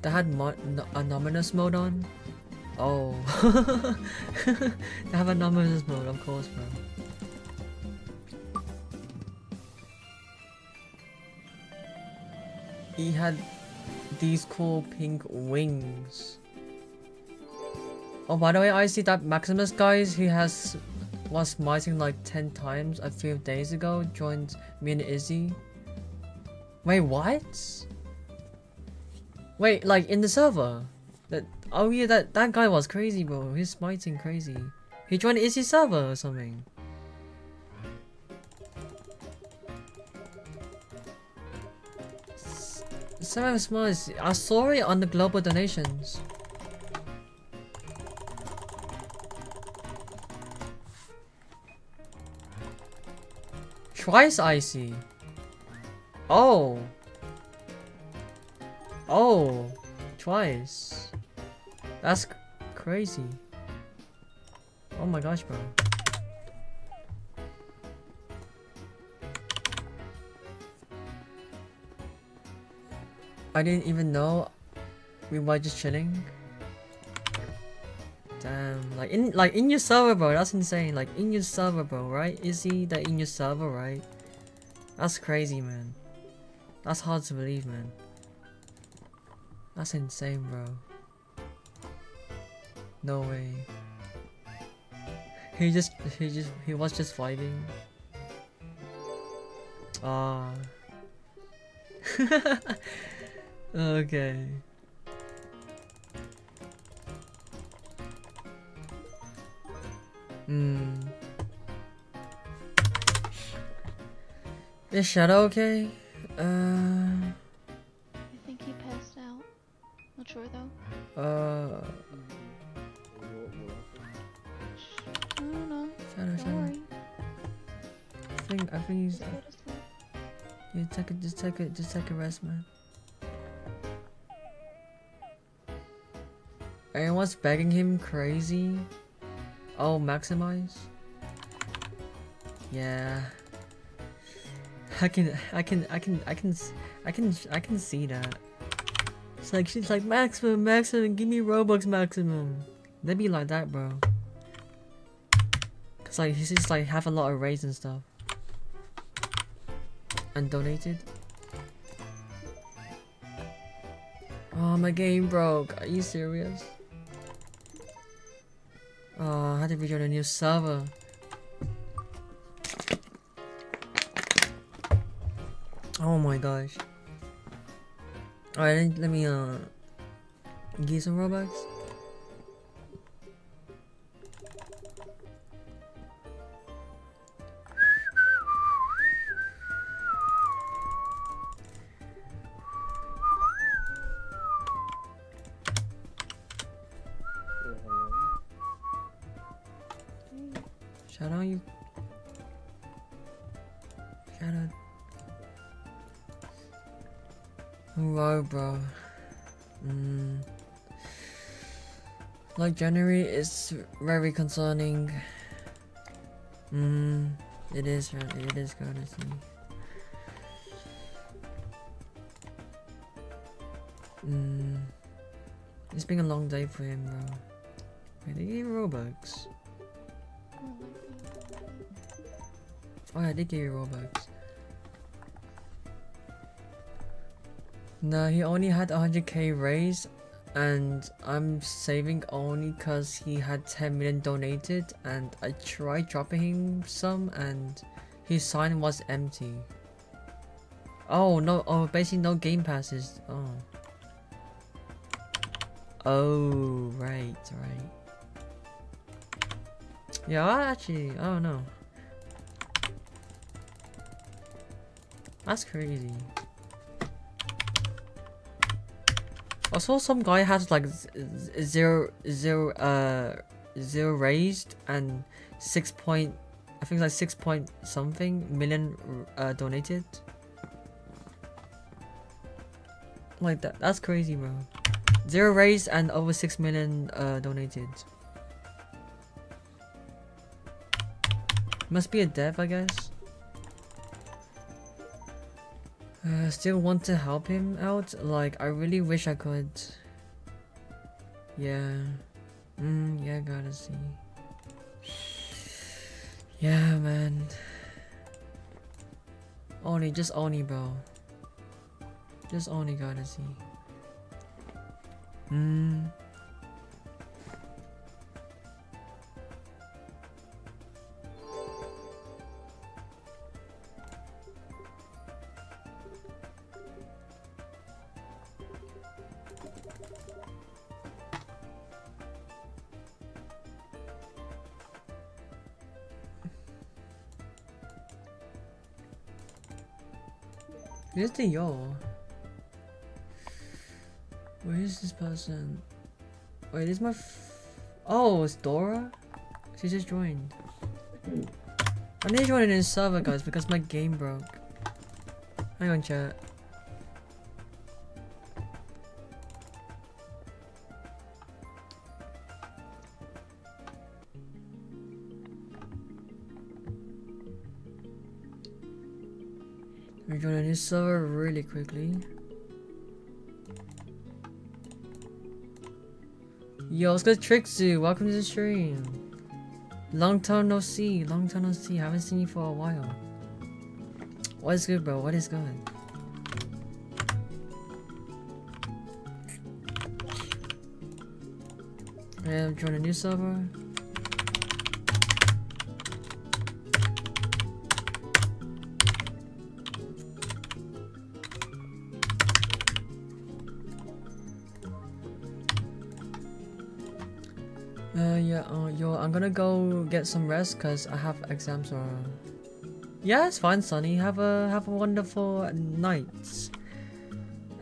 They had mo no- anonymous mode on. Oh, they have anonymous mode, of course, bro. He had these cool pink wings. Oh, by the way, I see that Maximus guys who has was smiting like 10 times a few days ago joined me and Izzy. Wait, what? Wait, like in the server? That oh yeah, that that guy was crazy, bro. He's smiting crazy. He joined Izzy's server or something. Seven smiles. I saw it on the global donations. Twice icy. Oh. Oh. Twice. That's crazy. Oh my gosh, bro. I didn't even know we were just chilling. Damn, like in like in your server, bro. That's insane. Like in your server, bro. Right? Is he that in your server, right? That's crazy, man. That's hard to believe, man. That's insane, bro. No way. He just, he just, he was just vibing. Ah. okay. Hmm. Is Shadow okay? Uh. I think he passed out. Not sure though. Uh. I don't know. Shadow, Shadow. I think, I think he's. Yeah, take it. Just take it. Just take a rest, man. Everyone's begging him crazy. Oh, maximize. Yeah. I can, I can, I can, I can, I can, I can see that. It's like she's like maximum, maximum, give me Robux maximum. They'd be like that, bro. Cause like he's just like have a lot of raids and stuff. And donated. Oh, my game broke. Are you serious? Oh, I had to rejoin a new server. Oh my gosh. Alright, let me uh get some Robux. January is very concerning. Mm. It is. It is gotta see. Mm. It's been a long day for him, bro. Wait, they gave Robux. Oh, yeah, they gave you Robux. No, he only had 100k raise, and I'm saving only because he had 10 million donated, and I tried dropping him some, and his sign was empty. Oh no! Oh, basically no game passes. Oh. Oh right, right. Yeah, I actually. Oh no. That's crazy. I saw some guy has like zero, zero, uh, zero raised and six point, I think like six point something million uh, donated. Like that, that's crazy, bro. Zero raised and over six million uh, donated. Must be a dev, I guess. Uh, still want to help him out. Like, I really wish I could. Yeah. Mm, yeah, gotta see. Yeah, man. Only, just only, bro. Just only gotta see. Hmm. Where's the yo? Where is this person? Wait, is my Oh, it's Dora? She just joined. I need to join a new server, guys, because my game broke. Hang on, chat. New server really quickly. Yo, what's good, Trixie? Welcome to the stream. Long time no see. Long time no see. Haven't seen you for a while. What is good, bro? What is good? Yeah, join a new server. I'm gonna go get some rest because I have exams or. Yeah, it's fine, Sonny. Have a have a wonderful night.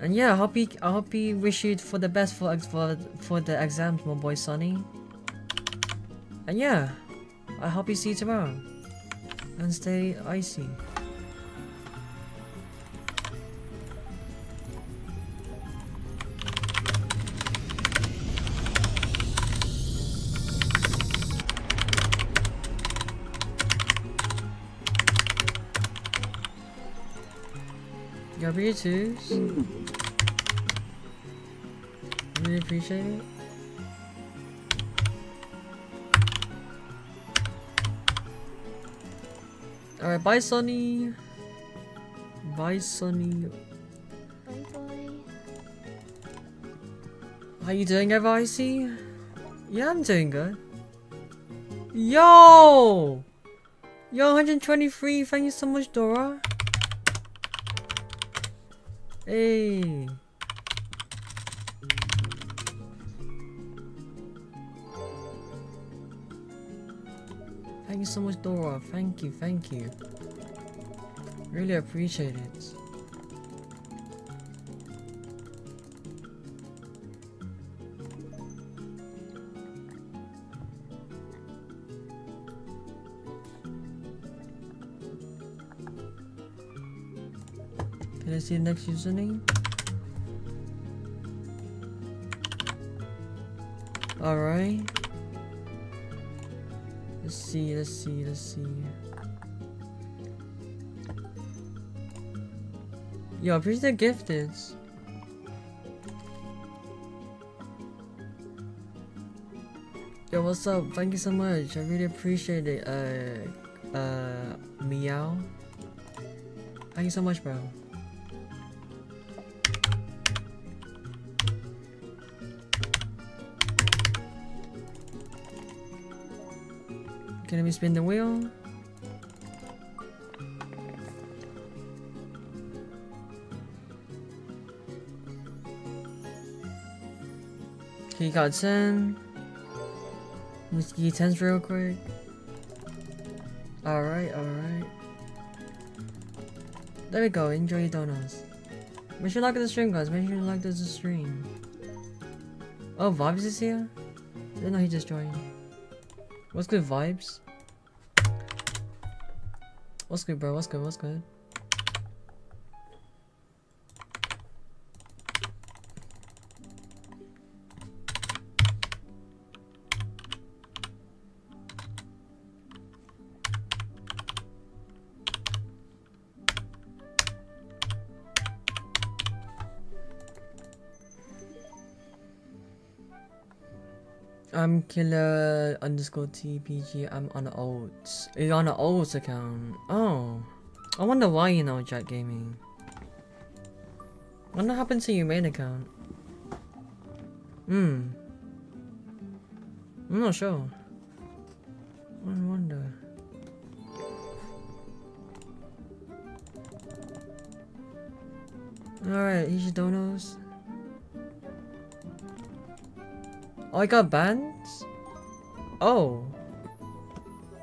And yeah, I hope he, I hope he wish you for the best for for for the exams, my boy Sonny. And yeah, I hope you see you tomorrow. And stay icy. Your. Really appreciate it. Alright, bye Sonny. Bye Sonny. Bye bye. How you doing, Icy? Yeah, I'm doing good. Yo! Yo, 123, thank you so much, Dora. Hey. Thank you so much, Dora. Thank you, thank you. Really appreciate it. I see the next username? Alright. Let's see, let's see, let's see. Yo, appreciate the gifteds. Yo, what's up? Thank you so much. I really appreciate it. Uh, uh, meow. Thank you so much, bro. Can we spin the wheel? You got 10. Let's get 10s real quick. Alright, alright. There we go, enjoy your donuts. Make sure you like the stream, guys. Make sure you like the stream. Oh, Vibes is here? Didn't know he just joined. What's good, Vibes? What's good, bro? What's good? What's good? I'm killer underscore TPG. I'm on Olds. You're on an Olds account. Oh. I wonder why you know Jack Gaming. What happened to your main account? Hmm. I'm not sure. I wonder. Alright, here's your donos. Oh, I got banned? Oh.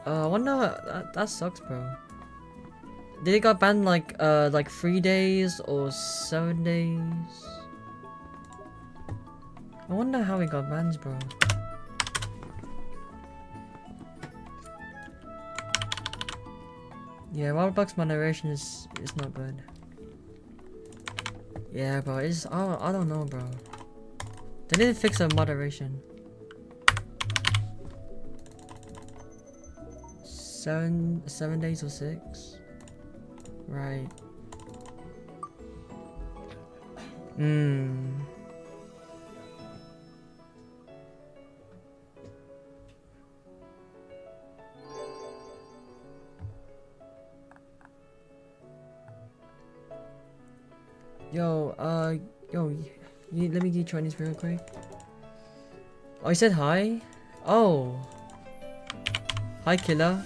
Uh, I wonder, that, that sucks, bro. Did it got banned like, uh, like three days or seven days? I wonder how he got banned, bro. Yeah, Roblox moderation is is not good. Yeah, bro, it's I I don't know, bro. They need to fix the moderation. Seven seven days or six? Right. Hmm. Yo, uh, yo, you, let me get Chinese real quick. Oh, he said hi? Oh. Hi, killer.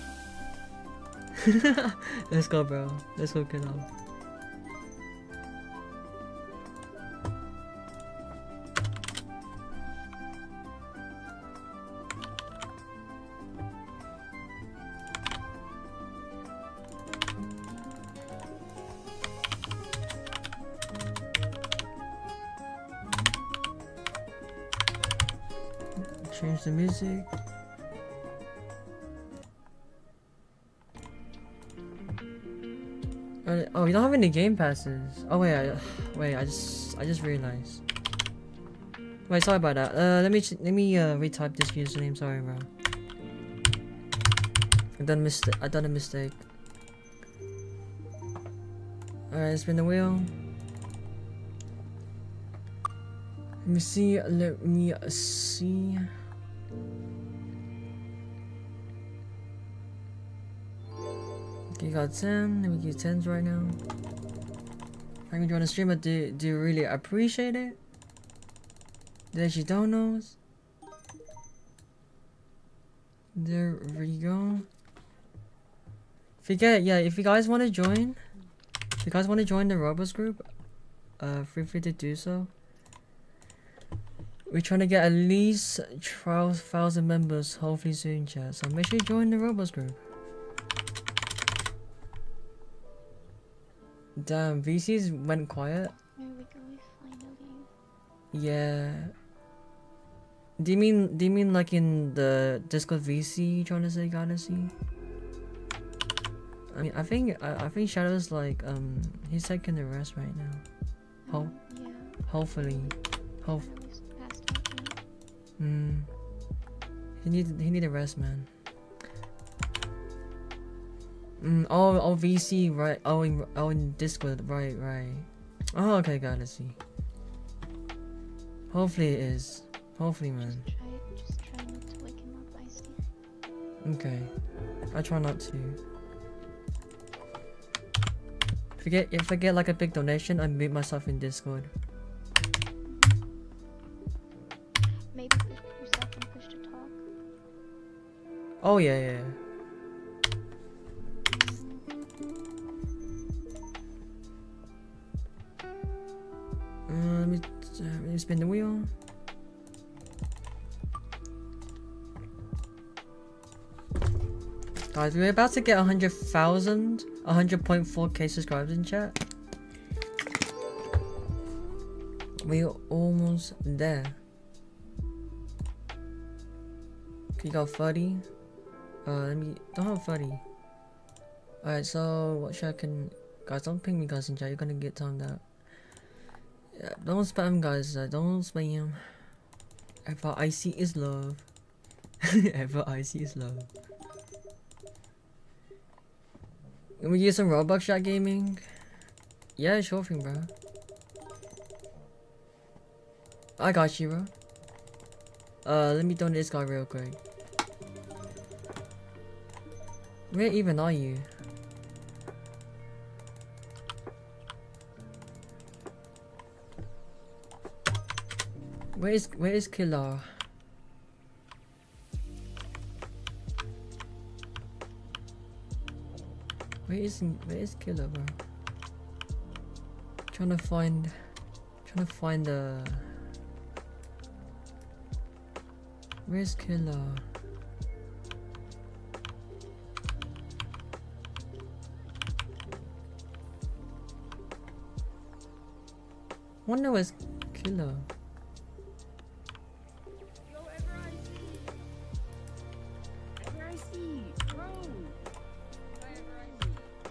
Let's go, bro. Let's go, killer. Oh, you don't have any game passes. Oh wait, I, wait, I just, I just realized. Wait, sorry about that. Uh, let me, let me uh, retype this username. Sorry, bro. I done mistake. I done a mistake. Alright, spin the wheel. Let me see. Let me see. Got 10. Let me get 10s right now. I'm gonna join the stream, but do, do you really appreciate it? That you don't know? There we go. If you get, yeah, if you guys want to join, if you guys want to join the Roblox group, uh, feel free to do so. We're trying to get at least 12,000 members, hopefully soon, chat. So make sure you join the Roblox group. Damn, VCs went quiet. There we go, we finally. Yeah. Do you mean do you mean like in the Discord VC trying to say Galaxy? I mean I think I, I think Shadow's like um he's taking the rest right now. Ho Yeah, hopefully. Hope he's passed out mm. He need he need a rest, man. Mm, oh, oh, VC, right? Oh, in, oh, in Discord, right, right. Oh, okay, got it. See. Hopefully it is. Hopefully, man. Just try, just try not to wake him up, Icy. Okay. I try not to. If I get if I get like a big donation, I mute myself in Discord. Maybe push yourself and push to talk. Oh yeah, yeah. Spin the wheel. Guys, we're about to get 100,000, 100.4k subscribers in chat. We're almost there. You got 30? Uh, let me, don't have 30. Alright, so what should I can, guys, don't ping me guys in chat, you're gonna get timed out. Yeah, don't spam guys, uh, don't spam. Evericy is love. Evericy is love. Can we use some Roblox chat gaming? Yeah, sure thing, bro. I got you, bro. Uh, let me donate this guy real quick. Where even are you? Where is where is Killer? Where is where is Killer, bro? Trying to find, trying to find the. Where's Killer? Wonder where's Killer.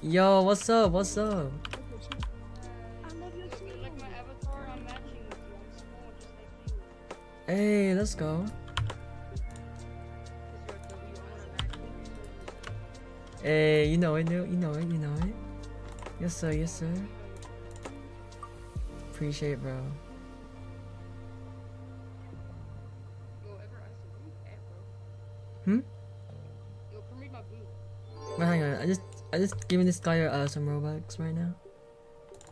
Yo, what's up? What's up? Hey, let's go. Hey, you know it, you know it, you know it. Yes sir, yes sir. Appreciate it, bro. I just, giving this guy uh, some Robux right now.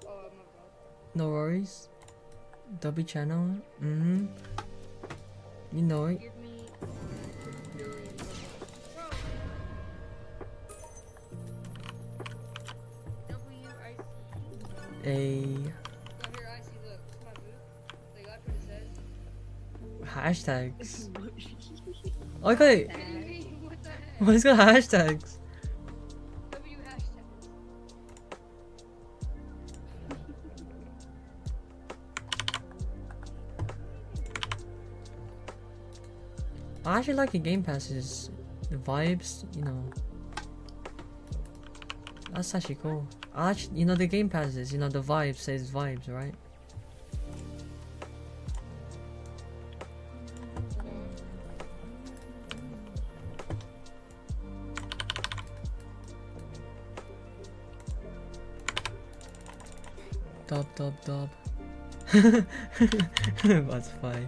Oh. No worries. W channel. Mm-hmm. You know it. Me a billion Bro. W, I see. A actually like the game passes. The vibes, you know. That's actually cool. I actually, you know, the game passes, you know, the vibe says vibes, right? Dub, dub, dub. Bossify.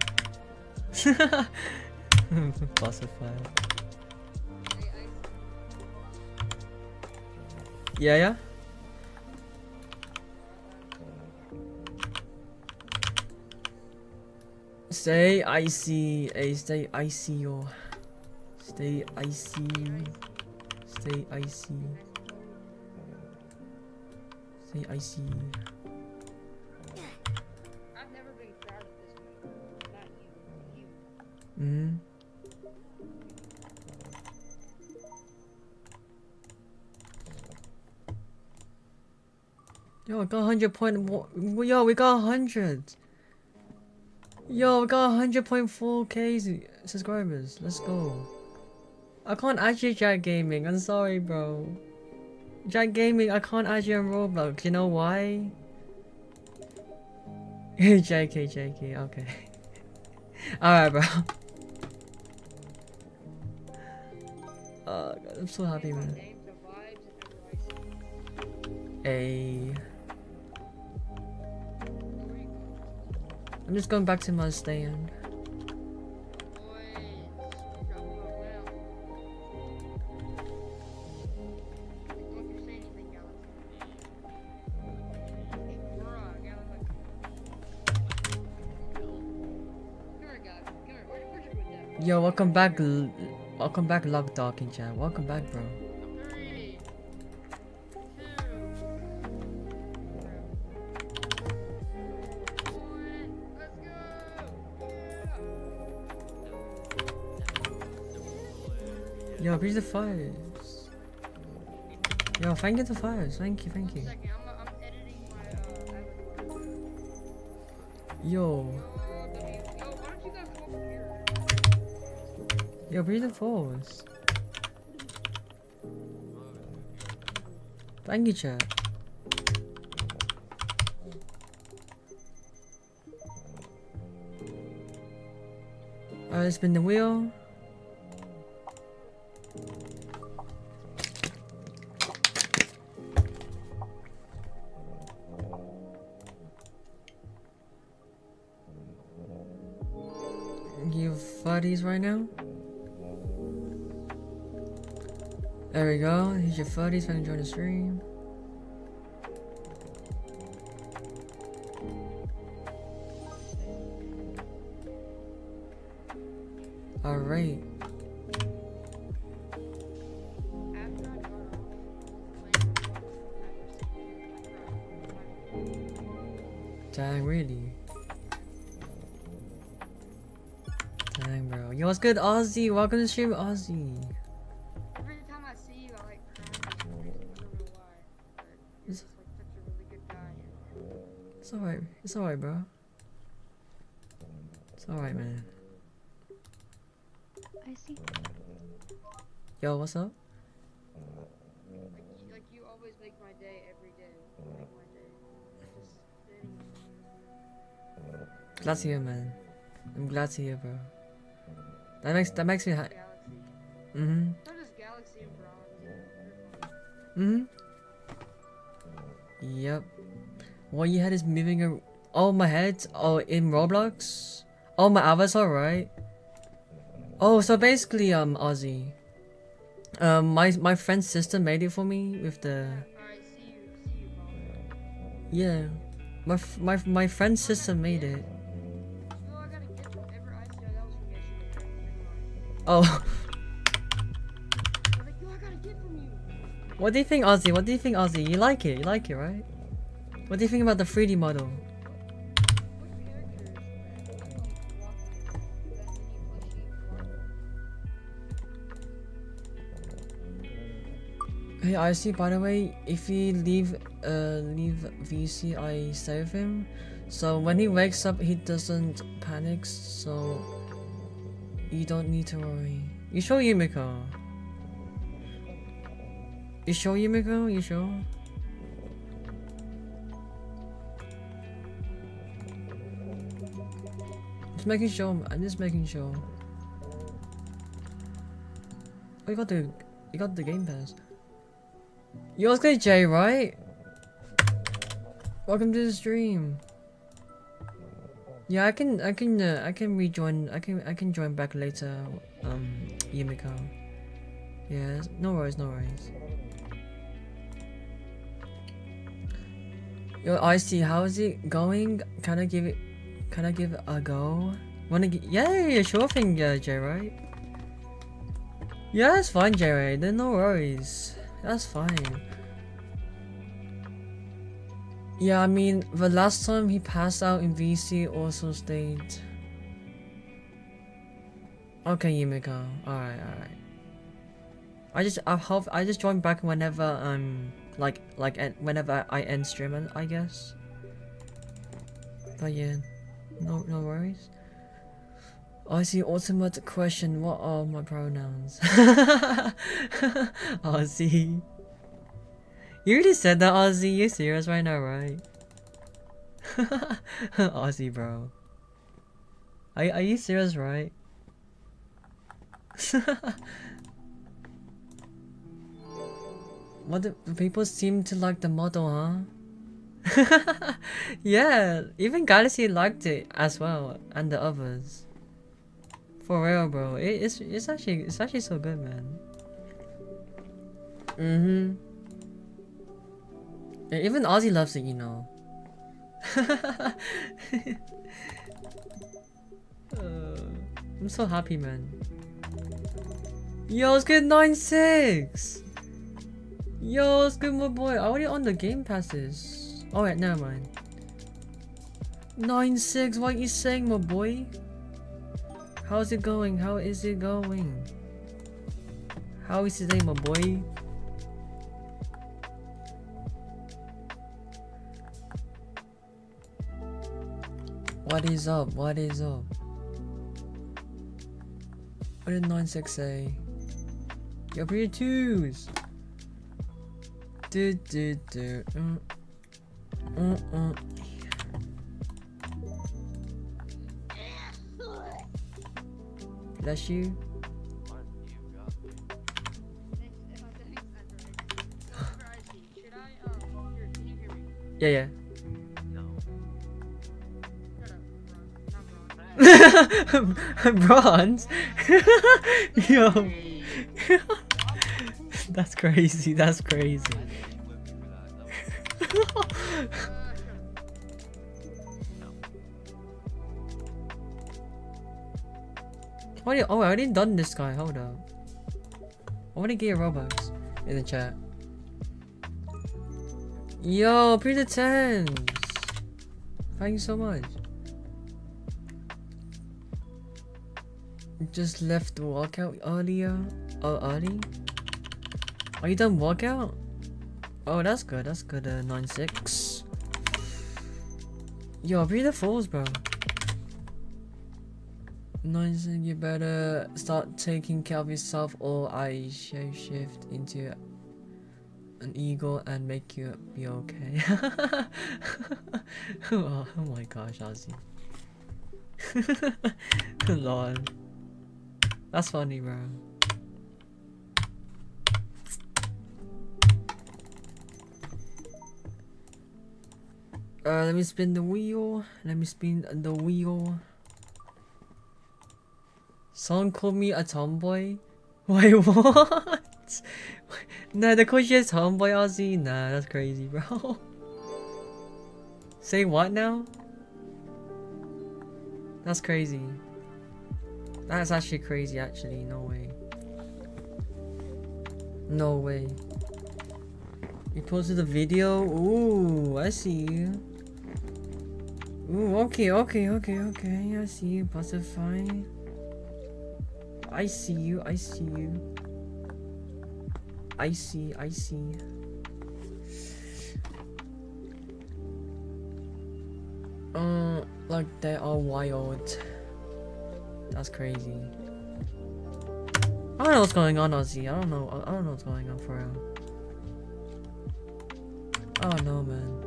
Bossify. Yeah, yeah? Stay icy, hey, eh, stay icy, yo. Stay icy. Stay icy. Stay icy. We got 100 point. wo- Yo, we got 100. Yo, we got 100.4k subscribers. Let's go. I can't add you Jack Gaming. I'm sorry, bro. Jack Gaming, I can't add you on Roblox. You know why? JK, JK. Okay. Alright, bro. Uh, I'm so happy, man. I. A. I'm just going back to my stand. Yo, welcome back. Welcome back, Love Talking chat. Welcome back, bro. Yo, reach the fires. Yo, thank you the fires. Thank you, thank you. second, I'm, I'm editing my uh. Yo, Uh, Yo, why don't you go from here? yo, breathe the force. Thank you, chat. Alright, spin the wheel. Fuddies trying to join the stream. I off playing Dang, really? Dang, bro. Yo, what's good, Ozzy? Welcome to the stream, Ozzy. It's alright, bro. It's alright, man. I see. Yo, what's up? Like, you, always make my day every day. You my day. Just Glad to hear, man. I'm glad to hear, bro. That makes that makes me happy. Galaxy. Mm-hmm. So does Galaxy and Bronze. They're fun. Mm-hmm. Yep. What you had is moving a Oh my head? Oh in Roblox? Oh my avatar, right? Oh so basically um Ozzy. Um my my friend's sister made it for me with the. Yeah. My my my friend's sister made it. Oh what do you think Ozzy? What do you think Ozzy? You like it? You like it, right? What do you think about the 3D model? Hey, I see. By the way, if you leave, uh, leave VC, I save him. So when he wakes up, he doesn't panic. So you don't need to worry. You sure, Yumiko? You sure, Yumiko? You sure? Just making sure. I'm just making sure. Oh, you got the, you got the game pass. Yo, what's good, Jay, right? Welcome to the stream. Yeah, I can, I can, uh, I can rejoin. I can, I can join back later. Um, Yumiko. Yeah, no worries, no worries. Yo, Icy, how is it going? Can I give it? Can I give it a go? Wanna get? Yeah, sure thing, uh, Jay, right? Yeah, that's fine, Jay, right? Then no worries. That's fine. Yeah, I mean, the last time he passed out in VC also stayed. Okay, Yumiko. Alright, alright. I just, I hope, I just join back whenever, um, like, like, en- whenever I end streaming, I guess. But yeah, no, no worries. Oh, I see ultimate question, what are my pronouns? Ozzy. You already said that, Ozzy. You serious right now, right? Ozzy, bro. Are, are you serious, right? what the people seem to like the model, huh? yeah, even Galaxy liked it as well, and the others. For real, bro. It, it's it's actually it's actually so good, man. Mm-hmm. Yeah, even Ozzy loves it, you know. Uh, I'm so happy, man. Yo, it's good 9-6! Yo, it's good, my boy. I already on the game passes. Alright, never mind. 9-6, what you saying, my boy? How's it going? How is it going? How is it, my boy? What is up? What is up? What did 96 say? Yo, for your twos! Do do do. Mm. Mm -mm. Hear you? Yeah, yeah. Bronze? Yo. That's crazy. That's crazy. Oh, I already done this guy. Hold up. I want to get your Robux in the chat. Yo, pre the tens. Thank you so much. Just left the walkout earlier. Oh, early? Are you done walkout? Oh, that's good. That's good. Uh, nine six. Yo, be the fools, bro. Six. You better start taking care of yourself, or I shape shift into an eagle and make you be okay. oh, oh my gosh, Ozzy. Lol. That's funny, bro. Uh, let me spin the wheel. Let me spin the wheel. Someone called me a tomboy. Wait, what? nah, they called you a tomboy, Ozzy? Nah, that's crazy, bro. Say what now? That's crazy. That's actually crazy, actually. No way. No way. You posted a video? Ooh, I see you. Ooh, okay, okay, okay, okay. I see you, Butterfly. I see you, I see you. I see, I see. Uh, like they are wild. That's crazy. I don't know what's going on, Ozzy. I don't know. I don't know what's going on for real. I don't know, man.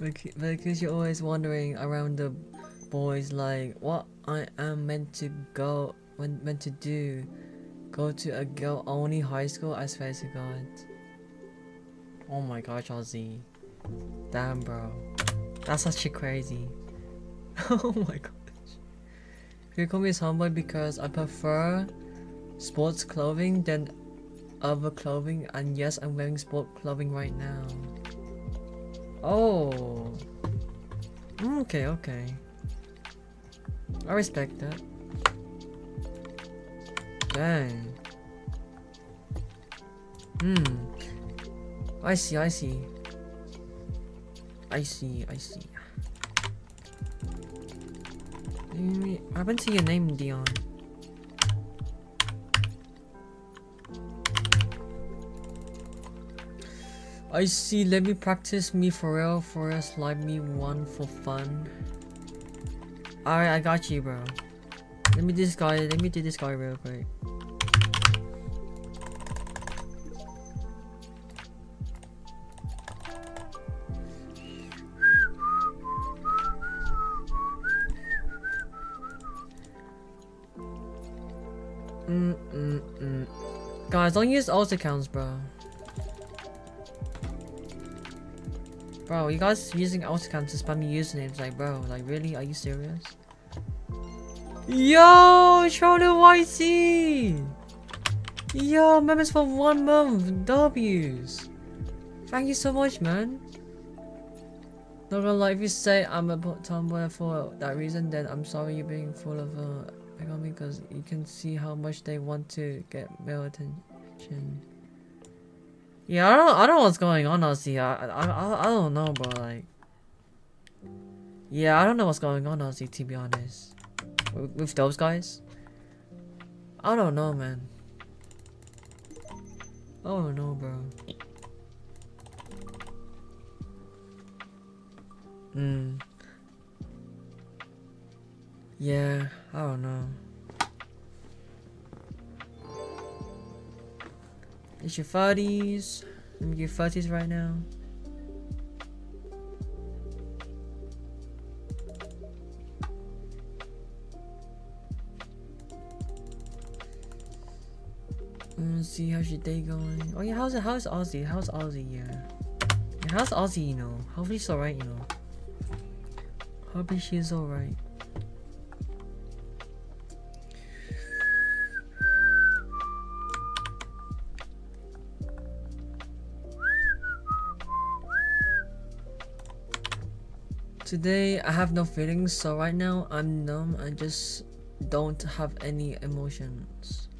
Because you're always wandering around the boys like what I am meant to go when meant to do. Go to a girl only high school, I swear to god. Oh my gosh, Ozzy. Damn, bro. That's actually crazy. oh my gosh. You call me a tomboy because I prefer sports clothing than other clothing, and yes, I'm wearing sport clothing right now. Oh. Mm, Okay, okay. I respect that. Dang. Hmm. I see, I see. I see, I see. I haven't seen your name, Dion. I see, let me practice me for real, for real, slide me one for fun. Alright, I got you, bro. Let me do this guy, let me do this guy real quick. Mm, mm, mm. Guys, don't use alt accounts, bro. Bro, you guys using accounts to spam your usernames, like, bro, like, really? Are you serious? Yo, Charlotte YC! Yo, members for one month, W's. Thank you so much, man. Not gonna lie, if you say I'm a tomboy for that reason, then I'm sorry you're being full of uh, because you can see how much they want to get male attention. Yeah, I don't, I don't know what's going on, Ozzy. I, I, I, don't know, bro. Like, yeah, I don't know what's going on, Ozzy. To be honest, with, with those guys, I don't know, man. I don't know, bro. Hmm. Yeah, I don't know. It's your 30s. Let me get 30s right now. Let's see how's your day going. Oh yeah, how's it? How's Aussie? How's Aussie? Yeah. yeah how's Aussie? You know, hopefully she's alright. You know. Hopefully she's alright. Today I have no feelings, so right now I'm numb. I just don't have any emotions.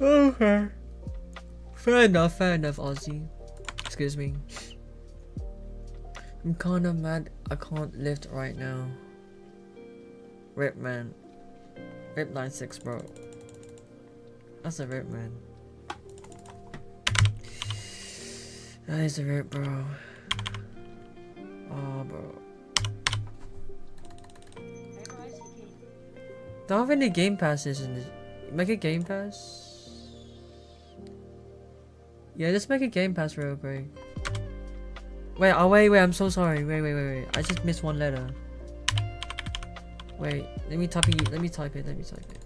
Okay. Fair enough, fair enough, Ozzy. Excuse me. I'm kinda mad I can't lift right now. Rip man. Rip 96 bro. That's a rip man. That is a rip bro. Oh bro. Don't have any game passes in this. Make a game pass. Yeah, just make a game pass real quick. Wait, oh wait, wait, I'm so sorry. Wait, wait, wait, wait. I just missed one letter. Wait, let me type it. Let me type it. Let me type it.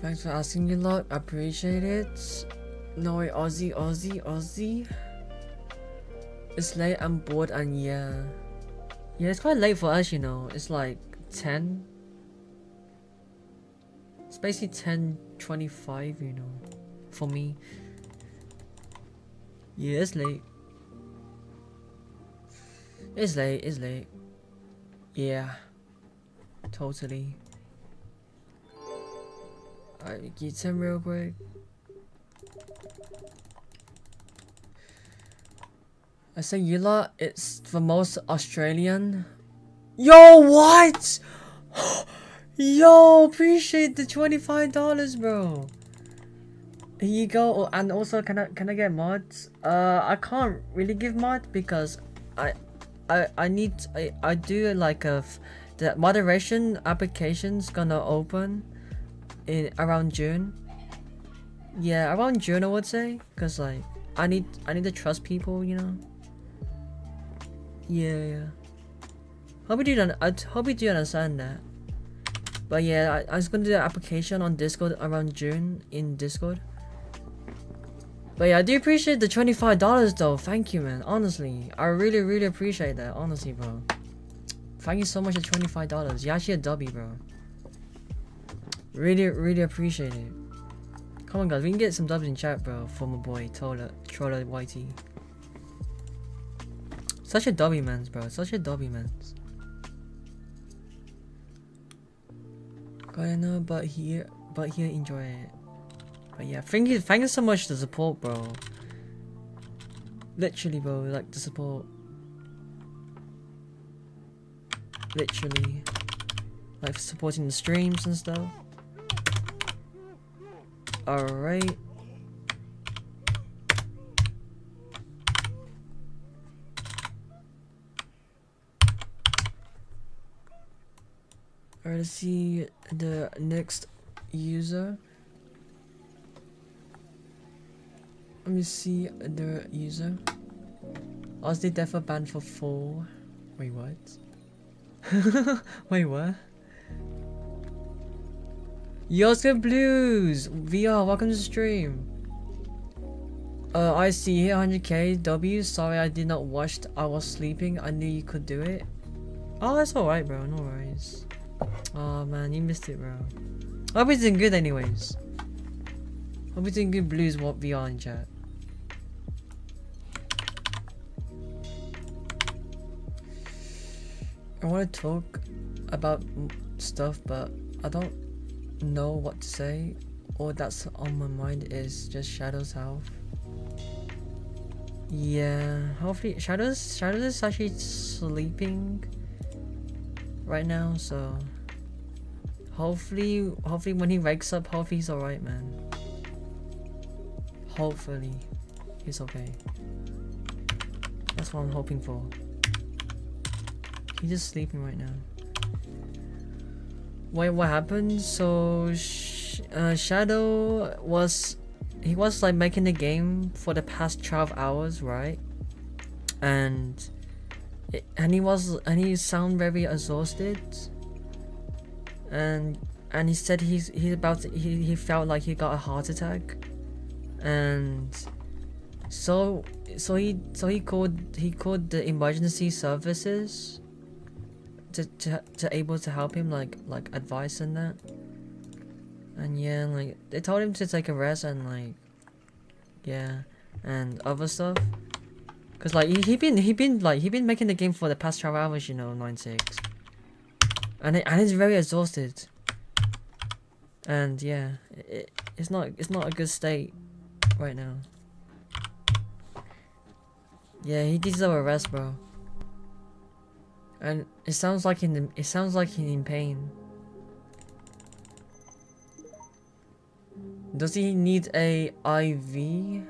Thanks for asking you lot. Appreciate it. No way, Aussie, Aussie, Aussie. It's late. I'm bored and yeah, yeah. It's quite late for us, you know. It's like ten. It's basically ten twenty-five, you know, for me. Yeah, it's late. It's late. It's late. Yeah, totally. Alright, get some real quick. I say you lot, it's the most Australian. Yo, what? Yo, appreciate the twenty-five dollars, bro. Here you go. Oh, and also, can I can I get mods? Uh, I can't really give mod because I, I I need I I do like a the moderation application's gonna open in around June. Yeah, around June I would say, cause like I need I need to trust people, you know. Yeah, yeah. Hope you do. I hope you do understand that. But yeah, I, I was gonna do the application on Discord around June in Discord. But yeah, I do appreciate the twenty-five dollars though. Thank you, man. Honestly, I really, really appreciate that. Honestly, bro. Thank you so much for twenty-five dollars. You're actually a W, bro. Really, really appreciate it. Come on, guys. We can get some dubs in chat, bro. For my boy Troller, Troller YT. Such a W, man, bro. Such a W, man. Gotta know, but here, but here, enjoy it. But yeah, thank you, thank you so much for the support, bro. Literally, bro, like the support. Literally, like supporting the streams and stuff. All right. Alright, let's see the next user. Let me see the user. Ozzy Defa banned for four. Wait, what? Wait, what? Yoska Blues! VR, welcome to the stream. Uh, I see here 100k W. Sorry, I did not watch. I was sleeping. I knew you could do it. Oh, that's alright, bro. No worries. Oh man, you missed it, bro. I hope it's doing good, anyways. Hope it's doing good. Blues what VR in chat. I want to talk about stuff, but I don't know what to say. All that's on my mind is just Shadow's health. Yeah, hopefully Shadows Shadows is actually sleeping right now, so hopefully hopefully when he wakes up, hopefully he's alright man. Hopefully he's okay. That's what I'm hoping for. He's just sleeping right now. Wait, what happened? So, sh uh, Shadow was he was like making the game for the past 12 hours, right? And and he was and he sound very exhausted. And and he said he's he's about to, he he felt like he got a heart attack. And so so he so he called he called the emergency services to, to to able to help him like like advice and that and yeah like they told him to take a rest and like yeah and other stuff because like he, he been he been like he been making the game for the past 12 hours you know 9-6 and it, and he's very exhausted and yeah it, it's not it's not a good state right now yeah he deserves a rest bro and it sounds like in it sounds like he's in pain. Does he need a IV?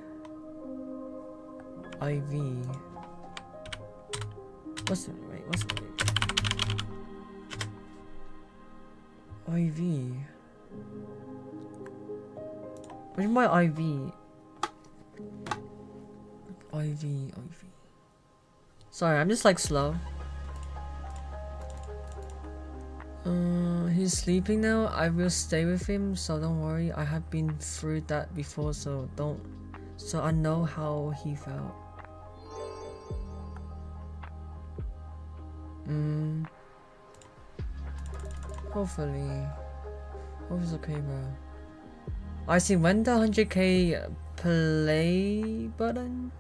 IV. What's the wait? What's the IV? Where's my IV? IV, IV. Sorry, I'm just like slow. Uh, he's sleeping now. I will stay with him, so don't worry. I have been through that before, so don't. So I know how he felt. Mm. Hopefully. Hope it's okay, bro. I see when the 100k play button.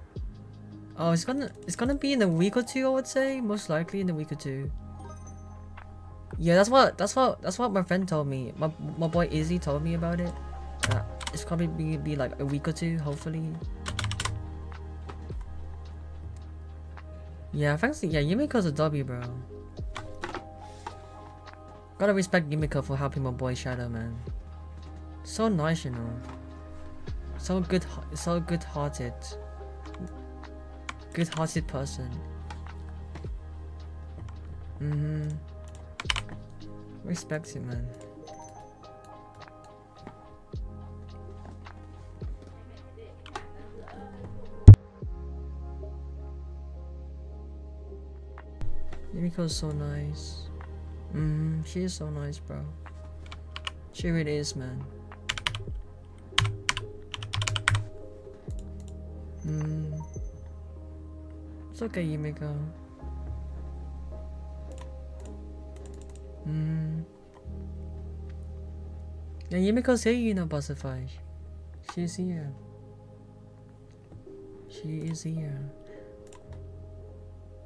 Oh, it's gonna it's gonna be in a week or two. I would say most likely in a week or two. Yeah, that's what that's what that's what my friend told me. My my boy Izzy told me about it. Uh, it's probably be, be like a week or two, hopefully. Yeah, thanks. Yeah, Yumiko's a W, bro. Gotta respect Yumiko for helping my boy Shadow, man. So nice, you know. So good, so good-hearted. Good-hearted person. Mm-hmm. Respect him, man. Yumiko's so nice. Mm, she is so nice, bro. She really is, man. Hmm. It's okay, Yumiko. Hmm. Yeah, Yumiko's here, you know, Butterfly. She's here. She is here.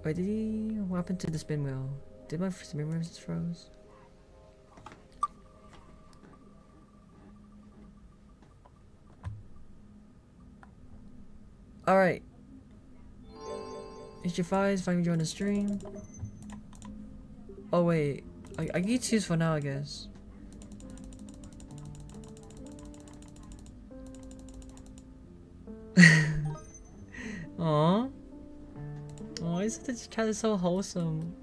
Wait, did he? What happened to the spin wheel? Did my spin wheel just froze? Alright. It's your fives if can join the stream. Oh wait. I, I get choose for now I guess. Aww. Oh, isn't this chat is so wholesome?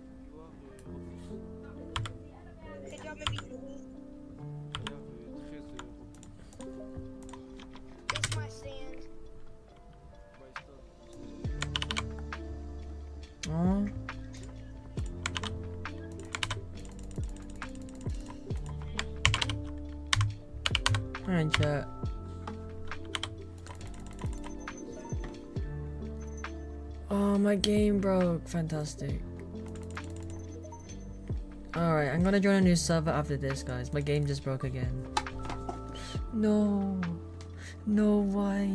My game broke. Fantastic. Alright, I'm gonna join a new server after this, guys. My game just broke again. No. No, why?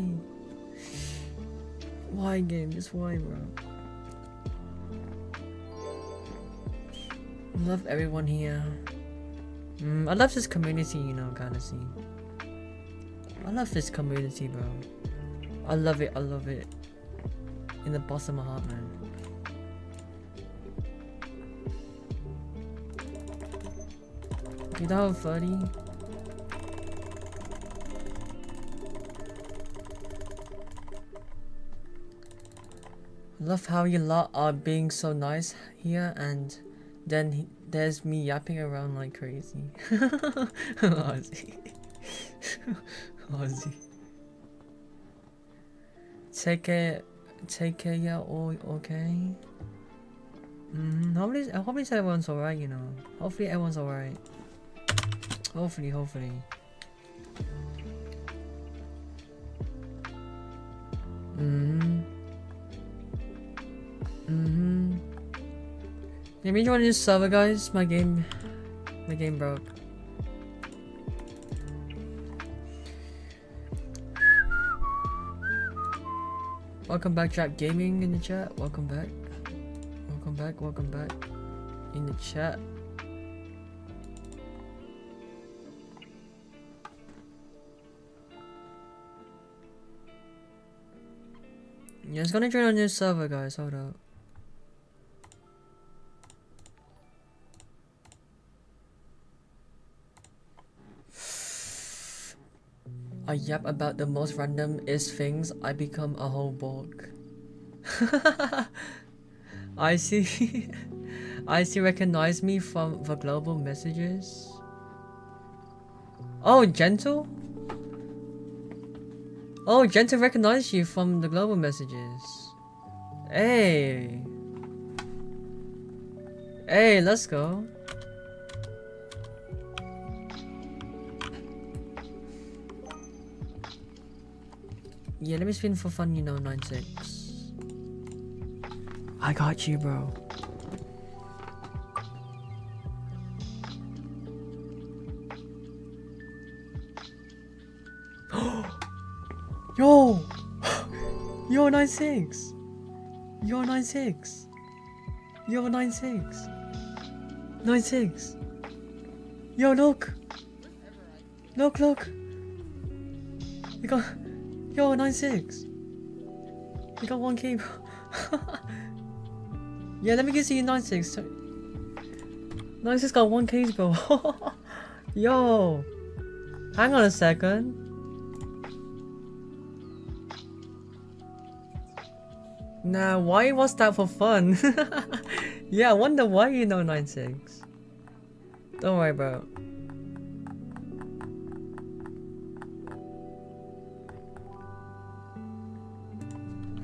Why, game? Just why, bro? I love everyone here. Mm, I love this community, you know, kind of scene. I love this community, bro. I love it, I love it. In the bottom of my heart, man. You know, buddy. Love how you lot are being so nice here and then he, there's me yapping around like crazy. Ozzy. Ozzy. Take care. Take care, yeah, all okay. Mm, hopefully, hopefully everyone's alright, you know. Hopefully everyone's alright. Hopefully, hopefully. Mm-hmm. Mm-hmm. Let me join this server, guys. My game, my game broke. Welcome back, Jack Gaming in the chat. Welcome back. Welcome back. Welcome back in the chat. Yeah, it's gonna join on this server, guys. Hold up. I yap about the most random is things, I become a whole borg. I see. I see recognize me from the global messages. Oh, gentle? Oh, gentle recognize you from the global messages. Hey. Hey, let's go. Yeah, let me spin for fun, you know, 9-6. I got you, bro. Yo! Yo, 9-6! Yo, 9-6! Yo, 9-6! 9-6! Yo, look! Look, look! You got... Yo, 9-6! You got one key, yeah, let me get you 9-6. 9-6 got one case, bro. Yo! Hang on a second. Nah, why was that for fun? yeah, I wonder why you know 9-6. Don't worry, bro.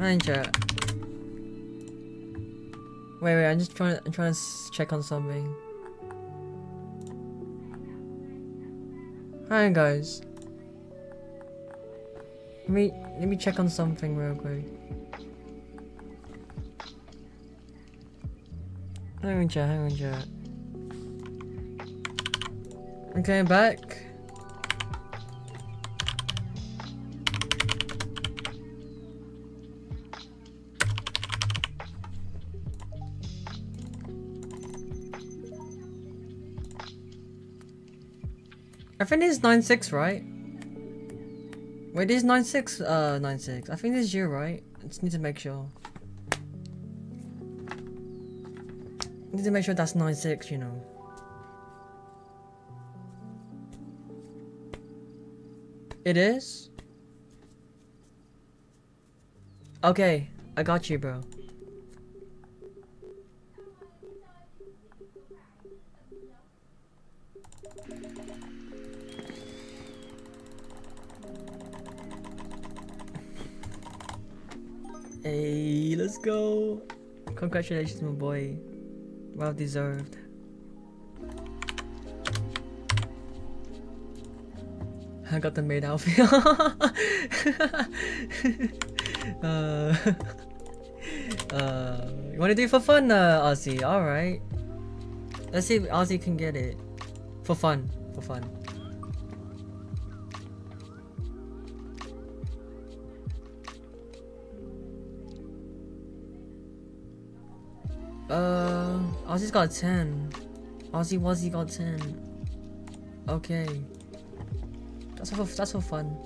Chat. Wait, wait, I'm just trying. I'm trying to check on something. Hi guys. Let me let me check on something real quick. Hang on, chat. Hang on, chat. Okay, I'm back. Think it's is 9-6, right? Wait, is 9-6, uh, 9-6. I think this is you, right? I just need to make sure. I Need to make sure that's 9-6, you know. It is? Okay, I got you, bro. Hey, let's go. Congratulations, my boy. Well deserved. I got the maid outfit. uh, uh, you want to do it for fun, uh, Ozzy? Alright. Let's see if Ozzy can get it. For fun. For fun. Ozzy's got 10. Ozzy Wozzy got 10. Okay. That's for, that's for fun.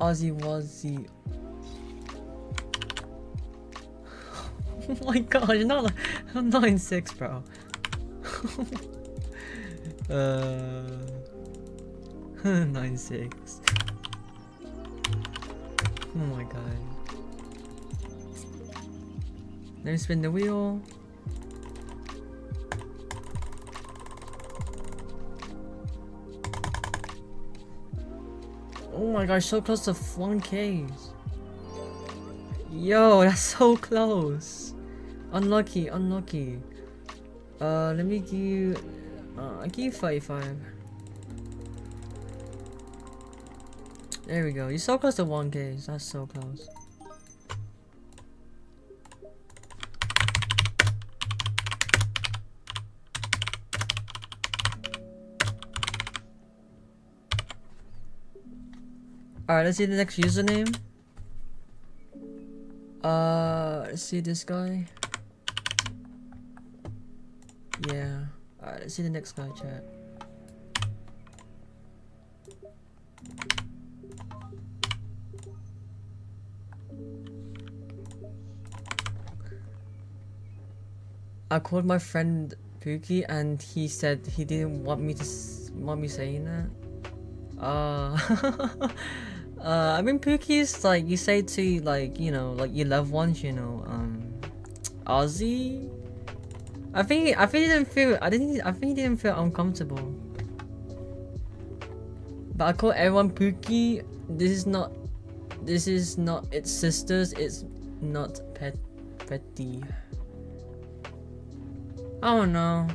Ozzy Wozzy. oh my gosh, not I'm 9 6, bro. uh, 9 6. Oh my god. Let me spin the wheel. Oh my gosh, so close to 1k. Yo, that's so close. Unlucky, unlucky. Uh, let me give. Uh, I give you 35. There we go. You're so close to 1k. That's so close. Alright, let's see the next username. Uh, let's see this guy. Yeah. Alright, let's see the next guy, chat. I called my friend Pookie and he said he didn't want me to want me saying that. Uh, uh, I mean Pookie's like you say to like you know like your loved ones, you know, um, Ozzy. I think I think he didn't feel I didn't I think he didn't feel uncomfortable. But I call everyone Pookie. This is not this is not its sisters. It's not pet petty. I don't know.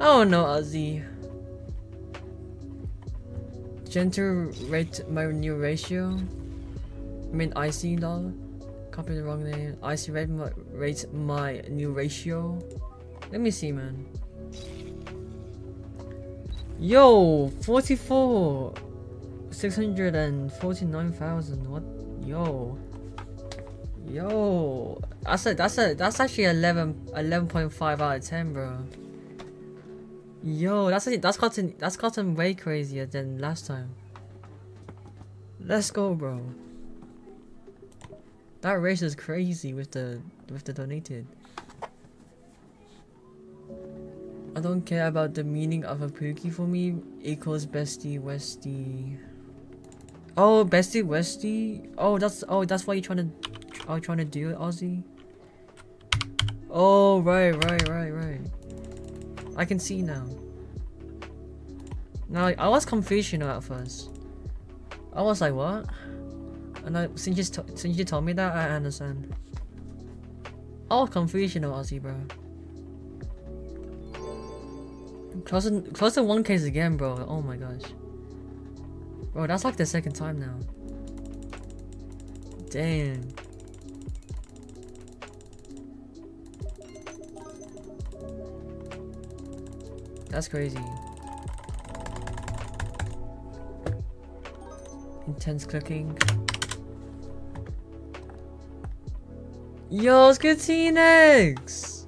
I don't know, Ozzy. Gentle rate my new ratio. I mean Icy dollar. Copy the wrong name. Icy rate my rate my new ratio. Let me see man. Yo, 44 649,000. What yo? Yo, that's a that's a that's actually 11 11.5 out of 10, bro. Yo, that's that's gotten that's gotten way crazier than last time. Let's go, bro. That race is crazy with the with the donated. I don't care about the meaning of a pookie for me equals bestie westie. Oh, bestie westie. Oh, that's oh that's why you're trying to oh trying to do it, Ozzy. Oh right right right right. I can see now. Now I was confused, you know, at first. I was like, what? And I, since you since you told me that, I understand. I was confused, you know, Ozzy, bro. Close to, close to 1Ks again, bro. Oh my gosh. Bro, that's like the second time now. Damn. That's crazy. Intense clicking. Yo, what's good, T-Nex?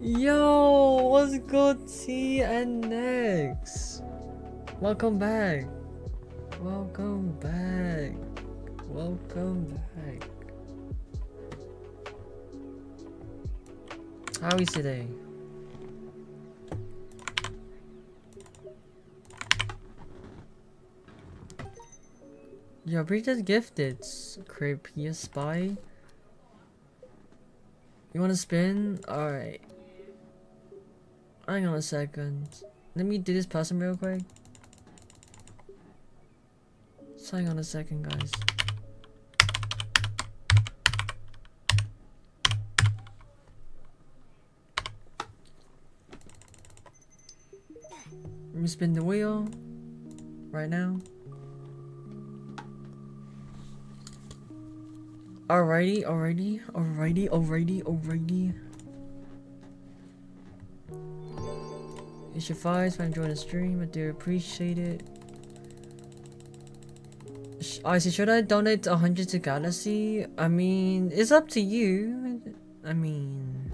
Yo, what's good, T and Nex? Welcome back. Welcome back. Welcome back. How are you today? Yo, just gifted Creepy Spy. You wanna spin? Alright. Hang on a second. Let me do this person real quick. Just hang on a second, guys. Let me spin the wheel right now. Alrighty, alrighty, alrighty, alrighty, alrighty. You should five for enjoying the stream. I do appreciate it. I see. Should I donate a hundred to Galaxy? I mean, it's up to you. I mean,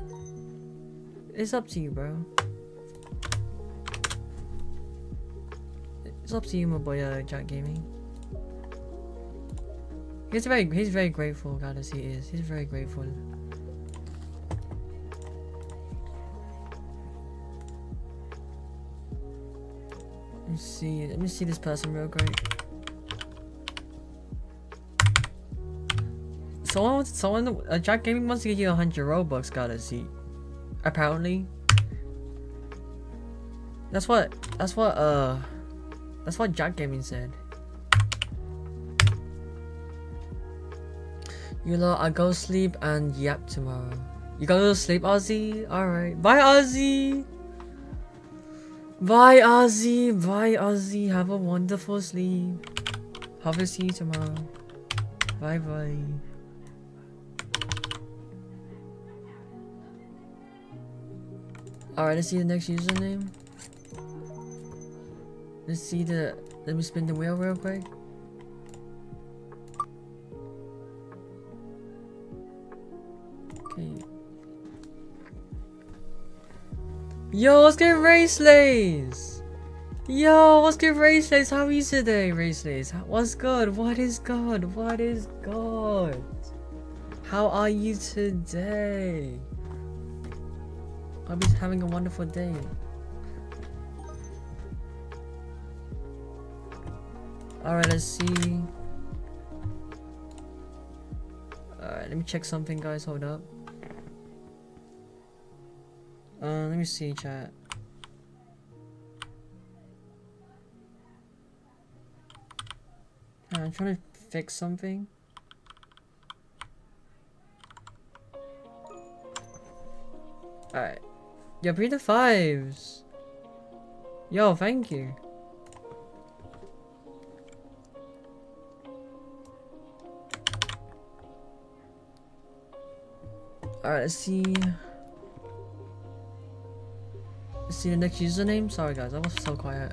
it's up to you, bro. It's up to you, my boy, uh, Jack Gaming. He's very, he's very grateful, God, as he is. He's very grateful. Let me see. Let me see this person real quick. Someone, someone, uh, Jack Gaming wants to give you a hundred Robux, gotta see. Apparently. That's what, that's what, uh, that's what Jack Gaming said. You know, I go sleep and yap tomorrow. You go sleep, Ozzy? Alright. Bye, Ozzy! Bye, Ozzy! Bye, Ozzy! Have a wonderful sleep. Have a see you tomorrow. Bye bye. Alright, let's see the next username. Let's see the... Let me spin the wheel real quick. Yo, what's good, Racelays? Yo, what's good, Racelays? How are you today, Racelays? What's good? What is good? What is good? How are you today? Hope you're having a wonderful day. Alright, let's see. Alright, let me check something, guys. Hold up. Uh, let me see, chat. I'm trying to fix something. Alright. Yo, breathe the fives. Yo, thank you. Alright, let's see. See the next username. Sorry guys, I was so quiet.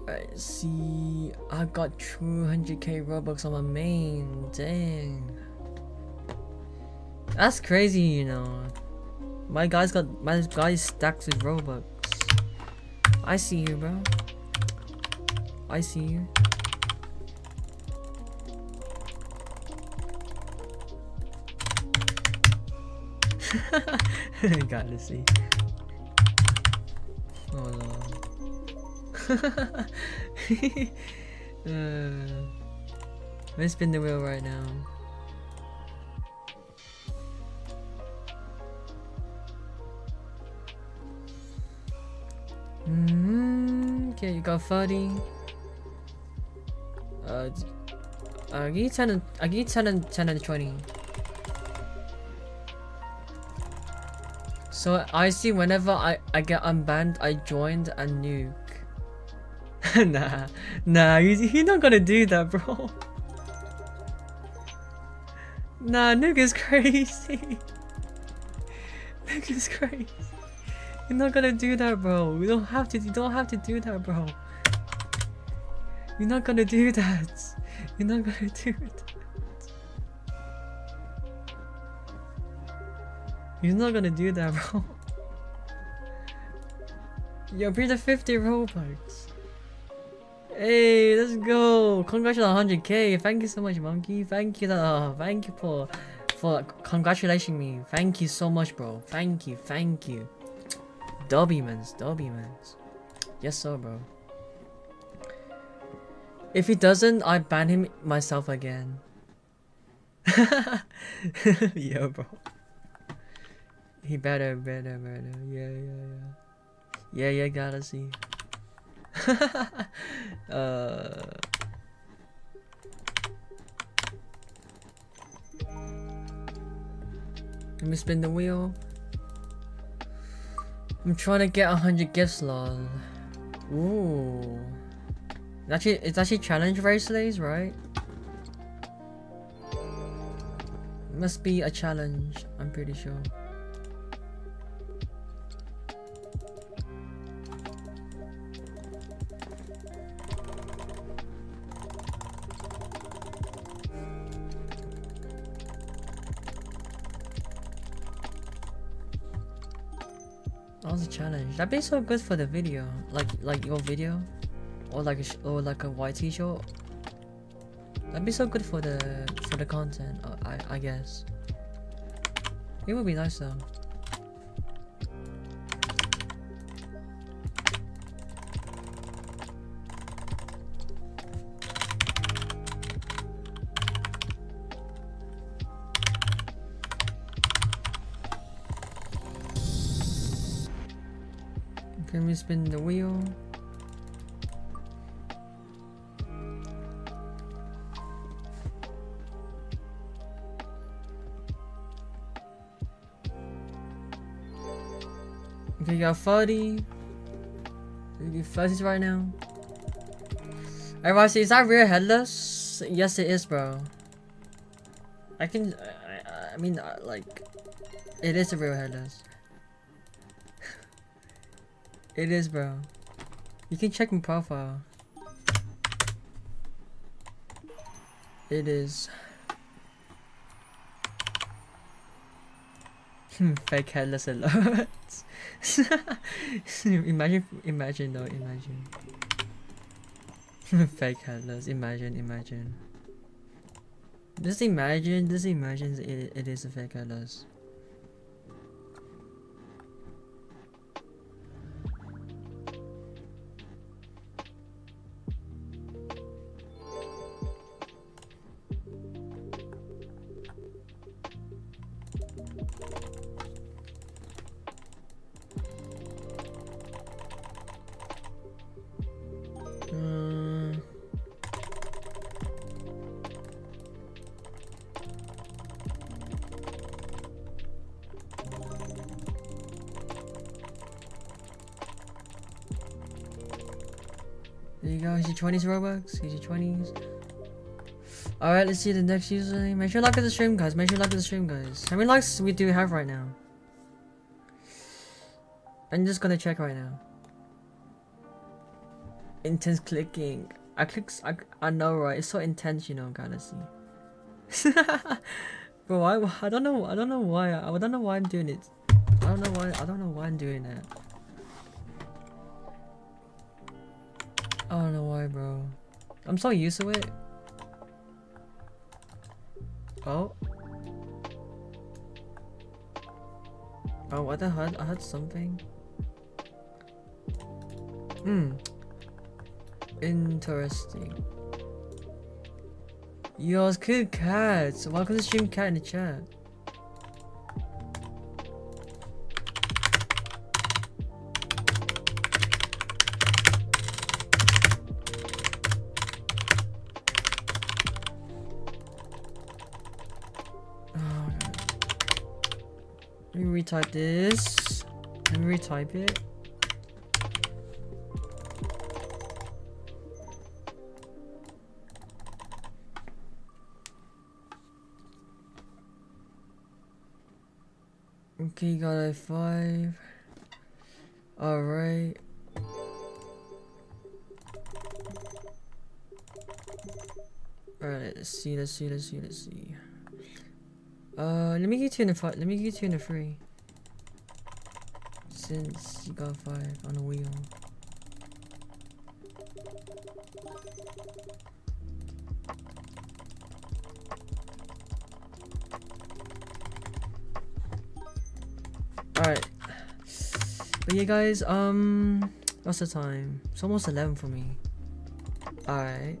Alright, see. I got 200k Robux on my main. Dang. That's crazy, you know. My guy's got my guy's stacked with Robux. I see you, bro. I see you. Gotta see. Oh no. uh, let's spin the wheel right now. Mm, okay, you got 30. Uh, you 10 and, I give you 10 and 10 and 20. So I see whenever I, I get unbanned, I joined a nuke. nah, nah, you're not gonna do that, bro. Nah, nuke is crazy. nuke is crazy. You're not gonna do that, bro. You don't have to. You don't have to do that, bro. You're not gonna do that. You're not gonna do it. You're not gonna do that, bro. Yo, bring the 50 Robux. Hey, let's go! Congratulations on 100k. Thank you so much, monkey. Thank you, thank you for for congratulating me. Thank you so much, bro. Thank you, thank you. Wmans, Wmans. Yes, sir, bro. If he doesn't, I ban him myself again. Yo, bro. He better, better, better. Yeah, yeah, yeah. Yeah, yeah, gotta see. uh. Let me spin the wheel. I'm trying to get 100 gifts, lol. Ooh. It's actually, it's actually challenge races, right? Must be a challenge, I'm pretty sure. That'd be so good for the video, like like your video, or like a or like a YT show. That'd be so good for the for the content. uh, I I guess. It would be nice though. We spin the wheel? Okay, you got 40. You fuzzies right now. Everybody, see, is that rear headless? Yes, it is, bro. I can. I, I mean, like, it is a rear headless. It is, bro. You can check my profile. It is. Hmm, fake headless alert. imagine, imagine though, imagine. Fake headless, imagine, imagine. Just imagine, just imagine it, it is a fake headless. 20s Robux, here's your 20s. Alright, let's see the next username. Make sure you like the stream, guys. Make sure you like the stream, guys. How many likes we do have right now? I'm just gonna check right now. Intense clicking. I click. I, I know, right? It's so intense, you know, Galaxy. Bro, I, I don't know. I don't know why. I, I don't know why I'm doing it. I don't know why. I don't know why I'm doing that. I don't know why, bro. I'm so used to it. Oh. Oh, what the hell? I heard something. Hmm. Interesting. Yo, it's good cats. Welcome to stream cat in the chat. Retype this. Me retype it. Okay, got a five. Alright. Alright, let's see, let's see, let's see, let's see. Uh, let me get you in a five. Let me get you in a free. Since you got five on a wheel. Alright. But yeah guys, um what's the time? It's almost eleven for me. Alright.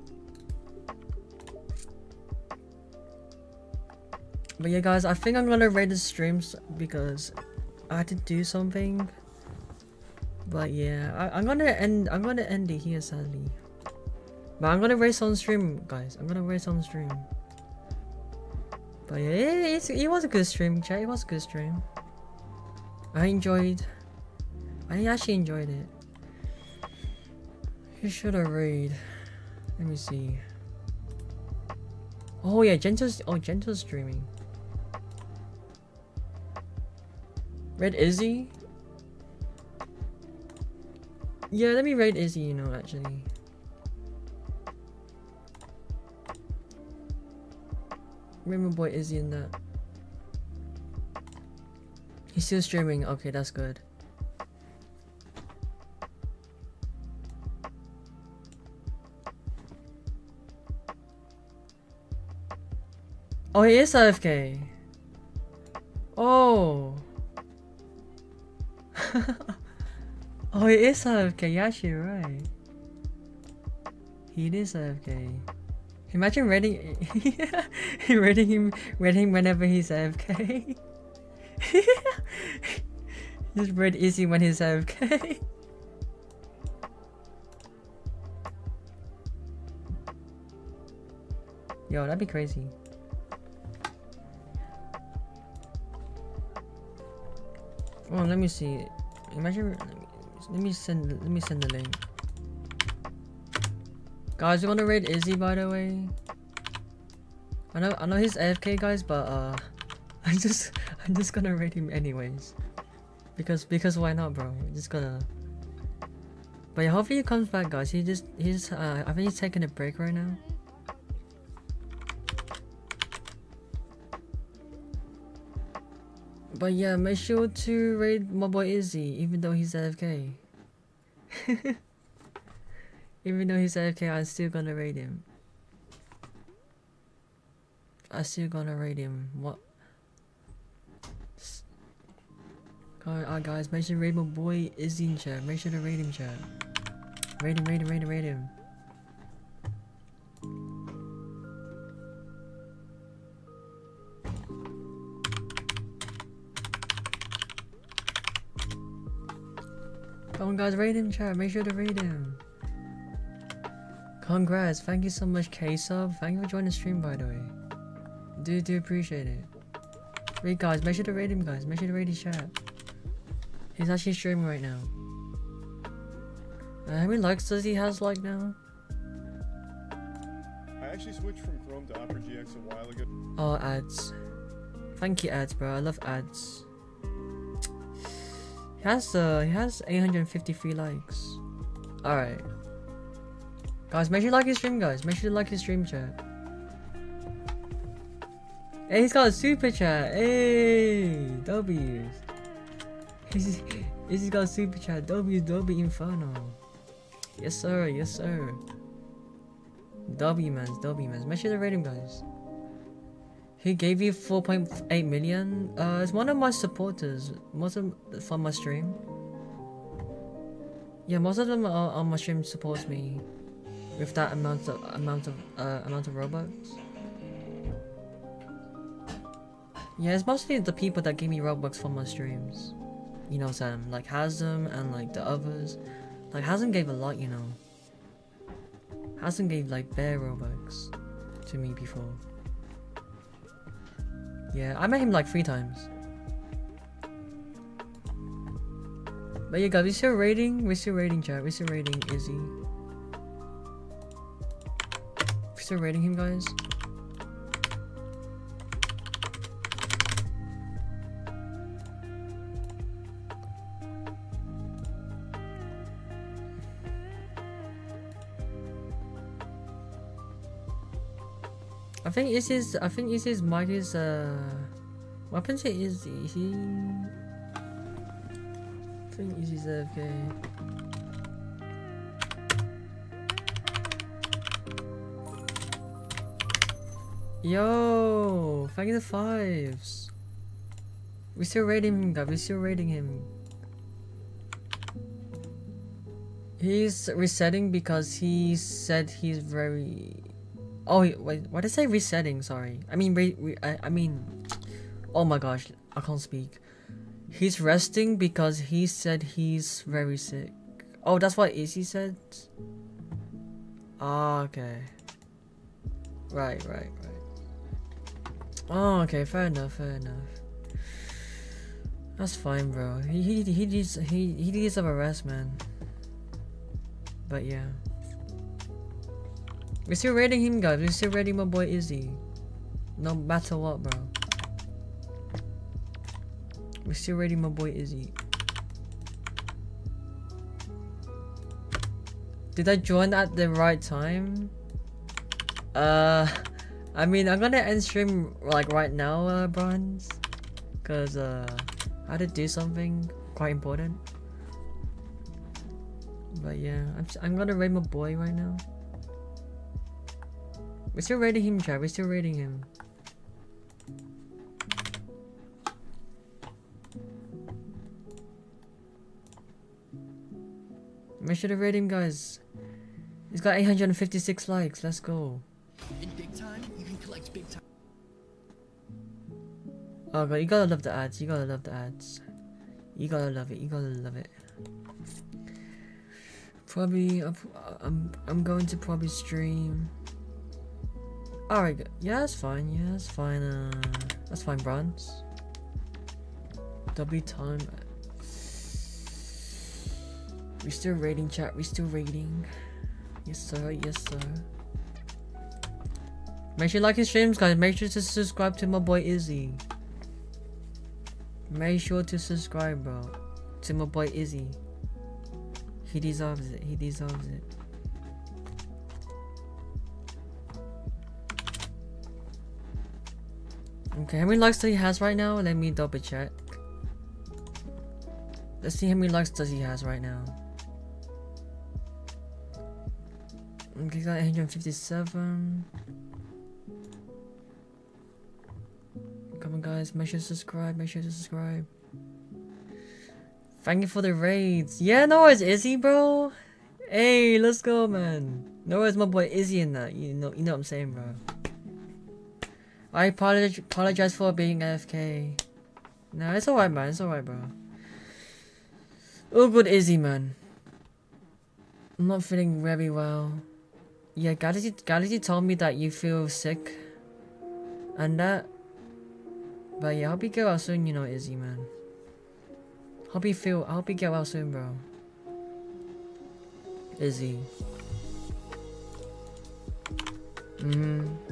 But yeah guys, I think I'm gonna rate the streams because I had to do something. But yeah, I, I'm gonna end I'm gonna end it here sadly. But I'm gonna race on stream, guys. I'm gonna race on stream. But yeah, it, it was a good stream, chat. It was a good stream. I enjoyed. I actually enjoyed it. You should have raid. Let me see. Oh yeah, Gentle's oh Gentle's streaming. Red Izzy? Yeah, let me raid Izzy, you know, actually. Remember boy Izzy in that. He's still streaming. Okay, that's good. Oh, he is AFK. Oh. oh, he is AFK. Yeah, you're right. He is AFK. Imagine raiding, raiding him, raiding whenever he's AFK. Just read easy when he's AFK. Yo, that'd be crazy. Oh, let me see. Imagine. Let me send. Let me send the link. Guys, you wanna raid Izzy by the way? I know. I know he's AFK, guys, but uh, I just. I'm just gonna raid him anyways. Because because why not, bro? We're just gonna. But yeah, hopefully he comes back, guys. He just he's uh, I think he's taking a break right now. But yeah, make sure to raid my boy Izzy, even though he's AFK. even though he's AFK, I'm still gonna raid him. I'm still gonna raid him. What? Alright guys, make sure to raid my boy Izzy in chat. Make sure to raid him chat. Raid him, raid him, raid him, raid him. Come on guys, raid him chat. Make sure to raid him. Congrats. Thank you so much K-Sub. Thank you for joining the stream by the way. Do do appreciate it. Wait guys, make sure to raid him guys. Make sure to raid his chat. He's actually streaming right now. Uh, how many likes does he has like now? I actually switched from Chrome to Opera GX a while ago. Oh, ads. Thank you, ads, bro. I love ads. He has uh, he has 853 likes. All right, guys, make sure you like his stream, guys. Make sure you like his stream chat. Hey, he's got a super chat. Hey, W's. He's he's got a super chat. W W Inferno. Yes sir, yes sir. W mans, W mans. Make sure to rate him, guys. He gave you 4.8 million. Uh, it's one of my supporters. Most of them from my stream. Yeah, most of them are, on my stream supports me with that amount of amount of uh, amount of robux. Yeah, it's mostly the people that give me robux for my streams. You know, Sam, like Hazem and like the others. Like Hazem gave a lot, you know. Hazem gave like bare robux to me before. Yeah, I met him like three times. But yeah guys, we're still raiding, we're still raiding chat, we're still raiding Izzy. We're still raiding him guys. I think Izzy's. I think mic is uh. What happened to Izzy? He. I think Izzy's AFK. Yo, thank you the fives. We still rating him, guys. We still rating him. He's resetting because he said he's very. Oh wait, what did I say? Resetting. Sorry. I mean, re- re- I, I mean. Oh my gosh, I can't speak. He's resting because he said he's very sick. Oh, that's what Izzy said. Ah, okay. Right, right, right. Oh, okay. Fair enough. Fair enough. That's fine, bro. He he he needs he he needs some rest, man. But yeah. We're still rating him, guys. We're still rating my boy Izzy. No matter what, bro. We're still rating my boy Izzy. Did I join at the right time? Uh, I mean, I'm gonna end stream like right now, uh, Bronze. Cause, uh, I had to do something quite important. But yeah, I'm, I'm gonna raid my boy right now. We're still rating him, chat. We're still rating him. Make sure to rate him, guys. He's got 856 likes. Let's go. In big time, you can collect big time. Oh god, you gotta love the ads. You gotta love the ads. You gotta love it. You gotta love it. Probably, I'm, I'm, I'm going to probably stream. Alright, yeah, that's fine. Yeah, that's fine. Uh, that's fine, bronze. W time. We still rating chat. We still rating. Yes sir. Yes sir. Make sure you like his streams, guys. Make sure to subscribe to my boy Izzy. Make sure to subscribe, bro. To my boy Izzy. He deserves it. He deserves it. Okay, how many likes does he has right now? Let me double check. Let's see how many likes does he has right now. Okay, got 157. Come on, guys, make sure to subscribe. Make sure to subscribe. Thank you for the raids. Yeah, no, it's Izzy, bro. Hey, let's go, man. No, worries, my boy Izzy in that. You know, you know what I'm saying, bro. I apologize, for being AFK. No, it's alright, man. It's alright, bro. Oh, good Izzy, man. I'm not feeling very well. Yeah, Galaxy, Galaxy told me that you feel sick. And that. But yeah, I hope you get well soon, you know, Izzy, man. Hope you feel, I hope you get well soon, bro. Izzy. Mm-hmm. Hope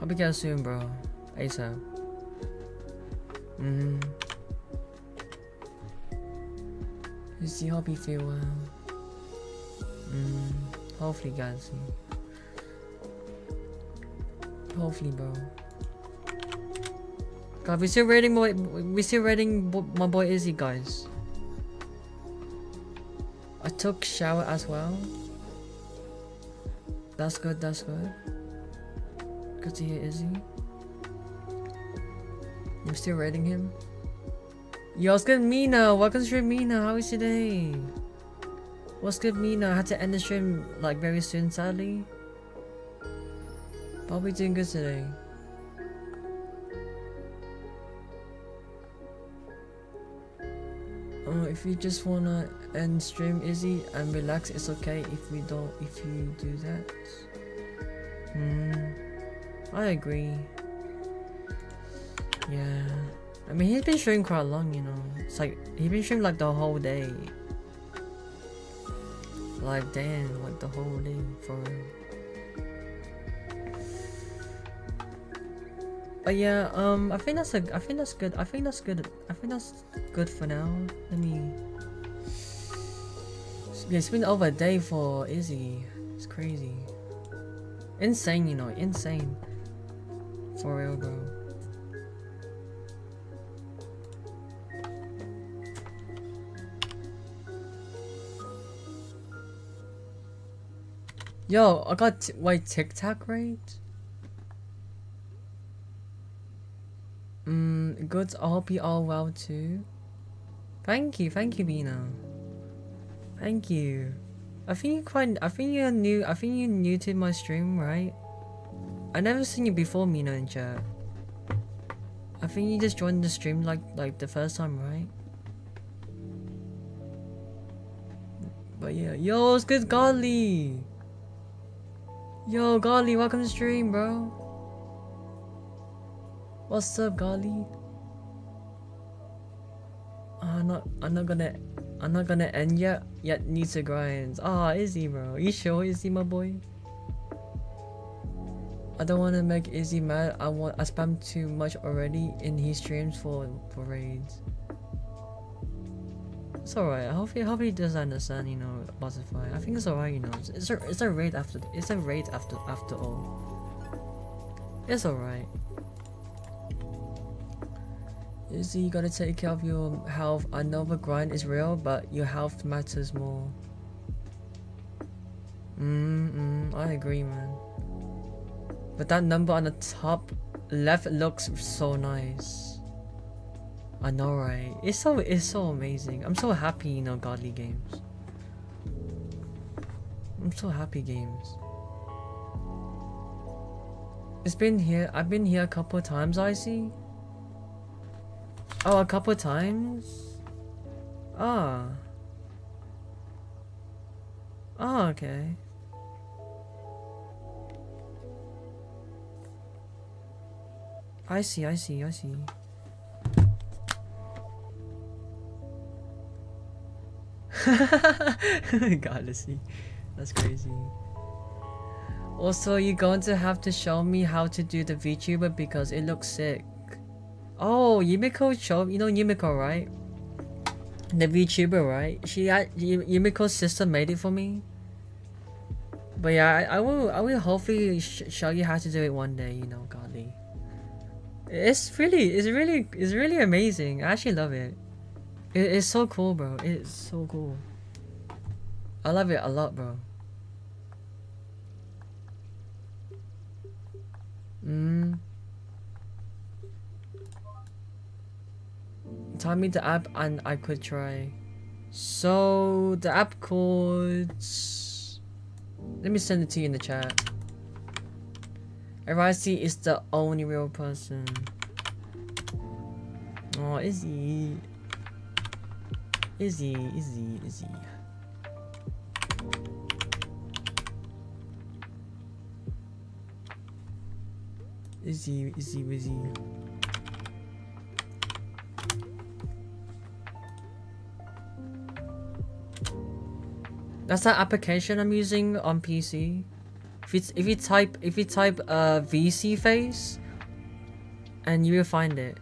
you get well soon, bro. ASAP. Mm-hmm. Izzy, hope you feel well. Mm, hopefully, guys. Hopefully, bro. God, we still rating my we still rating bo- my boy Izzy, guys. I took shower as well. That's good. That's good. To hear Izzy. I'm still rating him. Yo, what's good, Mina? Welcome to stream, Mina. How is your day? What's good, Mina? I had to end the stream like very soon, sadly. But be doing good today. Uh, if you just wanna end stream Izzy and relax, it's okay if we don't if you do that. Hmm. I agree. Yeah. I mean, he's been streaming quite a long, you know. It's like he's been streaming like the whole day. Like damn, like the whole day for. But yeah, um, I think that's a, I think that's good. I think that's good. I think that's good for now. Let me. Yeah, it's been over a day for Izzy. It's crazy. Insane, you know, insane. For real, bro. Yo, I got wait Tac rate. Mm, good. I hope you all well too. Thank you, thank you, Bina. Thank you. I think you quite. I think you're new. I think you're new to my stream, right? I never seen you before, Mina in chat. I think you just joined the stream like like the first time, right? But yeah, yo, it's good, Godly. Yo, Godly, welcome to stream, bro. What's up, Godly? I'm not. I'm not gonna. I'm not gonna end yet. Yet need to grind. Ah, Izzy, bro. You sure, Izzy, my boy? I don't want to make Izzy mad. I want. I spam too much already in his streams for for raids. It's alright. Hopefully, hope he, does understand. You know, Spotify. I think it's alright. You know, it's it's a, it's a raid after. It's a raid after after all. It's alright. Izzy, you gotta take care of your health. I know the grind is real, but your health matters more. Mm, mm, I agree, man. But that number on the top left looks so nice. I know, right? It's so it's so amazing. I'm so happy, you know, godly games. I'm so happy games. It's been here. I've been here a couple times. I see. Oh, a couple of times. Ah. Oh, okay. I see, I see, I see. Gotta see. That's crazy. Also, you're going to have to show me how to do the VTuber because it looks sick. Oh, Yumiko showed you know Yumiko, right? The VTuber, right? She had Yumiko's sister made it for me. But yeah, I, I will I will hopefully sh show you how to do it one day. You know, godly. It's really it's really it's really amazing. I actually love it. it it's so cool, bro. It's so cool. I love it a lot, bro. Mm. Tell me the app and I could try. So the app called. Let me send it to you in the chat. Arasi is the only real person. Oh, Izzy. Izzy, Izzy, Izzy. Izzy, Izzy, Izzy. That's that application I'm using on PC. If it's if you type if you type uh VSeeFace, and you will find it.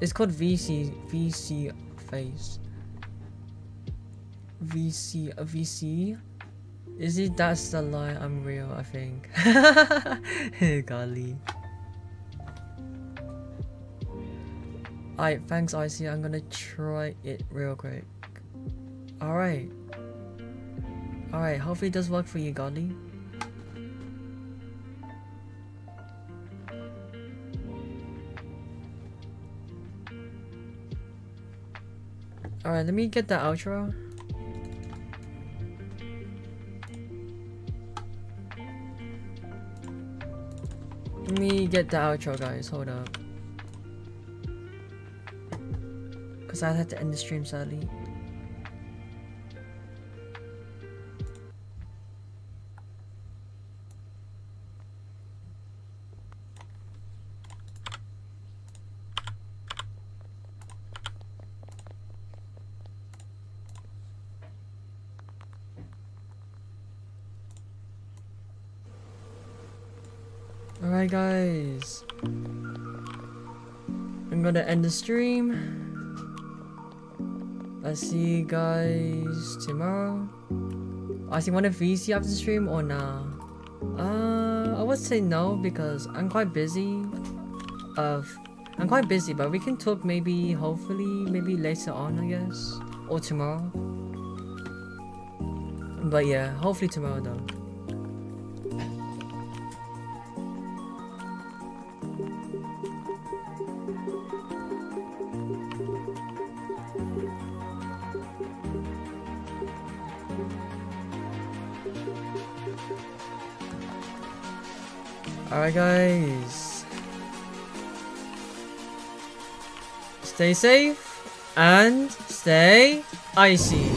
It's called VC VC face. VC uh, VC. Is it that's the lie? I'm real. I think. Golly. Alright, thanks Icy. I'm gonna try it real quick. Alright. Alright, hopefully it does work for you, Godly. Alright, let me get the outro. Let me get the outro, guys. Hold up. Because I had to end the stream sadly. Alright, guys. I'm gonna end the stream. I'll see you guys tomorrow. I see one of VC after the stream or nah? Uh, I would say no because I'm quite busy. Of, I'm quite busy, but we can talk maybe, hopefully, maybe later on, I guess, or tomorrow. But yeah, hopefully tomorrow though. Alright guys. Stay safe and stay icy.